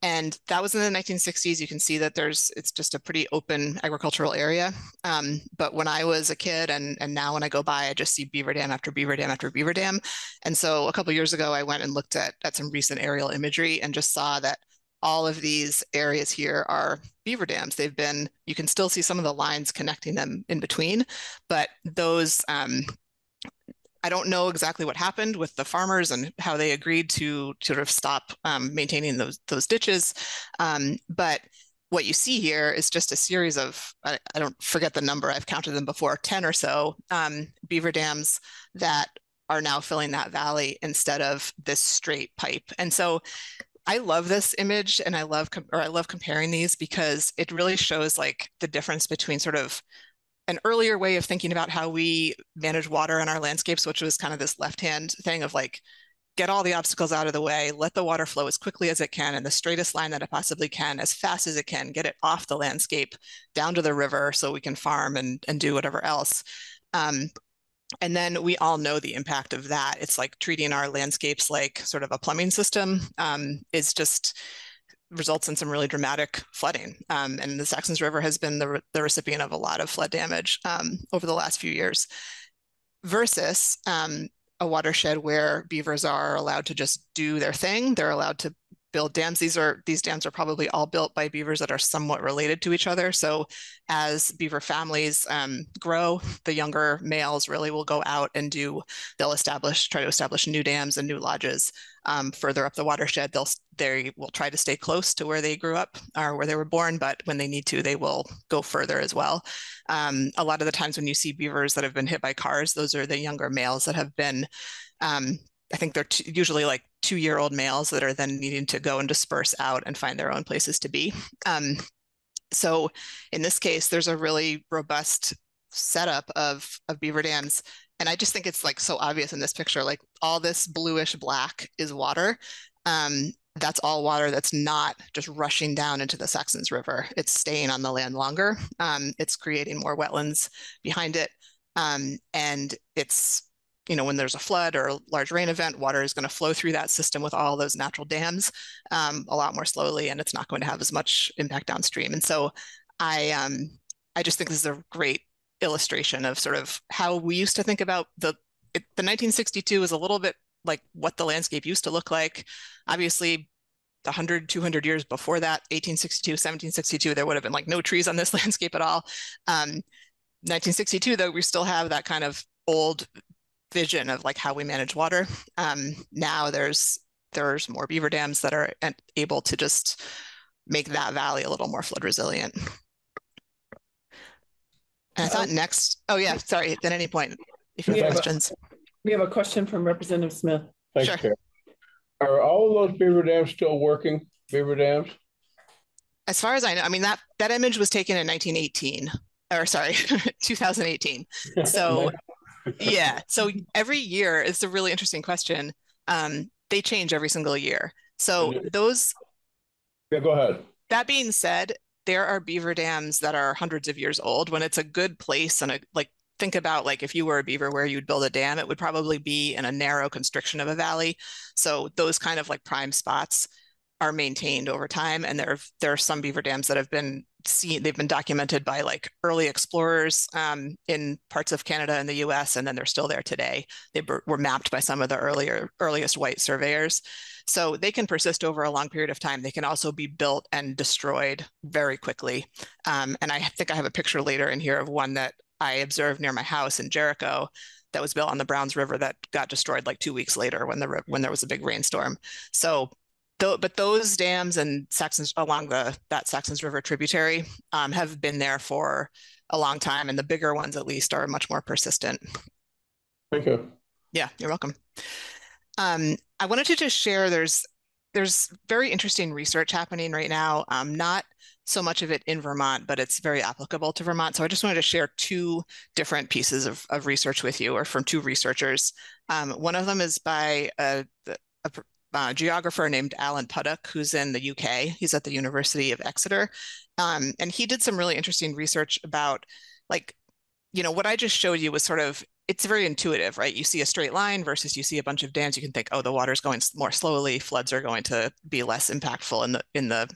And that was in the 1960s. You can see that there's it's just a pretty open agricultural area. Um, but when I was a kid and and now when I go by, I just see beaver dam after beaver dam after beaver dam. And so a couple years ago, I went and looked at at some recent aerial imagery and just saw that all of these areas here are beaver dams. They've been, you can still see some of the lines connecting them in between, but those, um, I don't know exactly what happened with the farmers and how they agreed to, to sort of stop um, maintaining those, those ditches. Um, but what you see here is just a series of, I, I, don't forget the number, I've counted them before, 10 or so um, beaver dams that are now filling that valley instead of this straight pipe. And so I love this image and I love or I love comparing these because it really shows like the difference between sort of an earlier way of thinking about how we manage water in our landscapes, which was kind of this left hand thing of like get all the obstacles out of the way, let the water flow as quickly as it can in the straightest line that it possibly can, as fast as it can, get it off the landscape down to the river so we can farm and, and do whatever else. Um, and then we all know the impact of that. It's like treating our landscapes like sort of a plumbing system um, is just results in some really dramatic flooding. Um, and the Saxons River has been the, the recipient of a lot of flood damage um, over the last few years versus um, a watershed where beavers are allowed to just do their thing. They're allowed to build dams. These are these dams are probably all built by beavers that are somewhat related to each other. So as beaver families um, grow, the younger males really will go out and do. They'll establish, try to establish new dams and new lodges um, further up the watershed. They'll they will try to stay close to where they grew up or where they were born, but when they need to, they will go further as well. Um, a lot of the times when you see beavers that have been hit by cars, those are the younger males that have been um, I think they're usually like two year old males that are then needing to go and disperse out and find their own places to be. Um, so in this case, there's a really robust setup of, of beaver dams. And I just think it's like so obvious in this picture, like all this bluish black is water. Um, that's all water that's not just rushing down into the Saxons River. It's staying on the land longer. Um, it's creating more wetlands behind it. Um, and it's you know, when there's a flood or a large rain event, water is going to flow through that system with all those natural dams um, a lot more slowly, and it's not going to have as much impact downstream. And so, I um, I just think this is a great illustration of sort of how we used to think about the it, the 1962 is a little bit like what the landscape used to look like. Obviously, 100 200 years before that 1862 1762 there would have been like no trees on this landscape at all um, 1962 though we still have that kind of old vision of like how we manage water. Um, now there's there's more beaver dams that are able to just make that valley a little more flood resilient. And I thought next, oh yeah, sorry, at any point, if you have questions. A, we have a question from Representative Smith. Thanks, sure. Are all of those beaver dams still working, beaver dams? As far as I know, I mean, that, that image was taken in 1918, or sorry, 2018. So yeah. So every year, it's a really interesting question. Um, they change every single year. So those. Yeah, go ahead. That being said, there are beaver dams that are hundreds of years old. When it's a good place and a like, think about like if you were a beaver where you'd build a dam, it would probably be in a narrow constriction of a valley. So those kind of like prime spots are maintained over time. And there, there are some beaver dams that have been seen, they've been documented by like early explorers um, in parts of Canada and the US, and then they're still there today. They were mapped by some of the earlier, earliest white surveyors. So they can persist over a long period of time. They can also be built and destroyed very quickly. Um, and I think I have a picture later in here of one that I observed near my house in Jericho that was built on the Browns River that got destroyed like two weeks later when the when there was a big rainstorm. So but those dams and Saxons along the that Saxons River tributary um, have been there for a long time, and the bigger ones at least are much more persistent. Thank you. Yeah, you're welcome. Um, I wanted to just share there's there's very interesting research happening right now. Um, not so much of it in Vermont, but it's very applicable to Vermont. So I just wanted to share two different pieces of, of research with you, or from two researchers. Um, one of them is by a, a, uh, geographer named Alan Puttock, who's in the UK. He's at the University of Exeter. Um, and he did some really interesting research about, like, you know, what I just showed you was sort of, it's very intuitive, right? You see a straight line versus you see a bunch of dams. You can think, oh, the water's going more slowly. Floods are going to be less impactful in the in the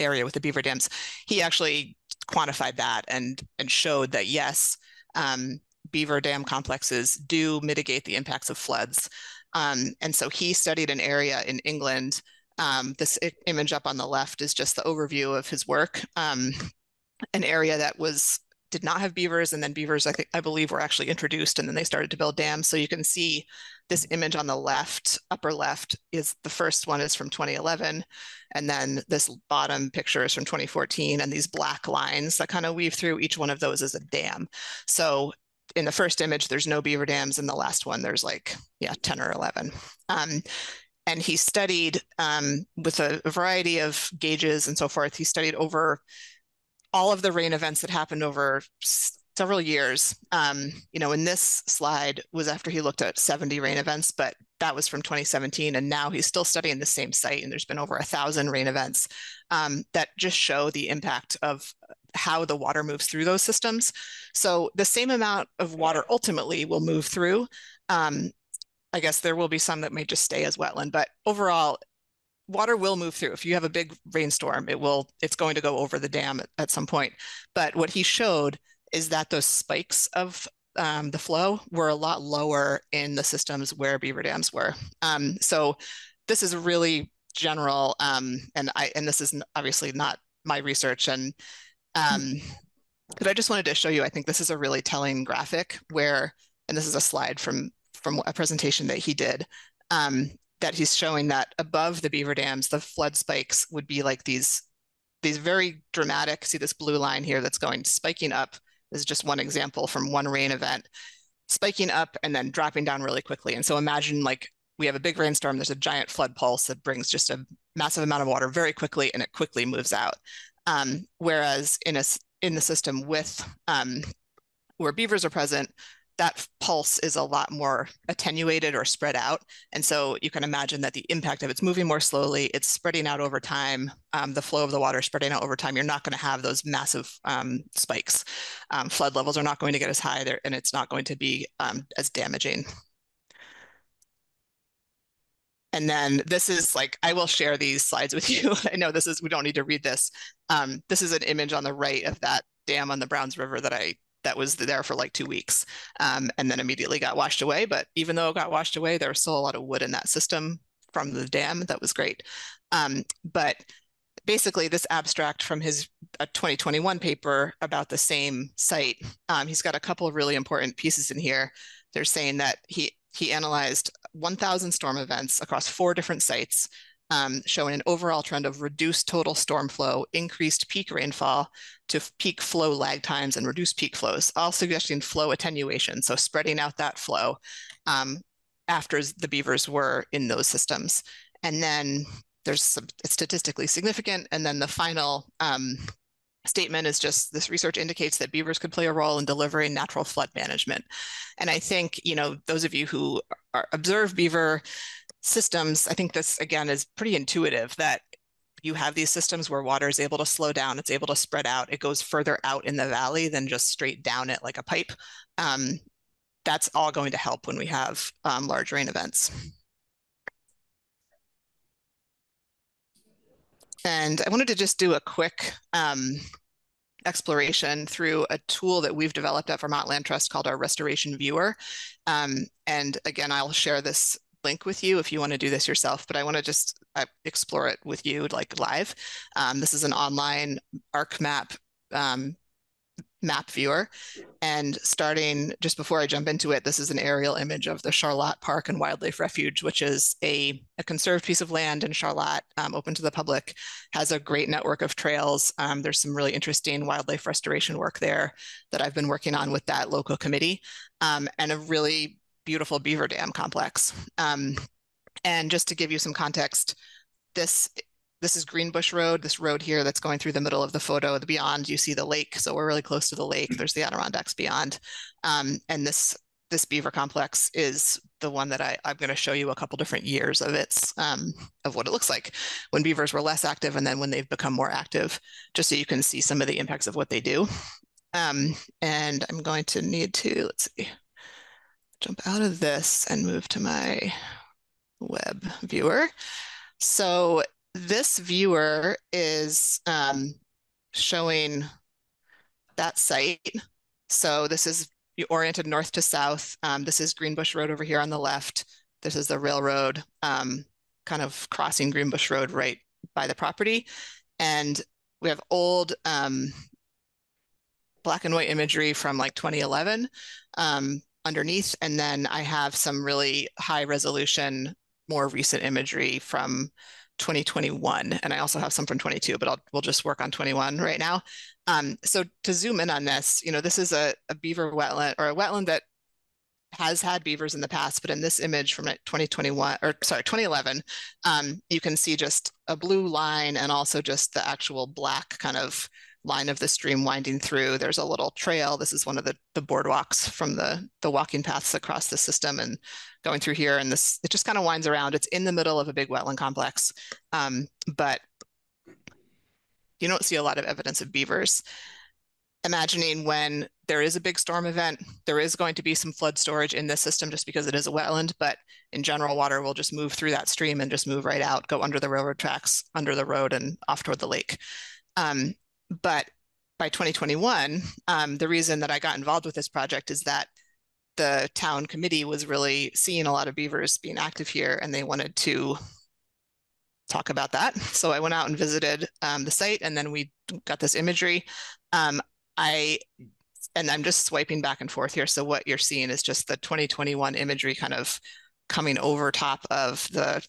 area with the beaver dams. He actually quantified that and and showed that yes, um, beaver dam complexes do mitigate the impacts of floods. Um, and so he studied an area in England. Um, this image up on the left is just the overview of his work. Um, an area that was did not have beavers, and then beavers, I think, I believe, were actually introduced, and then they started to build dams. So you can see this image on the left, upper left, is the first one is from 2011, and then this bottom picture is from 2014, and these black lines that kind of weave through each one of those is a dam. So in the first image, there's no beaver dams. In the last one, there's like, yeah, 10 or 11. Um, and he studied um, with a, a, variety of gauges and so forth. He studied over all of the rain events that happened over several years. Um, you know, in this slide was after he looked at 70 rain events, but that was from 2017. And now he's still studying the same site and there's been over a thousand rain events um, that just show the impact of how the water moves through those systems. So the same amount of water ultimately will move through. Um, I guess there will be some that may just stay as wetland, but overall, water will move through. If you have a big rainstorm, it will, it's going to go over the dam at, at some point. But what he showed is that those spikes of um, the flow were a lot lower in the systems where beaver dams were. Um, so this is really general, um, and I and this is obviously not my research, and um, but I just wanted to show you. I think this is a really telling graphic where, and this is a slide from from a presentation that he did. Um, that he's showing that above the beaver dams, the flood spikes would be like these these very dramatic. See this blue line here that's going spiking up this is just one example from one rain event, spiking up and then dropping down really quickly. And so imagine like we have a big rainstorm, there's a giant flood pulse that brings just a massive amount of water very quickly and it quickly moves out. Um, whereas in a in the system with um, where beavers are present, that pulse is a lot more attenuated or spread out. And so you can imagine that the impact of it's moving more slowly, it's spreading out over time, um, the flow of the water spreading out over time. You're not going to have those massive um, spikes. Um, flood levels are not going to get as high there, and it's not going to be um, as damaging. And then this is like, I will share these slides with you. I know this is, we don't need to read this. Um, this is an image on the right of that dam on the Browns River that I that was there for like two weeks um, and then immediately got washed away. But even though it got washed away, there was still a lot of wood in that system from the dam. That was great. Um, but basically, this abstract from his 2021 paper about the same site, um, he's got a couple of really important pieces in here. They're saying that he he analyzed 1,000 storm events across four different sites um, showing an overall trend of reduced total storm flow, increased peak rainfall to peak flow lag times, and reduced peak flows, all suggesting flow attenuation. So spreading out that flow um, after the beavers were in those systems. And then there's some statistically significant. And then the final um, statement is just this research indicates that beavers could play a role in delivering natural flood management. And I think, you know, those of you who are, observe beaver systems, I think this again is pretty intuitive that you have these systems where water is able to slow down, it's able to spread out, it goes further out in the valley than just straight down it like a pipe. Um, that's all going to help when we have um, large rain events. And I wanted to just do a quick um, exploration through a tool that we've developed at Vermont Land Trust called our Restoration Viewer. Um, and again, I'll share this link with you if you want to do this yourself, but I want to just uh, explore it with you like live. Um, this is an online ArcMap um, map viewer. And starting just before I jump into it, this is an aerial image of the Charlotte Park and Wildlife Refuge, which is a, a conserved piece of land in Charlotte, um, open to the public, has a great network of trails. Um, there's some really interesting wildlife restoration work there that I've been working on with that local committee um, and a really beautiful beaver dam complex. Um, and just to give you some context, this this is Greenbush Road, this road here that's going through the middle of the photo. The beyond, you see the lake. So we're really close to the lake. There's the Adirondacks beyond. Um, and this this beaver complex is the one that I, I'm going to show you a couple different years of its um, of what it looks like when beavers were less active and then when they've become more active, just so you can see some of the impacts of what they do. Um, and I'm going to need to, let's see, jump out of this and move to my web viewer. So this viewer is um, showing that site. So this is oriented north to south. Um, this is Greenbush Road over here on the left. This is the railroad um, kind of crossing Greenbush Road right by the property. And we have old um, black and white imagery from like 2011 um, underneath. And then I have some really high resolution, more recent imagery from 2021. And I also have some from 22, but I'll, we'll just work on 21 right now. Um, so to zoom in on this, you know, this is a, a beaver wetland or a wetland that has had beavers in the past, but in this image from 2021 or sorry, 2011, um, you can see just a blue line and also just the actual black kind of line of the stream winding through. There's a little trail. This is one of the, the boardwalks from the, the walking paths across the system and going through here. And this, it just kind of winds around. It's in the middle of a big wetland complex, um, but you don't see a lot of evidence of beavers. Imagining when there is a big storm event, there is going to be some flood storage in this system just because it is a wetland, but in general, water will just move through that stream and just move right out, go under the railroad tracks, under the road and off toward the lake. Um, but by 2021, um, the reason that I got involved with this project is that the town committee was really seeing a lot of beavers being active here and they wanted to talk about that. So I went out and visited um, the site and then we got this imagery. Um, I and I'm just swiping back and forth here. So what you're seeing is just the 2021 imagery kind of coming over top of the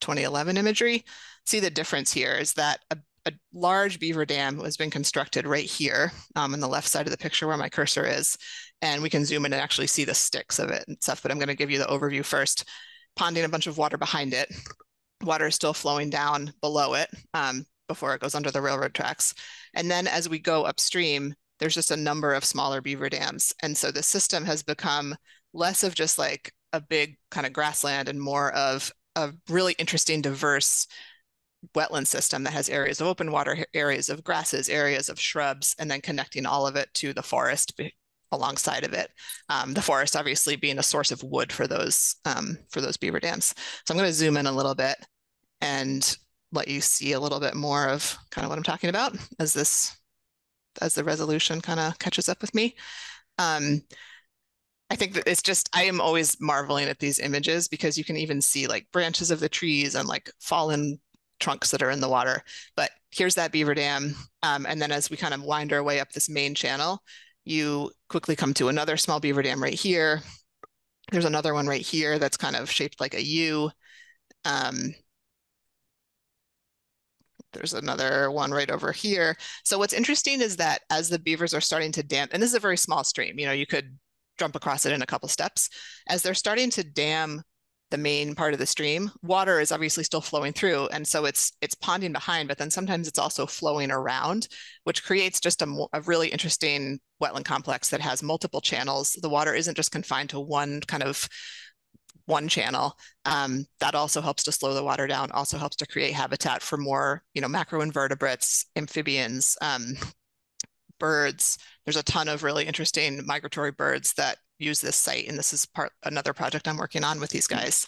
2011 imagery. See the difference here is that a a large beaver dam has been constructed right here um, on the left side of the picture where my cursor is. And we can zoom in and actually see the sticks of it and stuff, but I'm gonna give you the overview first. Ponding a bunch of water behind it. Water is still flowing down below it um, before it goes under the railroad tracks. And then as we go upstream, there's just a number of smaller beaver dams. And so the system has become less of just like a big kind of grassland and more of a really interesting, diverse wetland system that has areas of open water, areas of grasses, areas of shrubs, and then connecting all of it to the forest alongside of it. Um, the forest obviously being a source of wood for those um, for those beaver dams. So I'm going to zoom in a little bit and let you see a little bit more of kind of what I'm talking about as this as the resolution kind of catches up with me. Um, I think that it's just I am always marveling at these images because you can even see like branches of the trees and like fallen trunks that are in the water. But here's that beaver dam. Um, and then as we kind of wind our way up this main channel, you quickly come to another small beaver dam right here. There's another one right here that's kind of shaped like a U. Um, there's another one right over here. So what's interesting is that as the beavers are starting to dam, and this is a very small stream, you know, you could jump across it in a couple steps. As they're starting to dam the main part of the stream, water is obviously still flowing through. And so it's it's ponding behind, but then sometimes it's also flowing around, which creates just a, a really interesting wetland complex that has multiple channels. The water isn't just confined to one kind of one channel. Um, that also helps to slow the water down, also helps to create habitat for more, you know, macroinvertebrates, amphibians, um, birds. There's a ton of really interesting migratory birds that use this site. And this is part another project I'm working on with these mm. guys.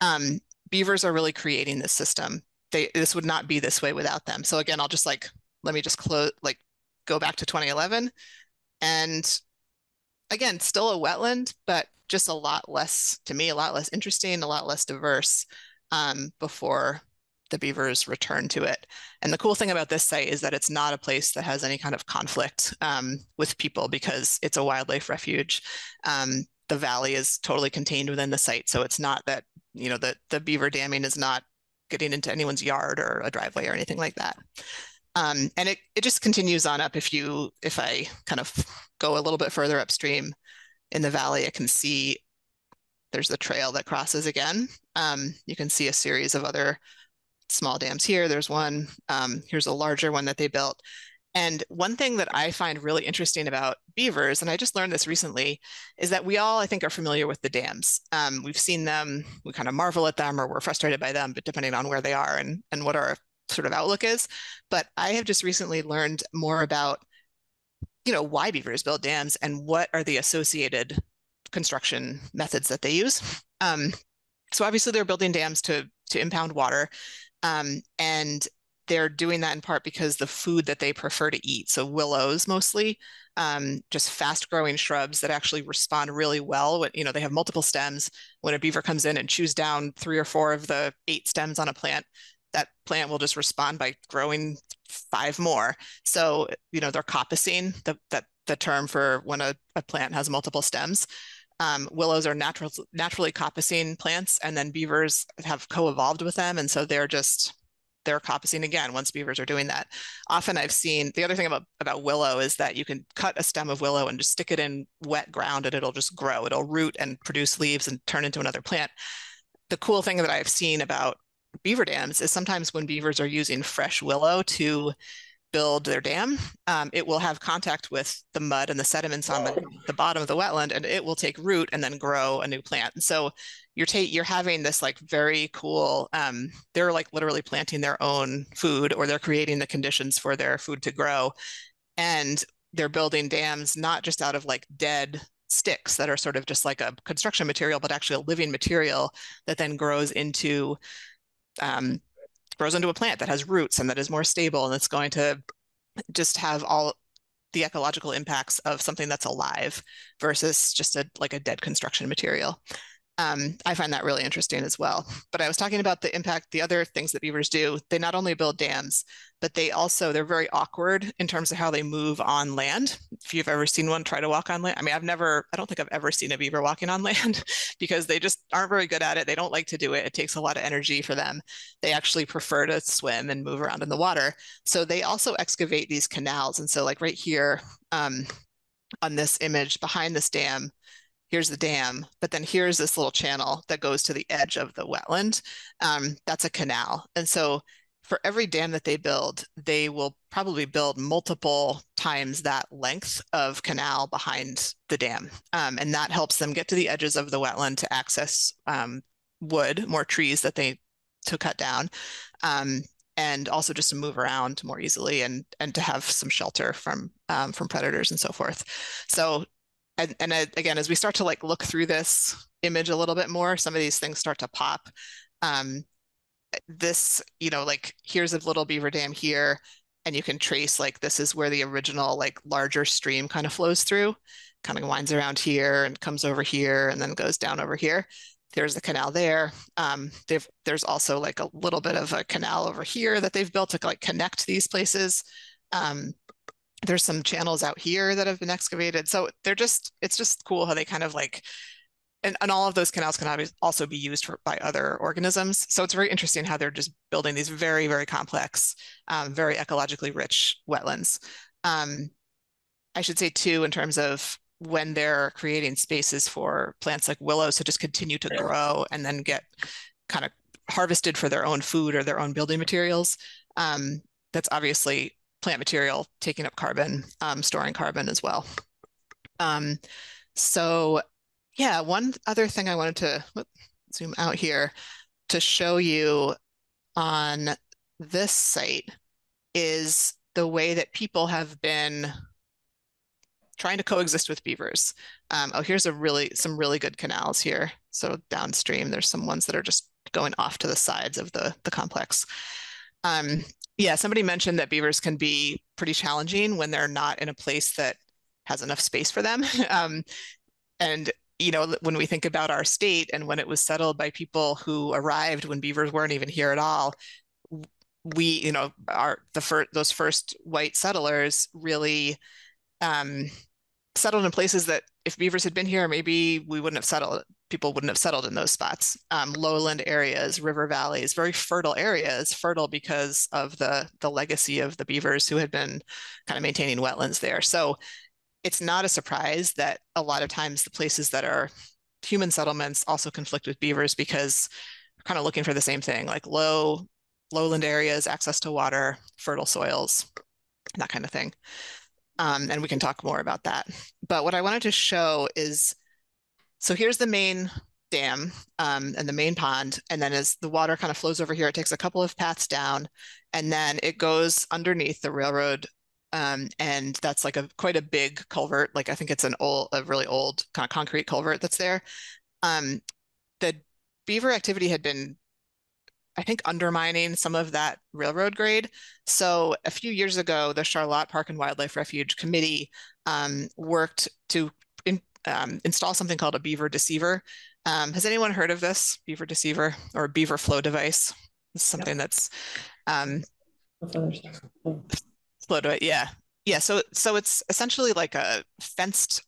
Um, beavers are really creating this system. They this would not be this way without them. So again, I'll just like let me just close like go back to 2011 and again still a wetland but just a lot less to me a lot less interesting a lot less diverse um, before the beavers return to it. And the cool thing about this site is that it's not a place that has any kind of conflict um, with people because it's a wildlife refuge. Um, the valley is totally contained within the site. So it's not that, you know, the, the beaver damming is not getting into anyone's yard or a driveway or anything like that. Um, and it, it just continues on up if you, if I kind of go a little bit further upstream in the valley, I can see there's the trail that crosses again. Um, you can see a series of other small dams here. There's one. Um, here's a larger one that they built. And one thing that I find really interesting about beavers, and I just learned this recently, is that we all, I think, are familiar with the dams. Um, we've seen them, we kind of marvel at them or we're frustrated by them, but depending on where they are and, and what our sort of outlook is. But I have just recently learned more about, you know, why beavers build dams and what are the associated construction methods that they use. Um, so obviously they're building dams to to impound water. Um, and they're doing that in part because the food that they prefer to eat, so willows mostly, um, just fast growing shrubs that actually respond really well. When, you know, they have multiple stems. When a beaver comes in and chews down three or four of the eight stems on a plant, that plant will just respond by growing five more. So, you know, they're coppicing, the, that the term for when a, a plant has multiple stems. Um, willows are natural, naturally coppicing plants, and then beavers have co-evolved with them, and so they're just they're coppicing again once beavers are doing that. Often I've seen the other thing about about willow is that you can cut a stem of willow and just stick it in wet ground, and it'll just grow. It'll root and produce leaves and turn into another plant. The cool thing that I've seen about beaver dams is sometimes when beavers are using fresh willow to build their dam, um, it will have contact with the mud and the sediments on the, the bottom of the wetland, and it will take root and then grow a new plant. And so you're ta- you're having this like very cool. Um, they're like literally planting their own food, or they're creating the conditions for their food to grow, and they're building dams not just out of like dead sticks that are sort of just like a construction material, but actually a living material that then grows into um, grows into a plant that has roots and that is more stable and it's going to just have all the ecological impacts of something that's alive versus just a like a dead construction material um, I find that really interesting as well. But I was talking about the impact, the other things that beavers do. They not only build dams, but they also, they're very awkward in terms of how they move on land. If you've ever seen one try to walk on land, I mean, I've never, I don't think I've ever seen a beaver walking on land because they just aren't very good at it. They don't like to do it. It takes a lot of energy for them. They actually prefer to swim and move around in the water. So they also excavate these canals. And so like right here um, on this image behind this dam, here's the dam, but then here's this little channel that goes to the edge of the wetland. Um, that's a canal. And so for every dam that they build, they will probably build multiple times that length of canal behind the dam. Um, and that helps them get to the edges of the wetland to access um, wood, more trees that they to cut down. Um, and also just to move around more easily and and to have some shelter from um, from predators and so forth. So and, and again, as we start to like look through this image a little bit more, some of these things start to pop. Um, this, you know, like here's a little beaver dam here, and you can trace like this is where the original like larger stream kind of flows through, kind of winds around here and comes over here and then goes down over here. There's the canal there. Um, there's also like a little bit of a canal over here that they've built to like connect these places. Um, there's some channels out here that have been excavated. So they're just, it's just cool how they kind of like, and, and all of those canals can also be used for, by other organisms. So it's very interesting how they're just building these very, very complex, um, very ecologically rich wetlands. Um, I should say too, in terms of when they're creating spaces for plants like willows to just continue to grow and then get kind of harvested for their own food or their own building materials. Um, that's obviously plant material taking up carbon, um, storing carbon as well. Um, so yeah, one other thing I wanted to whoop, zoom out here to show you on this site is the way that people have been trying to coexist with beavers. Um, oh, here's a really some really good canals here. So downstream, there's some ones that are just going off to the sides of the the complex. Um, yeah, somebody mentioned that beavers can be pretty challenging when they're not in a place that has enough space for them. um, and you know, when we think about our state and when it was settled by people who arrived when beavers weren't even here at all, we, you know, our the first those first white settlers really um, settled in places that if beavers had been here, maybe we wouldn't have settled people wouldn't have settled in those spots. Um, lowland areas, river valleys, very fertile areas, fertile because of the the legacy of the beavers who had been kind of maintaining wetlands there. So it's not a surprise that a lot of times the places that are human settlements also conflict with beavers because we're kind of looking for the same thing, like low lowland areas, access to water, fertile soils, that kind of thing. Um, and we can talk more about that. But what I wanted to show is so here's the main dam um, and the main pond. And then as the water kind of flows over here, it takes a couple of paths down and then it goes underneath the railroad. Um, and that's like a quite a big culvert. Like I think it's an old, a really old kind of concrete culvert that's there. Um, the beaver activity had been I think undermining some of that railroad grade. So a few years ago, the Charlotte Park and Wildlife Refuge Committee um, worked to um, install something called a beaver deceiver. Um, has anyone heard of this beaver deceiver or beaver flow device? It's something that's um, flow device. Yeah, yeah. So so it's essentially like a fenced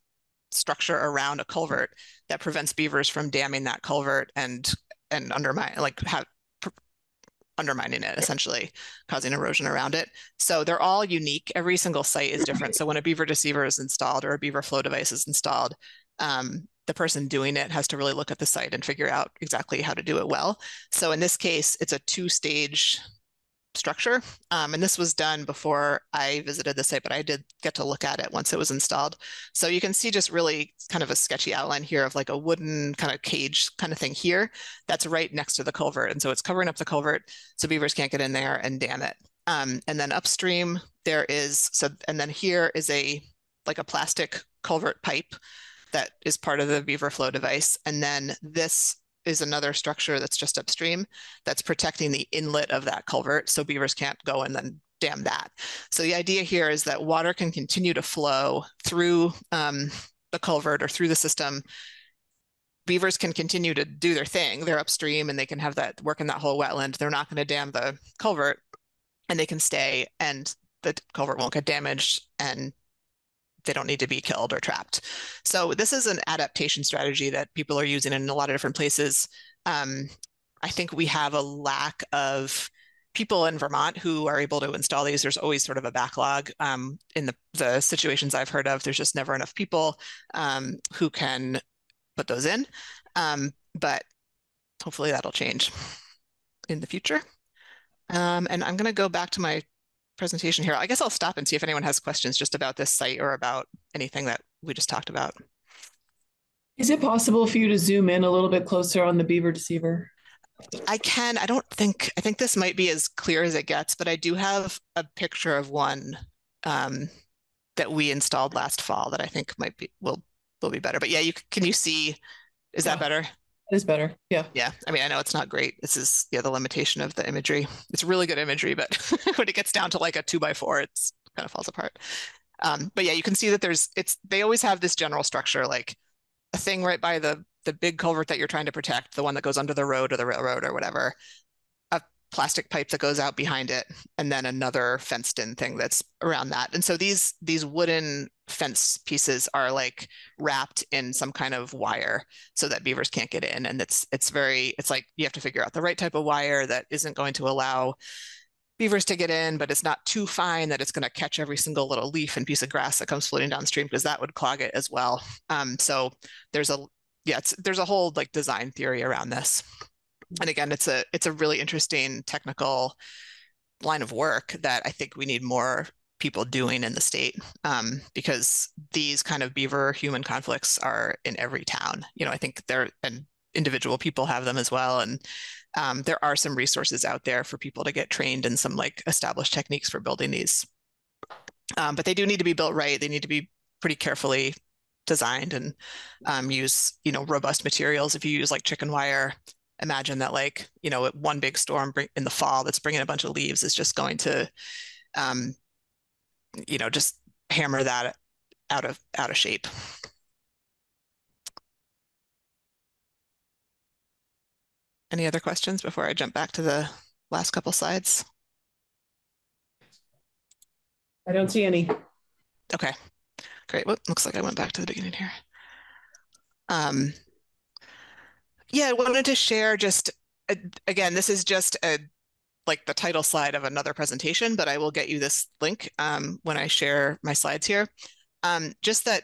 structure around a culvert that prevents beavers from damming that culvert and and undermine like have undermining it essentially causing erosion around it. So they're all unique. Every single site is different. So when a beaver deceiver is installed or a beaver flow device is installed um, the person doing it has to really look at the site and figure out exactly how to do it well. So in this case it's a two stage structure. Um, and this was done before I visited the site, but I did get to look at it once it was installed. So you can see just really kind of a sketchy outline here of like a wooden kind of cage kind of thing here. That's right next to the culvert. And so it's covering up the culvert so beavers can't get in there and dam it. Um, and then upstream there is, so, and then here is a, like a plastic culvert pipe that is part of the beaver flow device. And then this is another structure that's just upstream that's protecting the inlet of that culvert so beavers can't go and then dam that. So the idea here is that water can continue to flow through um, the culvert or through the system. Beavers can continue to do their thing. They're upstream and they can have that work in that whole wetland. They're not going to dam the culvert and they can stay and the culvert won't get damaged and they don't need to be killed or trapped. So this is an adaptation strategy that people are using in a lot of different places. Um, I think we have a lack of people in Vermont who are able to install these. There's always sort of a backlog um, in the, the situations I've heard of. There's just never enough people um, who can put those in. Um, but hopefully that'll change in the future. Um, and I'm going to go back to my presentation here. I guess I'll stop and see if anyone has questions just about this site or about anything that we just talked about. Is it possible for you to zoom in a little bit closer on the beaver deceiver? I can. I don't think, I think this might be as clear as it gets, but I do have a picture of one um, that we installed last fall that I think might be, will, will be better. But yeah, you can you see, is that better? It is better. Yeah. Yeah. I mean, I know it's not great. This is yeah, the limitation of the imagery. It's really good imagery, but when it gets down to like a two by four, it's kind of falls apart. Um, but yeah, you can see that there's it's they always have this general structure, like a thing right by the the big culvert that you're trying to protect, the one that goes under the road or the railroad or whatever plastic pipe that goes out behind it and then another fenced in thing that's around that. And so these these wooden fence pieces are like wrapped in some kind of wire so that beavers can't get in. And it's it's very it's like you have to figure out the right type of wire that isn't going to allow beavers to get in but it's not too fine that it's going to catch every single little leaf and piece of grass that comes floating downstream because that would clog it as well. Um, so there's a yeah there's a whole like design theory around this and again it's a it's a really interesting technical line of work that i think we need more people doing in the state um, because these kind of beaver human conflicts are in every town. You know i think they're and individual people have them as well. And um, there are some resources out there for people to get trained in some like established techniques for building these. Um, but they do need to be built right. They need to be pretty carefully designed and um, use you know robust materials. If you use like chicken wire imagine that like you know one big storm in the fall that's bringing a bunch of leaves is just going to um you know just hammer that out of out of shape. Any other questions before i jump back to the last couple slides? I don't see any. Okay. Great. Well looks like i went back to the beginning here. Um yeah, I wanted to share just again, this is just a like the title slide of another presentation, but I will get you this link um, when I share my slides here. Um, just that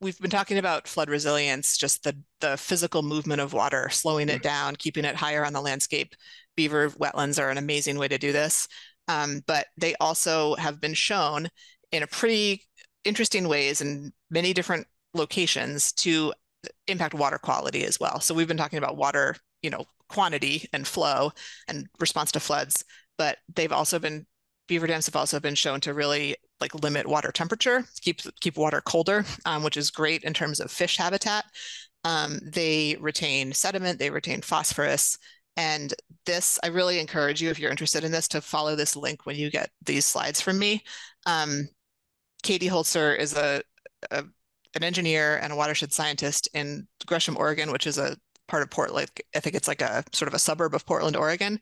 we've been talking about flood resilience, just the the physical movement of water, slowing it down, keeping it higher on the landscape. Beaver wetlands are an amazing way to do this, um, but they also have been shown in a pretty interesting ways in many different locations to impact water quality as well. So we've been talking about water, you know, quantity and flow and response to floods, but they've also been beaver dams have also been shown to really like limit water temperature, keep keep water colder, um, which is great in terms of fish habitat. Um, they retain sediment, they retain phosphorus, and this I really encourage you if you're interested in this to follow this link when you get these slides from me. Um, Katie Holzer is a, a an engineer and a watershed scientist in Gresham, Oregon, which is a part of Portland. I think it's like a sort of a suburb of Portland, Oregon,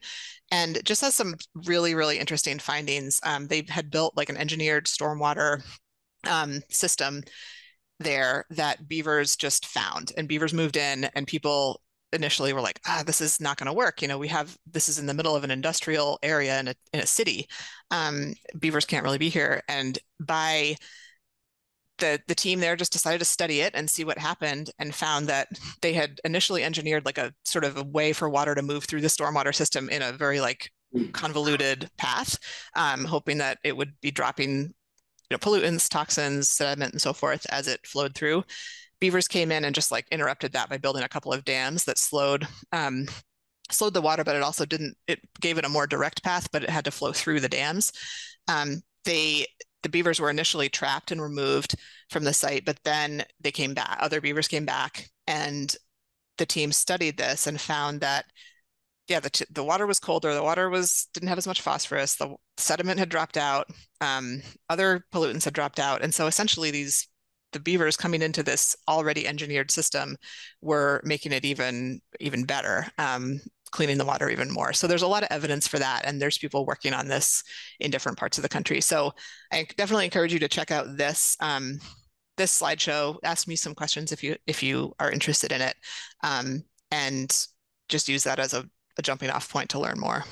and just has some really, really interesting findings. Um, they had built like an engineered stormwater um, system there that beavers just found, and beavers moved in, and people initially were like, ah, this is not going to work. You know, we have this is in the middle of an industrial area in a in a city. Um, beavers can't really be here, and by the the team there just decided to study it and see what happened and found that they had initially engineered like a sort of a way for water to move through the stormwater system in a very like convoluted path, um, hoping that it would be dropping you know, pollutants, toxins, sediment, and so forth as it flowed through. Beavers came in and just like interrupted that by building a couple of dams that slowed um, slowed the water, but it also didn't. It gave it a more direct path, but it had to flow through the dams. Um, they the beavers were initially trapped and removed from the site, but then they came back. Other beavers came back, and the team studied this and found that yeah, the the water was colder. The water was didn't have as much phosphorus. The sediment had dropped out. Um, other pollutants had dropped out, and so essentially these the beavers coming into this already engineered system were making it even even better. Um, cleaning the water even more. So there's a lot of evidence for that, and there's people working on this in different parts of the country. So I definitely encourage you to check out this um, this slideshow. Ask me some questions if you if you are interested in it, um, and just use that as a, a jumping off point to learn more.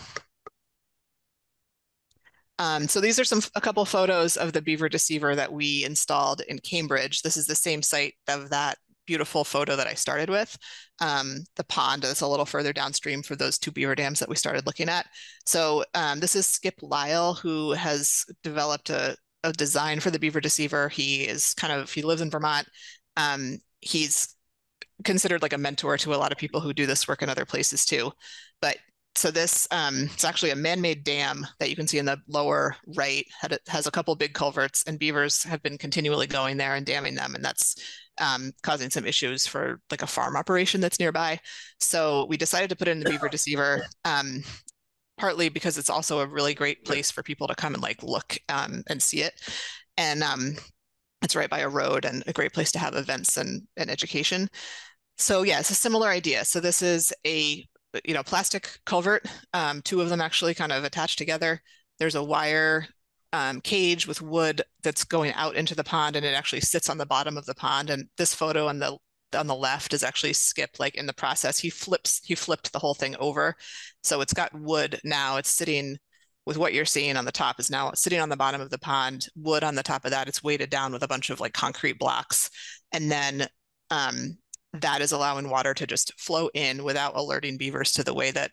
Um, so these are some a couple photos of the beaver deceiver that we installed in Cambridge. This is the same site of that beautiful photo that I started with. Um, the pond is a little further downstream for those two beaver dams that we started looking at. So um, this is Skip Lisle, who has developed a, a, design for the beaver deceiver. He is kind of, he lives in Vermont. Um, he's considered like a mentor to a lot of people who do this work in other places too. But so this um, it's actually a man-made dam that you can see in the lower right. It has a couple big culverts, and beavers have been continually going there and damming them, and that's um, causing some issues for like a farm operation that's nearby. So we decided to put in the beaver deceiver. Um, partly because it's also a really great place for people to come and like look um, and see it, and um, it's right by a road and a great place to have events and, and education. So yeah, it's a similar idea. So this is a you know, plastic culvert, um, two of them actually kind of attached together. There's a wire um, cage with wood that's going out into the pond and it actually sits on the bottom of the pond. And this photo on the on the left is actually Skip like in the process. He flips, he flipped the whole thing over. So it's got wood now. It's sitting with what you're seeing on the top is now sitting on the bottom of the pond, wood on the top of that. It's weighted down with a bunch of like concrete blocks. And then um, that is allowing water to just flow in without alerting beavers to the way that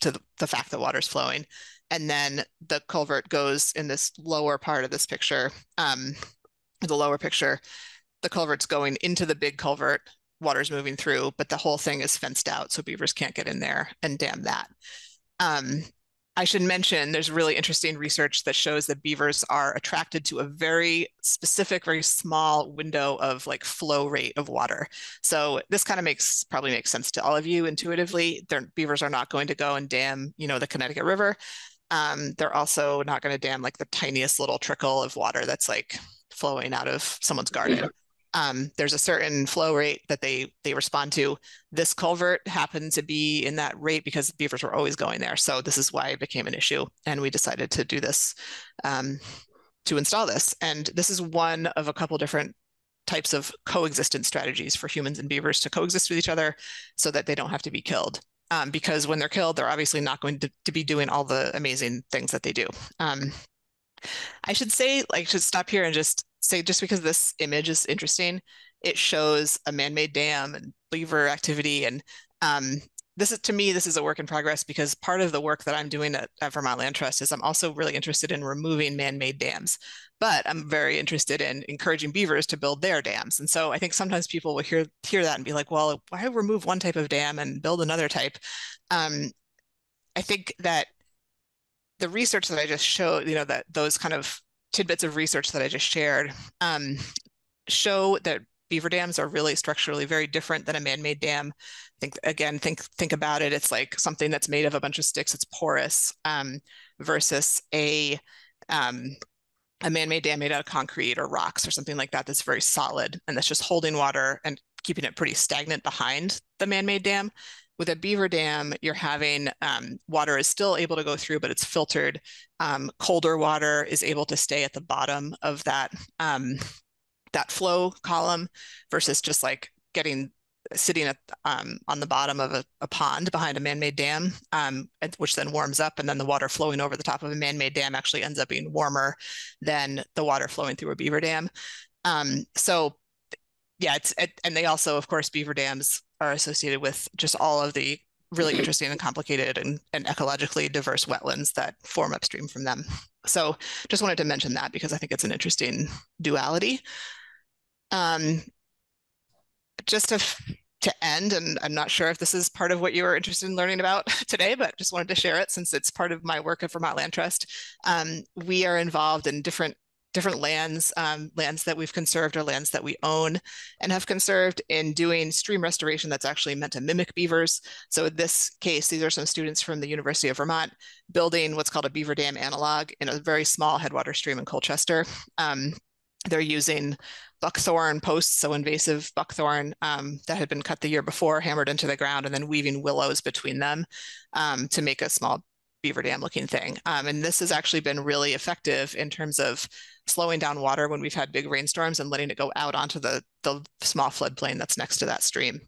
to the, fact that water's flowing. And then the culvert goes in this lower part of this picture um the lower picture the culvert's going into the big culvert water's moving through but the whole thing is fenced out so beavers can't get in there and dam that. Um I should mention there's really interesting research that shows that beavers are attracted to a very specific, very small window of like flow rate of water. So this kind of makes probably makes sense to all of you intuitively. Their beavers are not going to go and dam, you know, the Connecticut River. Um, they're also not going to dam like the tiniest little trickle of water that's like flowing out of someone's garden um, there's a certain flow rate that they they respond to. This culvert happened to be in that rate because beavers were always going there. So this is why it became an issue, and we decided to do this um, to install this. And this is one of a couple different types of coexistence strategies for humans and beavers to coexist with each other, so that they don't have to be killed. Um, because when they're killed, they're obviously not going to, to be doing all the amazing things that they do. Um, I should say, like, should stop here and just say just because this image is interesting, it shows a man-made dam and beaver activity. And um, this is to me, this is a work in progress because part of the work that I'm doing at, at Vermont Land Trust is I'm also really interested in removing man-made dams. But I'm very interested in encouraging beavers to build their dams. And so I think sometimes people will hear hear that and be like, well, why remove one type of dam and build another type? Um, I think that the research that I just showed, you know, that those kind of tidbits of research that I just shared um, show that beaver dams are really structurally very different than a man-made dam. Think again, think think about it. It's like something that's made of a bunch of sticks. It's porous um, versus a um, a man-made dam made out of concrete or rocks or something like that. That's very solid and that's just holding water and keeping it pretty stagnant behind the man-made dam. With a beaver dam, you're having um, water is still able to go through, but it's filtered. Um, colder water is able to stay at the bottom of that um, that flow column versus just like getting sitting at, um, on the bottom of a, a, pond behind a man-made dam, um, which then warms up, and then the water flowing over the top of a man-made dam actually ends up being warmer than the water flowing through a beaver dam. Um, so, yeah, it's it, and they also, of course, beaver dams are associated with just all of the really interesting and complicated and, and ecologically diverse wetlands that form upstream from them. So just wanted to mention that because I think it's an interesting duality. Um, just to to end, and I'm not sure if this is part of what you were interested in learning about today, but just wanted to share it since it's part of my work at Vermont Land Trust. Um, we are involved in different different lands, um, lands that we've conserved or lands that we own and have conserved in doing stream restoration that's actually meant to mimic beavers. So in this case, these are some students from the University of Vermont building what's called a beaver dam analog in a very small headwater stream in Colchester. Um, they're using buckthorn posts, so invasive buckthorn um, that had been cut the year before, hammered into the ground, and then weaving willows between them um, to make a small beaver dam looking thing. Um, and this has actually been really effective in terms of slowing down water when we've had big rainstorms and letting it go out onto the, the small floodplain that's next to that stream.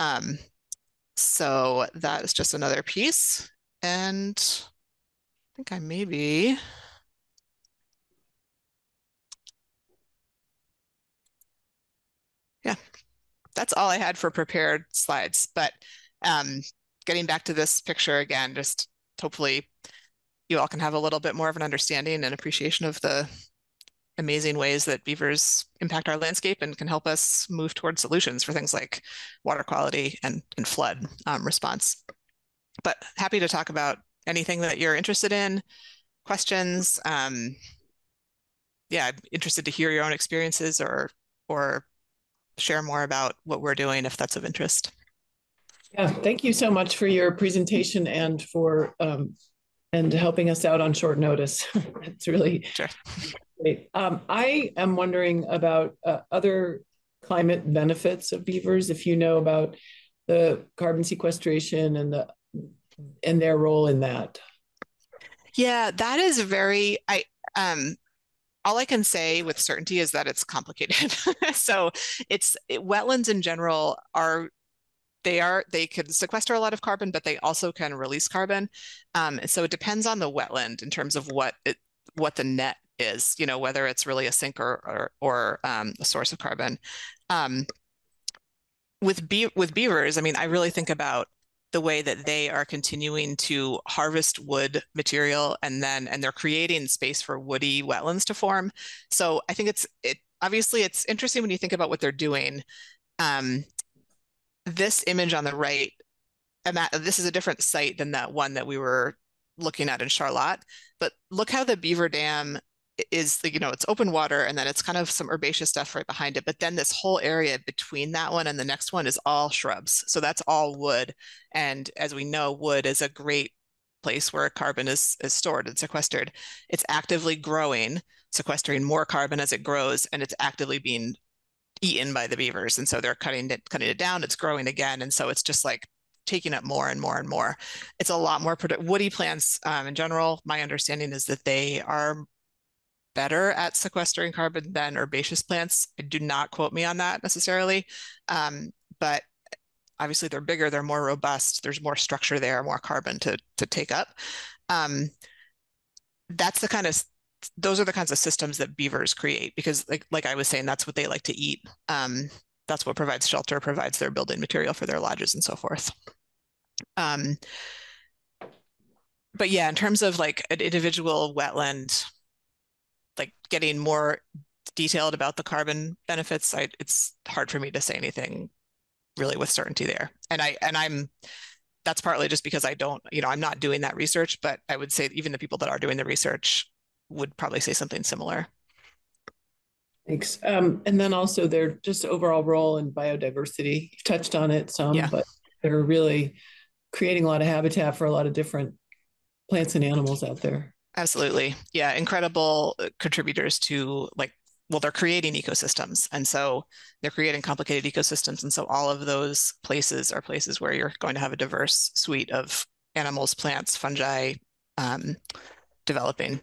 Um, so that is just another piece. And I think I maybe yeah, that's all I had for prepared slides. But um, getting back to this picture again, just hopefully you all can have a little bit more of an understanding and appreciation of the amazing ways that beavers impact our landscape and can help us move towards solutions for things like water quality and, and flood um, response. But happy to talk about anything that you're interested in, questions. Um, yeah, I'm interested to hear your own experiences or or share more about what we're doing if that's of interest. Yeah, thank you so much for your presentation and for um, and helping us out on short notice. it's really sure. great. Um, I am wondering about uh, other climate benefits of beavers. If you know about the carbon sequestration and the and their role in that. Yeah, that is very. I um all I can say with certainty is that it's complicated. so it's it, wetlands in general are they are they can sequester a lot of carbon, but they also can release carbon. Um, so it depends on the wetland in terms of what it what the net is. You know whether it's really a sink or or, or um, a source of carbon. Um, with be with beavers, I mean, I really think about the way that they are continuing to harvest wood material and then and they're creating space for woody wetlands to form. So I think it's it obviously it's interesting when you think about what they're doing. Um, this image on the right, this is a different site than that one that we were looking at in Charlotte. But look how the beaver dam is you know it's open water and then it's kind of some herbaceous stuff right behind it but then this whole area between that one and the next one is all shrubs so that's all wood and as we know wood is a great place where carbon is, is stored and sequestered it's actively growing sequestering more carbon as it grows and it's actively being eaten by the beavers and so they're cutting it cutting it down it's growing again and so it's just like taking up more and more and more it's a lot more woody plants um, in general my understanding is that they are better at sequestering carbon than herbaceous plants. i Do not quote me on that necessarily, um, but obviously they're bigger, they're more robust, there's more structure there, more carbon to, to take up. Um, that's the kind of those are the kinds of systems that beavers create because like like I was saying, that's what they like to eat. Um, that's what provides shelter, provides their building material for their lodges and so forth. Um, but yeah, in terms of like an individual wetland like getting more detailed about the carbon benefits, I, it's hard for me to say anything really with certainty there. And I and I'm that's partly just because I don't, you know, I'm not doing that research, but I would say even the people that are doing the research would probably say something similar. Thanks. Um, and then also their just overall role in biodiversity. You've touched on it some, yeah. but they're really creating a lot of habitat for a lot of different plants and animals out there. Absolutely. Yeah. Incredible uh, contributors to like, well, they're creating ecosystems. And so they're creating complicated ecosystems. And so all of those places are places where you're going to have a diverse suite of animals, plants, fungi um, developing.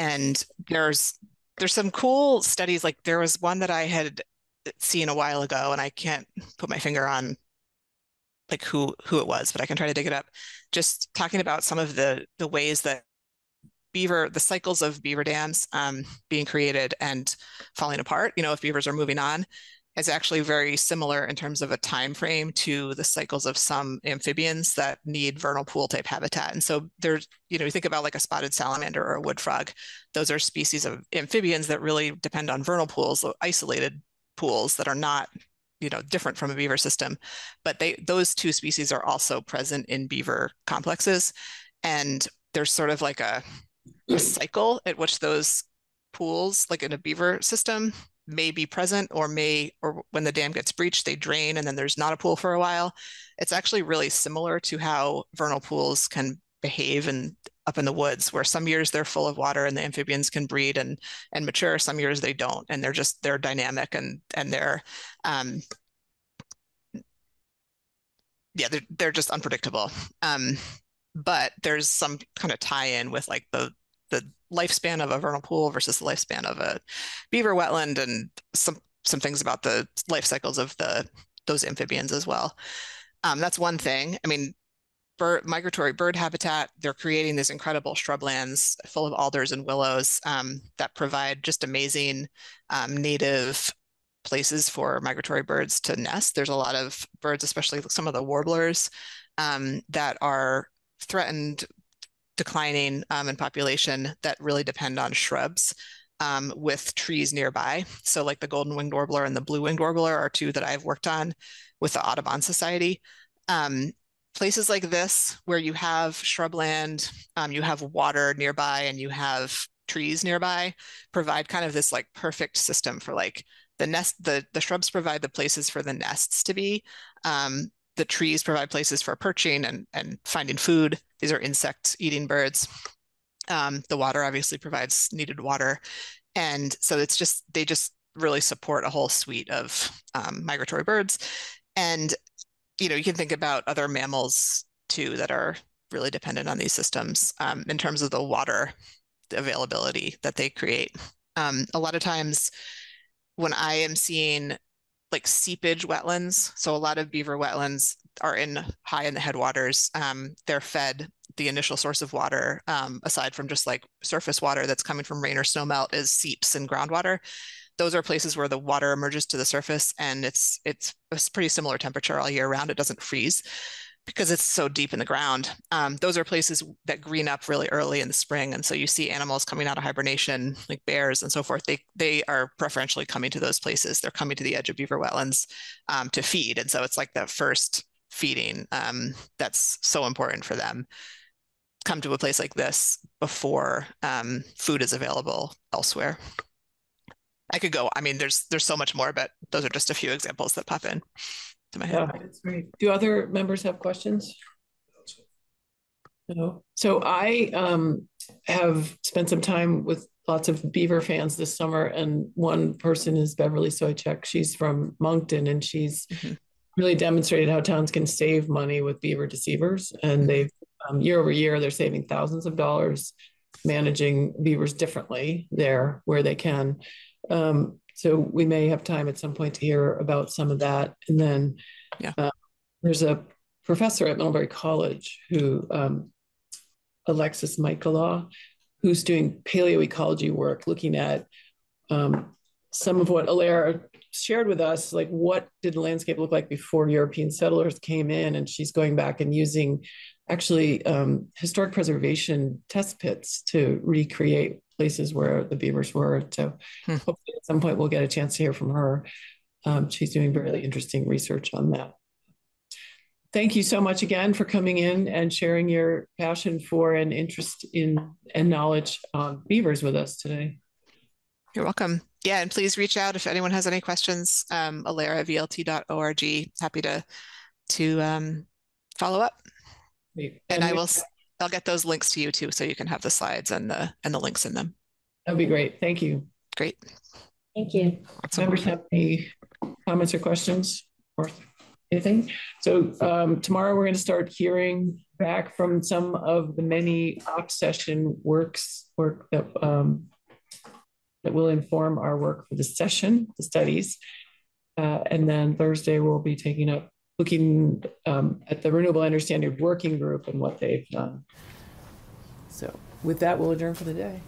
And there's there's some cool studies. Like there was one that I had seen a while ago, and I can't put my finger on like who who it was, but I can try to dig it up. Just talking about some of the the ways that beaver the cycles of beaver dams um, being created and falling apart you know if beavers are moving on is actually very similar in terms of a time frame to the cycles of some amphibians that need vernal pool type habitat. And so there's, you know, you think about like a spotted salamander or a wood frog. Those are species of amphibians that really depend on vernal pools, isolated pools that are not you know different from a beaver system but they those two species are also present in beaver complexes and there's sort of like a, a cycle at which those pools like in a beaver system may be present or may or when the dam gets breached they drain and then there's not a pool for a while. It's actually really similar to how vernal pools can behave and up in the woods where some years they're full of water and the amphibians can breed and and mature some years they don't and they're just they're dynamic and and they're um yeah they're, they're just unpredictable. Um but there's some kind of tie-in with like the the lifespan of a vernal pool versus the lifespan of a beaver wetland and some some things about the life cycles of the those amphibians as well. Um, that's one thing. I mean, bird, migratory bird habitat, they're creating these incredible shrublands full of alders and willows um, that provide just amazing um, native places for migratory birds to nest. There's a lot of birds, especially some of the warblers, um, that are threatened declining um, in population that really depend on shrubs um, with trees nearby. So like the golden winged warbler and the blue winged warbler are two that I've worked on with the Audubon Society. Um, places like this where you have shrubland, um, you have water nearby and you have trees nearby provide kind of this like perfect system for like the nest, the, the shrubs provide the places for the nests to be. Um, the trees provide places for perching and, and finding food. These are insect eating birds. Um, the water obviously provides needed water. And so it's just, they just really support a whole suite of um, migratory birds. And, you know, you can think about other mammals too that are really dependent on these systems um, in terms of the water availability that they create. Um, a lot of times when I am seeing like seepage wetlands. So a lot of beaver wetlands are in high in the headwaters. Um, they're fed the initial source of water, um, aside from just like surface water that's coming from rain or snowmelt, is seeps and groundwater. Those are places where the water emerges to the surface, and it's it's a pretty similar temperature all year round. It doesn't freeze because it's so deep in the ground. Um, those are places that green up really early in the spring, and so you see animals coming out of hibernation, like bears and so forth. They they are preferentially coming to those places. They're coming to the edge of beaver wetlands um, to feed, and so it's like the first feeding um, that's so important for them. Come to a place like this before um, food is available elsewhere. I could go. I mean, there's there's so much more, but those are just a few examples that pop in to my head. Yeah, that's great. Do other members have questions? No. So I um, have spent some time with lots of Beaver fans this summer, and one person is Beverly Soychek. She's from Monkton, and she's mm-hmm. really demonstrated how towns can save money with beaver deceivers. And they've um, year over year, they're saving thousands of dollars managing beavers differently there where they can. Um, so we may have time at some point to hear about some of that. And then yeah. Uh, there's a professor at Middlebury College who, um, Alexis Mychajliw, who's doing paleoecology work, looking at um, some of what Allaire shared with us, like what did the landscape look like before European settlers came in? And she's going back and using actually um, historic preservation test pits to recreate places where the beavers were. So hmm. hopefully at some point we'll get a chance to hear from her. Um, she's doing really interesting research on that. Thank you so much again for coming in and sharing your passion for and interest in and knowledge on beavers with us today. You're welcome. Yeah, and please reach out if anyone has any questions. Um, allaire.vlt.org. Happy to to um, follow up. And, and I will I'll get those links to you too, so you can have the slides and the and the links in them. That'd be great. Thank you. Great. Thank you. Awesome. Members have any comments or questions or anything? So um, tomorrow we're going to start hearing back from some of the many op session works work that um, that will inform our work for the session, the studies. Uh, and then Thursday we'll be taking up looking um, at the Renewable Energy Working Group and what they've done. So with that, we'll adjourn for the day.